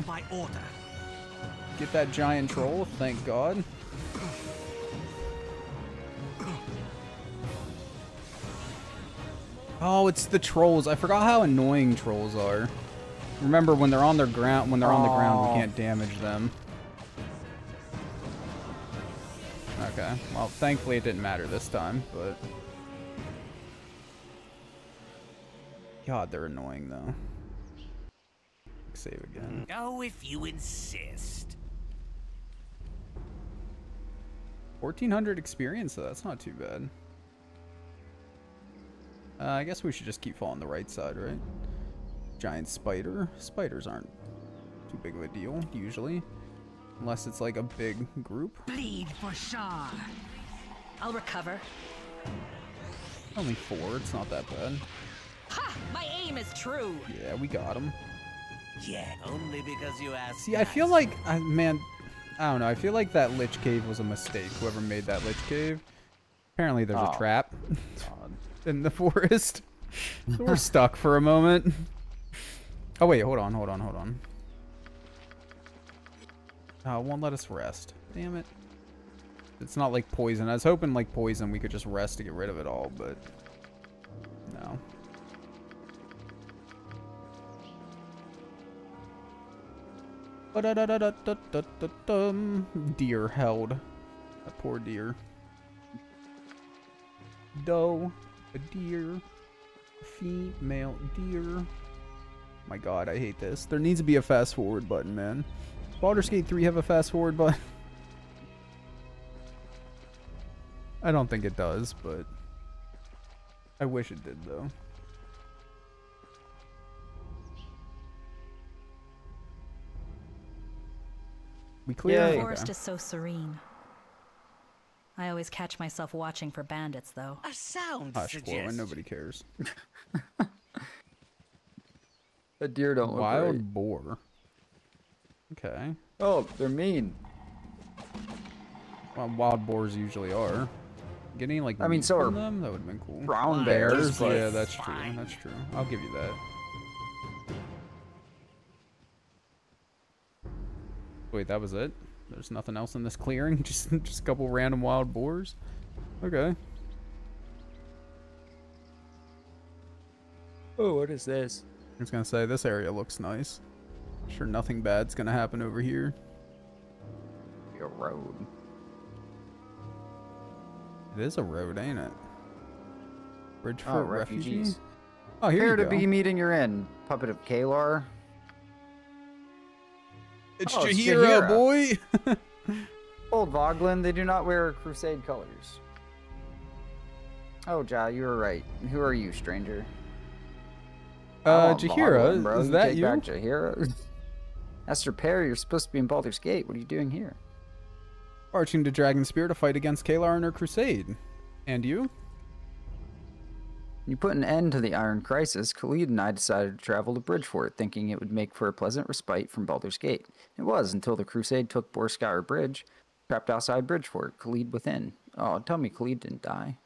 By order. Get that giant troll, thank God. Oh, it's the trolls. I forgot how annoying trolls are. Remember when they're on their ground when they're on the ground we can't damage them. Okay. Well, thankfully it didn't matter this time, but God, they're annoying though. Save again. Oh, if you insist. 1400 experience, so that's not too bad. Uh, I guess we should just keep following the right side, right? Giant spider. Spiders aren't too big of a deal, usually. Unless it's like a big group. Bleed for Shah. I'll recover. Only four, it's not that bad. Ha! My aim is true. Yeah, we got him. Yeah, only because you asked. See, I feel like, I, man, I don't know. I feel like that Lich Cave was a mistake, whoever made that Lich Cave. Apparently there's Oh, a trap (laughs) in the forest. (laughs) so we're stuck for a moment. Oh, wait, hold on, hold on, hold on. Uh, it won't let us rest. Damn it. It's not like poison. I was hoping like poison we could just rest to get rid of it all, but no. Deer held. A poor deer. Doe. A deer. Female deer. My god, I hate this. There needs to be a fast forward button, man. Baldur's Gate 3 have a fast forward button? (laughs) I don't think it does, but I wish it did though. We clear. The Okay. forest is so serene. I always catch myself watching for bandits, though. A sound Hush, suggests. Corwin, nobody cares. (laughs) The deer don't look Wild right. boar. Okay. Oh, they're mean. Well, wild boars usually are. Getting any like I mean, meat so are them? That would have been cool. brown bears, but- Yeah, that's true. That's true. I'll give you that. Wait, that was it? There's nothing else in this clearing? (laughs) Just, just a couple random wild boars? Okay. Oh, what is this? I was gonna say, this area looks nice. I'm sure nothing bad's gonna happen over here. Be a road. It is a road, ain't it? Bridge for oh, refugees. refugees. Oh, here to go. be meeting your end, puppet of Caelar. It's Oh, Jaheira, boy. (laughs) Old Voghiln, they do not wear crusade colors. Oh, Ja, you were right. Who are you, stranger? Uh, Jaheira, Voghiln, bro. is that you? Back (laughs) Jaheira. Esther Perry, you're supposed to be in Baldur's Gate. What are you doing here? Marching to Dragonspear to fight against Caelar and her crusade. And you? You put an end to the Iron Crisis, Khalid and I decided to travel to Bridgefort, thinking it would make for a pleasant respite from Baldur's Gate. It was until the Crusade took Boareskyr Bridge, trapped outside Bridgefort, Khalid within. Oh, tell me Khalid didn't die.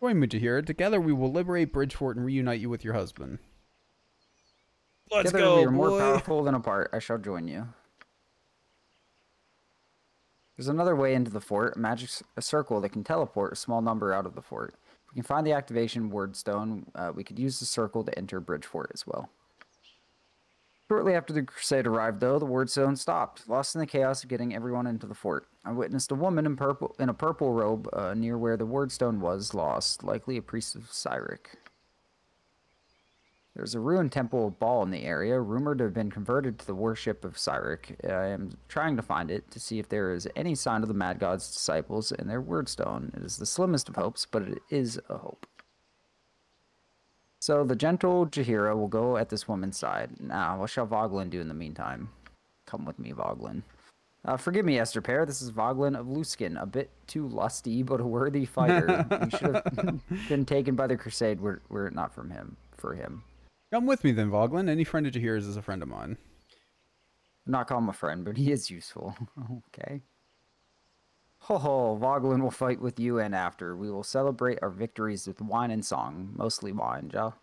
Join me, Jaheira. Together we will liberate Bridgefort and reunite you with your husband. Let's Together go, we are more boy. powerful than apart. I shall join you. There's another way into the fort, a magic s- a circle that can teleport a small number out of the fort. We can find the activation word stone, uh, we could use the circle to enter Bridgefort as well. Shortly after the crusade arrived, though, the word stone stopped, lost in the chaos of getting everyone into the fort. I witnessed a woman in purple in a purple robe uh, near where the word stone was lost, likely a priest of Cyric. There's a ruined temple of Baal in the area, rumored to have been converted to the worship of Cyric. I am trying to find it to see if there is any sign of the Mad God's disciples in their wordstone. It is the slimmest of hopes, but it is a hope. So the gentle Jaheira will go at this woman's side. Now, what shall Voghiln do in the meantime? Come with me, Voghiln. Uh, forgive me, Esther Pear. This is Voghiln of Luskan, a bit too lusty, but a worthy fighter. (laughs) you should have (laughs) been taken by the Crusade were, were it not from him. For him. Come with me then, Voghiln. Any friend of Jaheira's is a friend of mine. I'm not call him a friend, but he is useful. (laughs) okay. Ho ho, Voghiln will fight with you and after. We will celebrate our victories with wine and song. Mostly wine, Joe.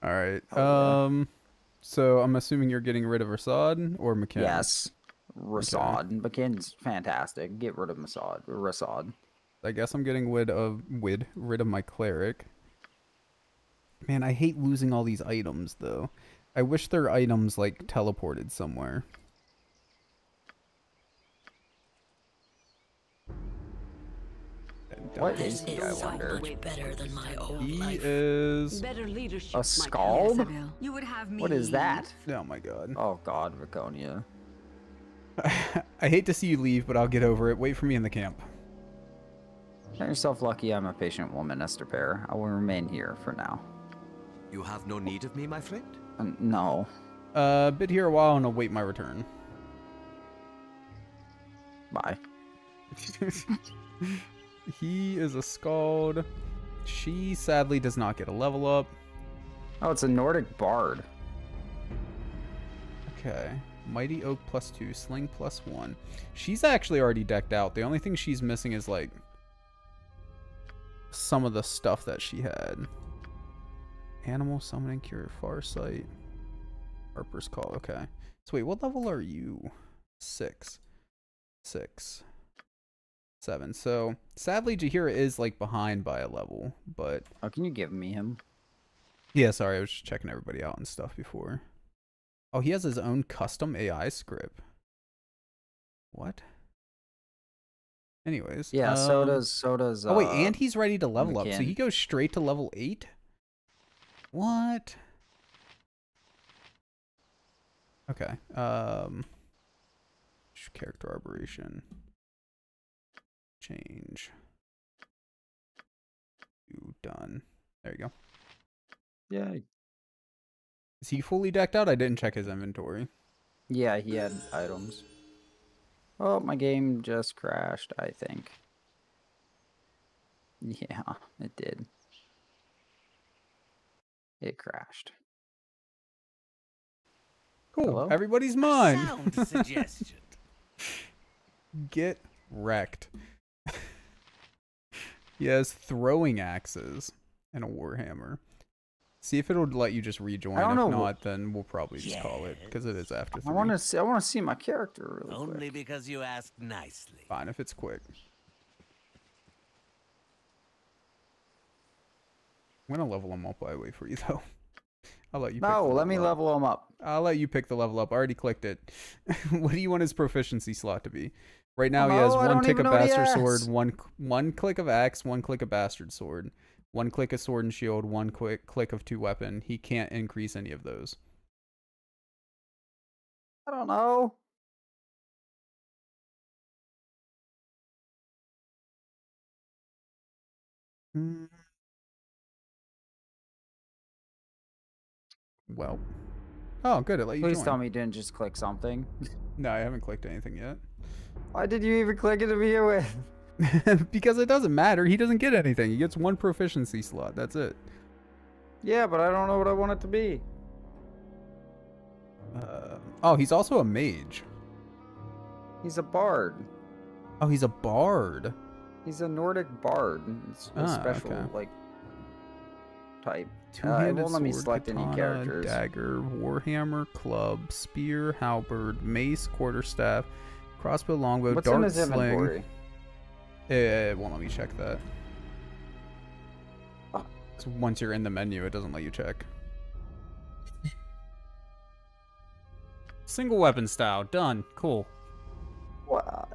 All right. Oh, um, so I'm assuming you're getting rid of Rasaad or M'Khiin. Yes. Rasaad. M'Khiin's fantastic. Get rid of Masad. Rasaad. I guess I'm getting rid of wid rid of my cleric. Man, I hate losing all these items though. I wish their items like teleported somewhere. What is he, I wonder? way better than my old He life. is Better leadership. A skald? You would have me. What is that? Oh my god. Oh god, Viconia. (laughs) I hate to see you leave, but I'll get over it. Wait for me in the camp. Count yourself lucky I'm a patient woman, Esther Pear. I will remain here for now. You have no need of me, my friend? Uh, no. Uh, bid here a while and await my return. Bye. (laughs) he is a skald. She sadly does not get a level up. Oh, it's a Nordic bard. Okay. Mighty Oak plus two, Sling plus one. She's actually already decked out. The only thing she's missing is like some of the stuff that she had. Animal summoning cure, Farsight. Harper's Call. Okay. So wait, what level are you? Six. Six. Seven. So sadly Jaheira is like behind by a level, but Oh, can you give me him? yeah, sorry, I was just checking everybody out and stuff before. Oh, he has his own custom AI script. What? Anyways. Yeah, so um, does so does. Oh wait, uh, and he's ready to level up, so he goes straight to level eight. What? Okay. Um. Character arbitration. Change. You done. There you go. Yeah. Is he fully decked out? I didn't check his inventory. Yeah, he had items. Oh, my game just crashed, I think. (laughs) Yeah, it did. It crashed. Cool. Hello? Everybody's mine. Sound suggestion. (laughs) Get wrecked. (laughs) he has throwing axes and a warhammer. See if it'll let you just rejoin. I don't if know wh- not, then we'll probably just call it because it is after I want to see. I want to see my character really Only quick. because you asked nicely. Fine if it's quick. I'm gonna level them up by the way for you (laughs) though. I'll let you. pick No, the let me up. level them up. I'll let you pick the level up. I already clicked it. (laughs) what do you want his proficiency slot to be? Right now he Oh, has one tick of bastard sword, one one click of axe, one click of bastard sword, one click of sword and shield, one quick click of two weapon. He can't increase any of those. I don't know. Hmm. Well. Oh, good. It let you Please join. tell me you didn't just click something. (laughs) No, I haven't clicked anything yet. Why did you even click it to begin with? (laughs) because it doesn't matter. He doesn't get anything. He gets one proficiency slot. That's it. Yeah, but I don't know what I want it to be. Uh, oh, he's also a mage. He's a bard. Oh, he's a bard. He's a Nordic bard. It's a Ah, special okay. like type. Uh, it Two-handed let sword, select any katana, characters. Dagger, warhammer, club, spear, halberd, mace, quarterstaff, crossbow, longbow, What's dart, sling. inventory? It won't let me check that. So once you're in the menu, it doesn't let you check. Single weapon style, done. Cool. What?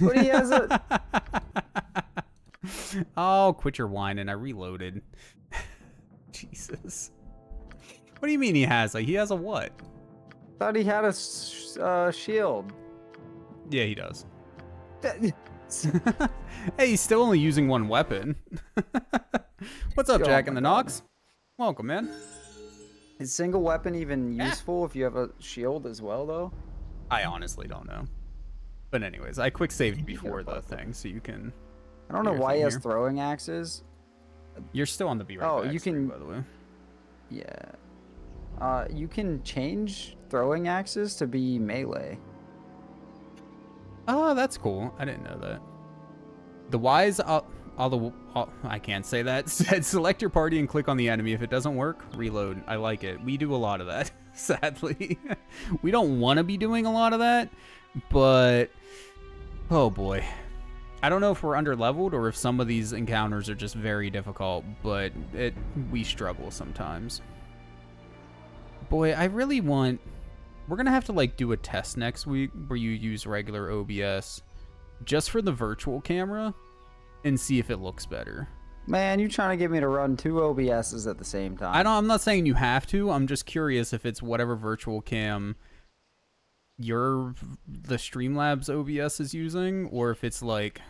But he has a. (laughs) oh, quit your whining. I reloaded. (laughs) Jesus. (laughs) What do you mean he has? Like he has a what? Thought he had a uh, shield. Yeah, he does. (laughs) (laughs) hey, he's still only using one weapon. What's up, Oh Jack in the. Knox? Welcome, man. Is single weapon even useful if you have a shield as well, though? I honestly don't know. But anyways, I quick saved before the thing, so you can. I don't know why he has here. throwing axes. You're still on the B right Oh, you can- by the way. Yeah. Uh, you can change throwing axes to be melee. Oh, that's cool. I didn't know that. The wise, all, all the, all, I can't say that. (laughs) Said select your party and click on the enemy. If it doesn't work, reload. I like it. We do a lot of that. (laughs) Sadly, (laughs) we don't want to be doing a lot of that, but oh boy, I don't know if we're under leveled or if some of these encounters are just very difficult. But it, we struggle sometimes. Boy, I really want. We're gonna have to like do a test next week where you use regular OBS just for the virtual camera and see if it looks better. Man, you're trying to get me to run two OBSs at the same time? I don't I'm not saying you have to. I'm just curious if it's whatever virtual cam your the Streamlabs OBS is using or if it's like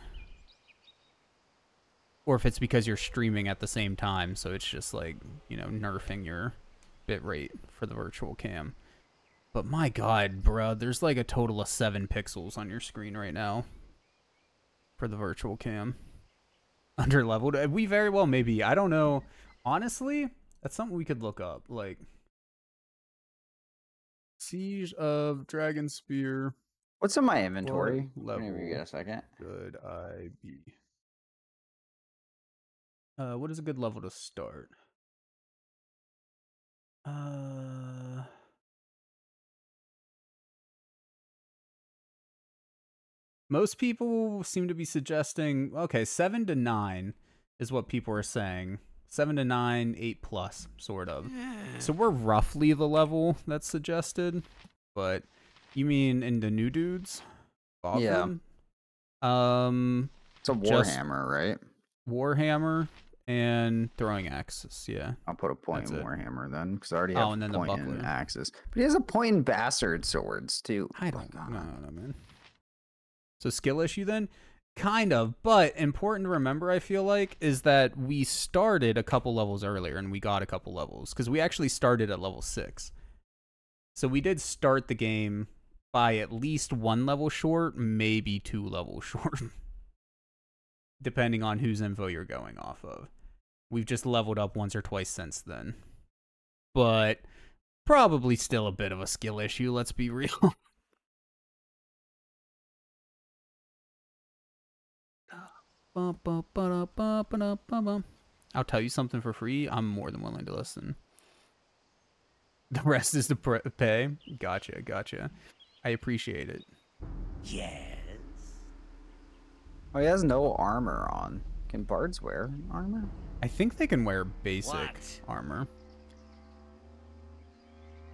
or if it's because you're streaming at the same time so it's just like, you know, nerfing your bitrate for the virtual cam. But my god, bro, there's like a total of 7 pixels on your screen right now for the virtual cam. (laughs) Under leveled. Uh, we very well maybe. I don't know. Honestly, that's something we could look up. Like Siege of Dragonspear. What's in my inventory? Level. Maybe you get a second. Good I be. Uh, what is a good level to start? Uh. Most people seem to be suggesting okay, seven to nine is what people are saying. Seven to nine, eight plus, sort of. So we're roughly the level that's suggested. But you mean in the new dudes? Yeah. Bogdan? Um It's a Warhammer, right? Warhammer and throwing axes, yeah. I'll put a point That's in it. Warhammer then, because I already have Oh, have and then a the point in axes. But he has a point in bastard swords too. I don't know, no, man. So skill issue then? Kind of, but important to remember, I feel like, is that we started a couple levels earlier and we got a couple levels because we actually started at level six. So we did start the game by at least one level short, maybe two levels (laughs) short, depending on whose info you're going off of. We've just leveled up once or twice since then. But probably still a bit of a skill issue, let's be (laughs) real. Bum, bum, ba-da, ba, ba-da, ba, bum. I'll tell you something for free. I'm more than willing to listen. The rest is to pay. Gotcha, gotcha. I appreciate it. Yes. Oh, he has no armor on. Can bards wear armor? I think they can wear basic What? armor.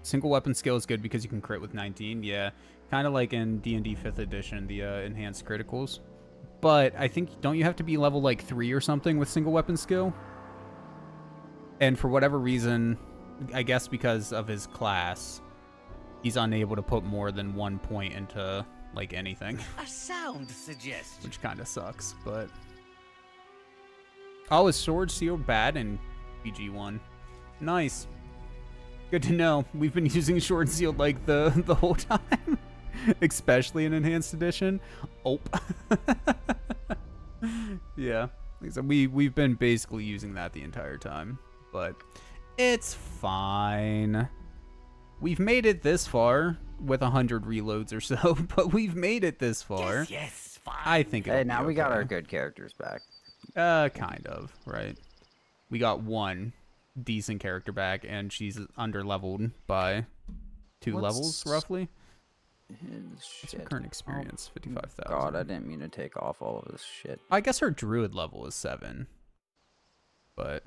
Single weapon skill is good because you can crit with 19. Yeah, kind of like in D&D 5th edition, the uh, enhanced criticals. But I think don't you have to be level like 3 or something with single weapon skill? And for whatever reason, I guess because of his class, he's unable to put more than 1 point into like anything, A sound suggestion. which kind of sucks, but Oh, is sword sealed bad in BG1? Nice. Good to know. We've been (laughs) using sword sealed like the (laughs) the whole time, (laughs) especially in enhanced edition. Oh. yeah. Like I said, we we've been basically using that the entire time, but it's fine. We've made it this far with a hundred reloads or so, but we've made it this far. Yes, yes, fine. I think. Hey, it'll be now we got our good characters back. Uh, kind of, right? We got one decent character back, and she's under leveled by two levels, roughly. What's her current experience? Oh, 55,000. God, I didn't mean to take off all of this shit. I guess her druid level is seven, but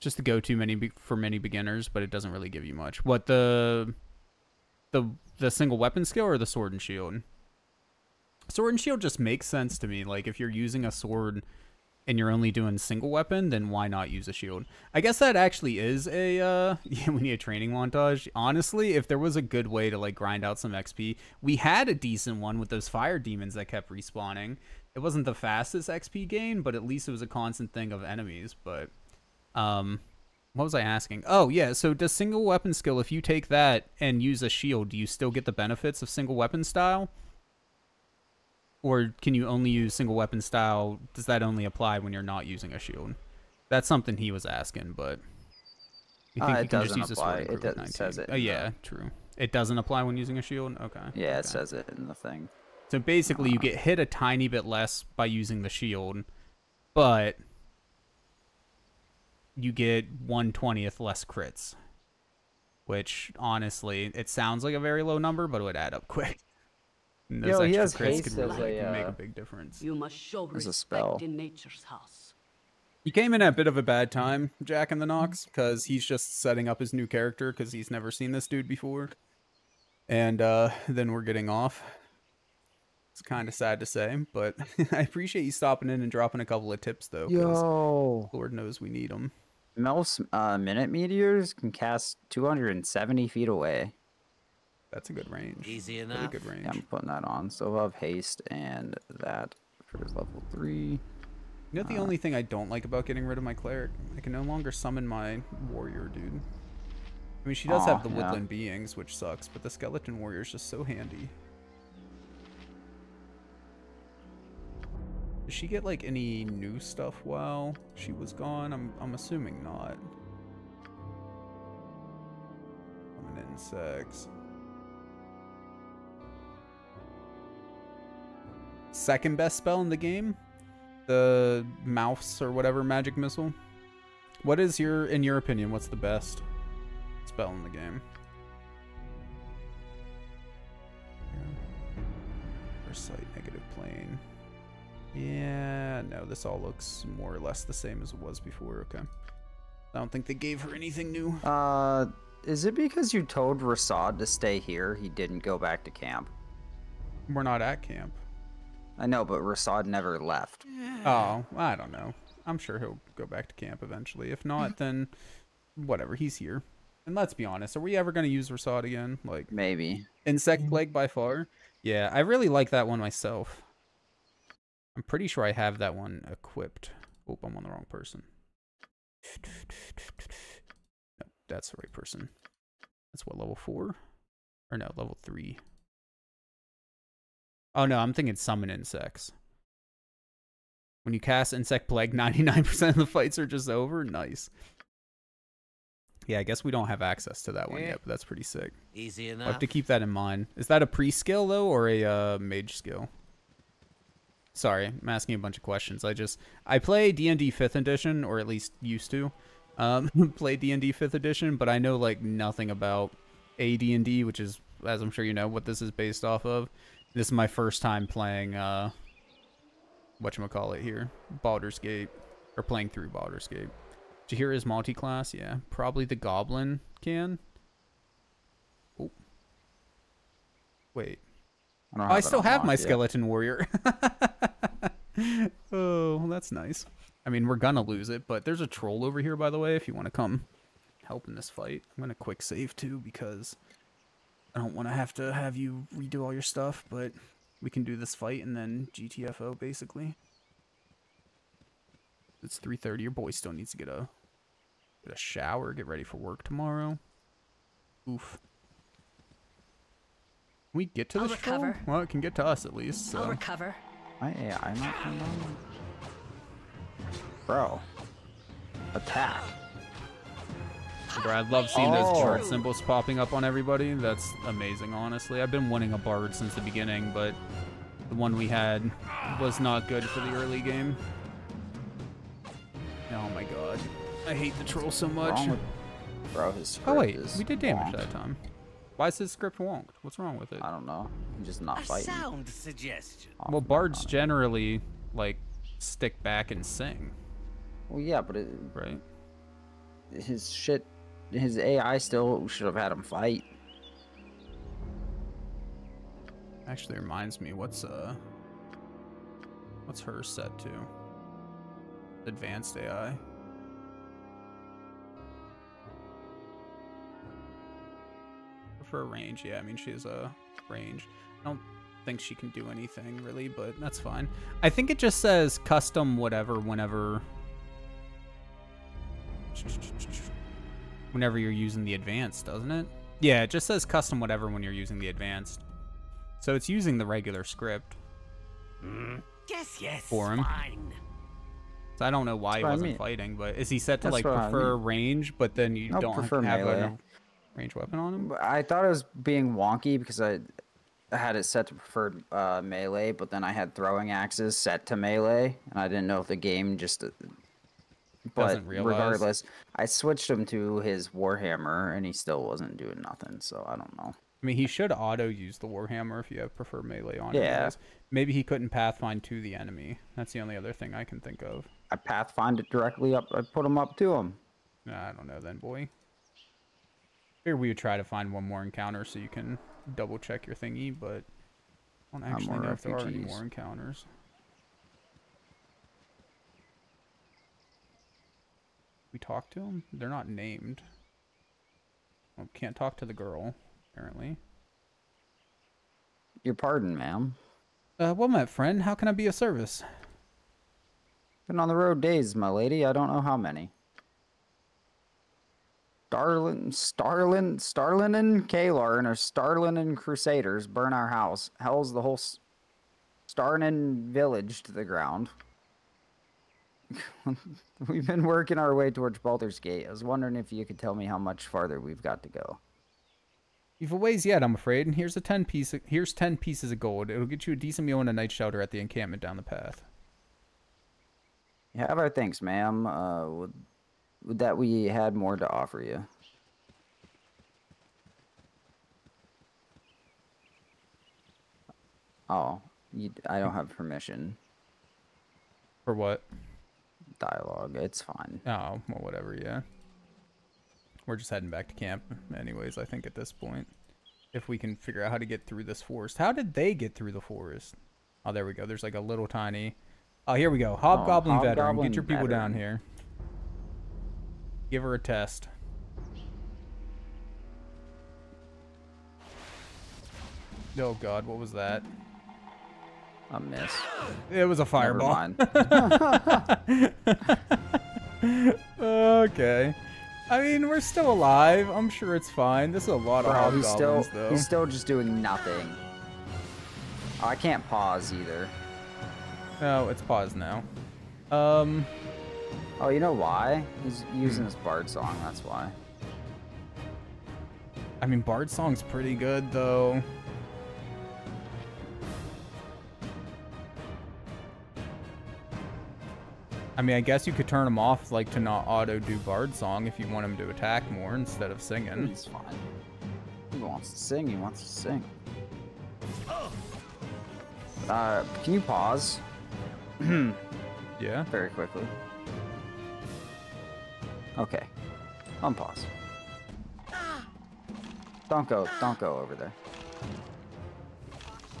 just the go to many for many beginners, but it doesn't really give you much. What the the the single weapon skill or the sword and shield? Sword and shield just makes sense to me. Like if you're using a sword and you're only doing single weapon, then why not use a shield? I guess that actually is a uh (laughs) yeah, we need a training montage. Honestly, if there was a good way to like grind out some XP, we had a decent one with those fire demons that kept respawning. It wasn't the fastest XP gain, but at least it was a constant thing of enemies, but um what was I asking? Oh, yeah, so does single weapon skill if you take that and use a shield, do you still get the benefits of single weapon style? Or can you only use single weapon style? Does that only apply when you're not using a shield? That's something he was asking, but you Uh, think it you can just use a apply. sword It and crit with does- it says it Oh yeah, true. It doesn't apply when using a shield. Okay. Yeah, it says it in the thing. So basically, you get hit a tiny bit less by using the shield, but you get 120th less crits. Which, honestly, it sounds like a very low number, but it would add up (laughs) quick. And those Yo, he has crits could haste really as a, make a uh, big difference. You must show As a spell. in nature's house. He came in at a bit of a bad time, Jack and the Nox, because he's just setting up his new character because he's never seen this dude before. And uh, then we're getting off. It's kind of sad to say, but (laughs) I appreciate you stopping in and dropping a couple of tips, though. Yo. Lord knows we need them. Most uh, minute meteors can cast 270 feet away. That's a good range. Easy Really enough. good range. Yeah, I'm putting that on. So I'll have haste and that for level three. You know the uh, only thing I don't like about getting rid of my cleric? I can no longer summon my warrior, dude. I mean, she does Aw, have the yeah. woodland beings, which sucks, but the skeleton warrior is just so handy. Did she get like any new stuff while she was gone? I'm I'm assuming not. Summon insects. Second best spell in the game? The mouse or whatever magic missile. What is your in your opinion, what's the best spell in the game? Recite negative plane. Yeah, no, this all looks more or less the same as it was before. Okay. I don't think they gave her anything new. Uh, is it because you told Rasaad to stay here? He didn't go back to camp. We're not at camp. I know, but Rasaad never left. Oh, I don't know. I'm sure he'll go back to camp eventually. If not, (laughs) then whatever. He's here. And let's be honest, are we ever going to use Rasaad again? Like maybe Insect Plague by far. Yeah, I really like that one myself. I'm pretty sure I have that one equipped. Oh, I'm on the wrong person. No, that's the right person. That's what level four, or no, level three. Oh no, I'm thinking summon insects. When you cast Insect Plague, (laughs) 99% of the fights are just over. Nice. Yeah, I guess we don't have access to that one Yeah. yet, but that's pretty sick. Easy enough. have to keep that in mind. Is that a pre-skill though, or a uh, mage skill? Sorry, I'm asking a bunch of questions. I just I play D and D Fifth Edition, or at least used to, um, (laughs) play D and D Fifth Edition, but I know like nothing about AD and D, which is, as I'm sure you know, what this is based off of. This is my first time playing uh, whatchamacallit here. Baldur's Gate. Or playing through Baldur's Gate. Hear his multi-class? Yeah. Probably the Goblin can. Oh. Wait. I, Oh, I still have my yet. skeleton warrior. (laughs) oh, well, that's nice. I mean, we're gonna lose it, but there's a troll over here, by the way, if you want to come help in this fight. I'm gonna quick save too because I don't want to have to have you redo all your stuff, but we can do this fight and then GTFO basically. It's 3:30. Your boy still needs to get a get a shower, get ready for work tomorrow. Oof. Can we get to I'll the troll? recover. Well, it can get to us at least. So. I'll recover. My AI not turned on? Bro. Attack. Bro, I love seeing those Oh. chart symbols popping up on everybody. That's amazing, honestly. I've been wanting a bard since the beginning, but the one we had was not good for the early game. Oh my god. I hate the troll so much. With- Bro, his Oh wait, script is we did damage wonked. that time. Why is his script wonked? What's wrong with it? I don't know. I'm just not A fighting. sound suggestion. Well, bards generally like stick back and sing, Well, yeah, but it, right? his shit, his AI still should have had him fight. Actually reminds me, what's uh what's her set to? Advanced AI. For range, yeah, I mean she has a range. I don't think she can do anything really, but that's fine. I think it just says custom whatever whenever whenever you're using the advanced, doesn't it? Yeah, it just says custom whatever when you're using the advanced. So it's using the regular script Yes, yes. for him. Fine. So I don't know why That's he wasn't mean. fighting, but is he set to That's like what I prefer mean. range, but then you No, don't prefer have melee. a range weapon on him? I thought it was being wonky because I I had it set to preferred uh, melee, but then I had throwing axes set to melee, and I didn't know if the game just. But regardless, I switched him to his warhammer, and he still wasn't doing nothing. So I don't know. I mean, he should auto use the warhammer if you have prefer melee on. Yeah. Maybe he couldn't pathfind to the enemy. That's the only other thing I can think of. I pathfind it directly up. I put him up to him. I don't know then, boy. Figure we would try to find one more encounter so you can double check your thingy, but I don't actually know if there are any more encounters. We talk to them? They're not named. Well, can't talk to the girl, apparently. Your pardon, ma'am. Uh, well, my friend, how can I be of service? Been on the road days, my lady. I don't know how many. Starlin, Starlin, Starlin and Caelar and our Starlin and Crusaders burn our house. Hell's the whole Starlin village to the ground. (laughs) we've been working our way towards Baldur's Gate. I was wondering if you could tell me how much farther we've got to go. You've a ways yet, I'm afraid. And here's a ten piece. Here's ten pieces of gold. It'll get you a decent meal and a night shelter at the encampment down the path. You have our thanks, ma'am. Uh, would, would that we had more to offer you. Oh, you, I don't have permission. For what? Dialogue. It's fine. Oh, well, whatever. Yeah. We're just heading back to camp, anyways. I think at this point, if we can figure out how to get through this forest. How did they get through the forest? Oh, there we go. There's like a little tiny. Oh, here we go. Oh, hobgoblin, veteran. Hobgoblin Get your people down here. Give her a test. Oh God, what was that? A miss. It was a fireball. (laughs) okay. I mean, we're still alive. I'm sure it's fine. This is a lot of Bro, he's still though. he's still just doing nothing. Oh, I can't pause either. No, it's paused now. Um. Oh, you know why? He's using Hmm. his bard song. That's why. I mean, Bard song's pretty good, though. I mean, I guess you could turn him off, like, to not auto do Bard song if you want him to attack more instead of singing. He's fine. He wants to sing. He wants to sing. Uh, can you pause? (clears throat) yeah. Very quickly. Okay. Unpause. Don't go. Don't go over there.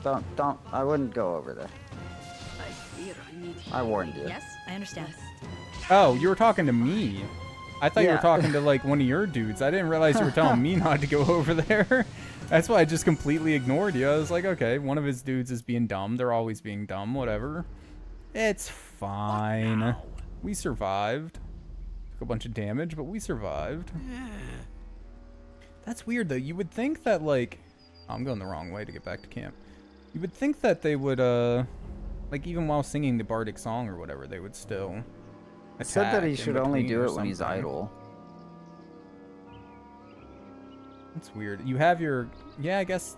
Don't. Don't. I wouldn't go over there. I fear I need I warned you. Yes, I understand. Oh, you were talking to me. I thought you were talking to like one of your dudes. I didn't realize you were telling me (laughs) not to go over there. That's why I just completely ignored you. I was like, okay, one of his dudes is being dumb. They're always being dumb. Whatever. It's fine. We survived. Took a bunch of damage, but we survived. That's weird though. You would think that like I'm going the wrong way to get back to camp. You would think that they would uh like even while singing the bardic song or whatever, they would still It said that he should only do it when he's idle. That's weird. You have your yeah, I guess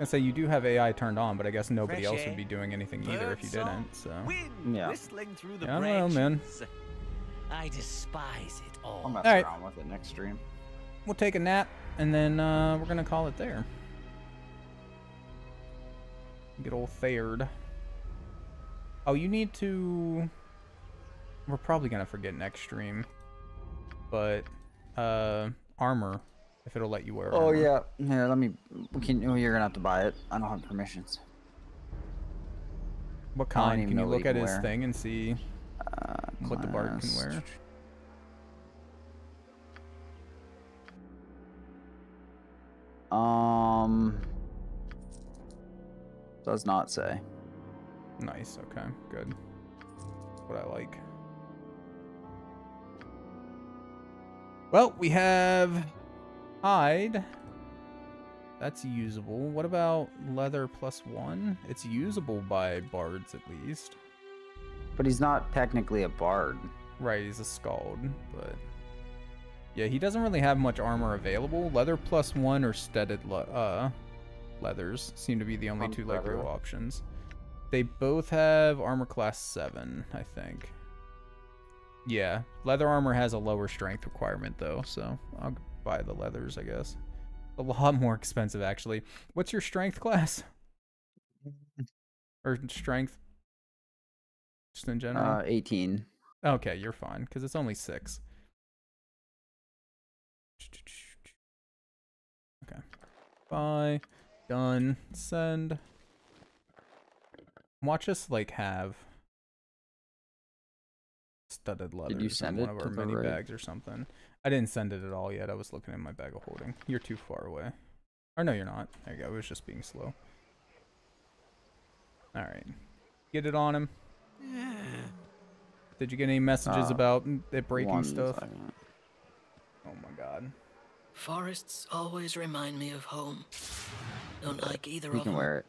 I say you do have AI turned on, but I guess nobody Fresh else would be doing anything either if you birdsong, didn't. So Wind Yeah. whistling through the Yeah, I don't know, man. I despise it all. I'll mess Alright. around with it next stream. we'll take a nap and then uh, we're gonna call it there. Get old fared. Oh, you need to. We're probably gonna forget next stream, but uh, armor, if it'll let you wear. Oh armor. yeah. Here, let me. We can. oh, You're gonna have to buy it. I don't have permissions. What kind? Can you look you at can his wear. thing and see Uh, what the bard can wear? Um. Does not say. Nice. Okay. Good. What I like. Well, we have hide. That's usable. What about leather plus one? It's usable by bards at least. But he's not technically a bard. Right, he's a skald, but yeah, he doesn't really have much armor available. Leather plus one or studded le- uh leathers seem to be the only two leather. options. They both have armor class seven, I think. Yeah, leather armor has a lower strength requirement though, so I'll buy the leathers, I guess. A lot (laughs) more expensive actually. What's your strength class? Or strength? Just in general. Uh, 18. Okay, you're fine because it's only six. (tsk) Okay. Bye. Done. Send. Watch us like have studded leathers you send in it one of our the mini right? bags or something. I didn't send it at all yet. I was looking in my bag of holding. You're too far away. Or no, you're not. There you go. It was just being slow. All right. Get it on him. Yeah. Did you get any messages Uh, about it breaking stuff? second. Oh my god. Forests always remind me of home. Don't like either You of can them. wear it.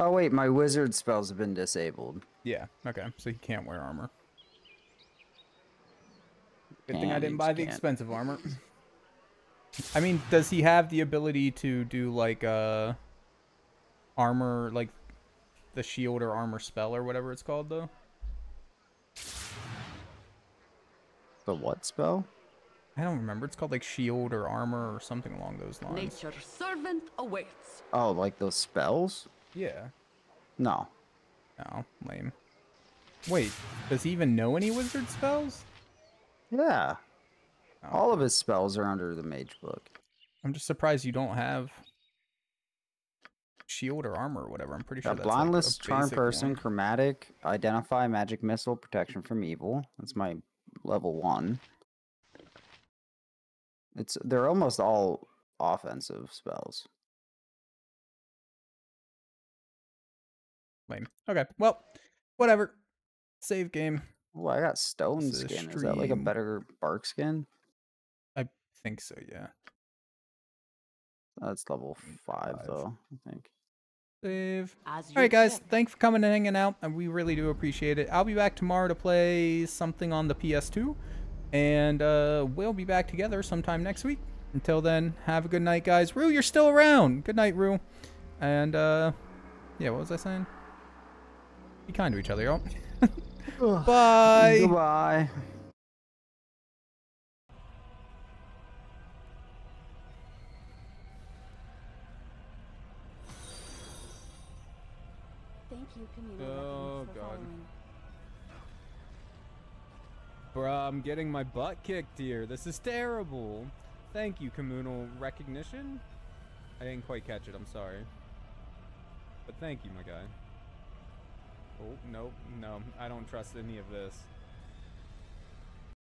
Oh wait, my wizard spells have been disabled. Yeah, okay. So he can't wear armor. Good thing I didn't buy the can't. expensive armor. I mean, does he have the ability to do like uh armor like the shield or armor spell or whatever it's called though? The what spell? I don't remember. It's called like shield or armor or something along those lines. Nature's servant awaits. Oh, like those spells? Yeah. No. No, lame. Wait, does he even know any wizard spells? Yeah. Oh. All of his spells are under the mage book. I'm just surprised you don't have shield or armor or whatever. I'm pretty sure that's like, a blindness, charm basic person, one. chromatic, identify, magic missile, protection from evil. That's my level one. It's they're almost all offensive spells. Lame. Okay, well, whatever. Save game. Oh, I got stone This is skin. Is that like a stream. better bark skin? I think so, yeah. That's level five, though. I think. Save. As All right, guys. said. Thanks for coming and hanging out. and We really do appreciate it. I'll be back tomorrow to play something on the PS2, and uh, we'll be back together sometime next week. Until then, have a good night, guys. Rue, you're still around. Good night, Rue. And uh, yeah, what was I saying? Be kind to each other, y'all. (laughs) Bye. Goodbye. Thank you, community Oh, God. following. Bruh, I'm getting my butt kicked here. This is terrible. Thank you, communal recognition. I didn't quite catch it, I'm sorry. But thank you, my guy. Oh, nope, no, I don't trust any of this.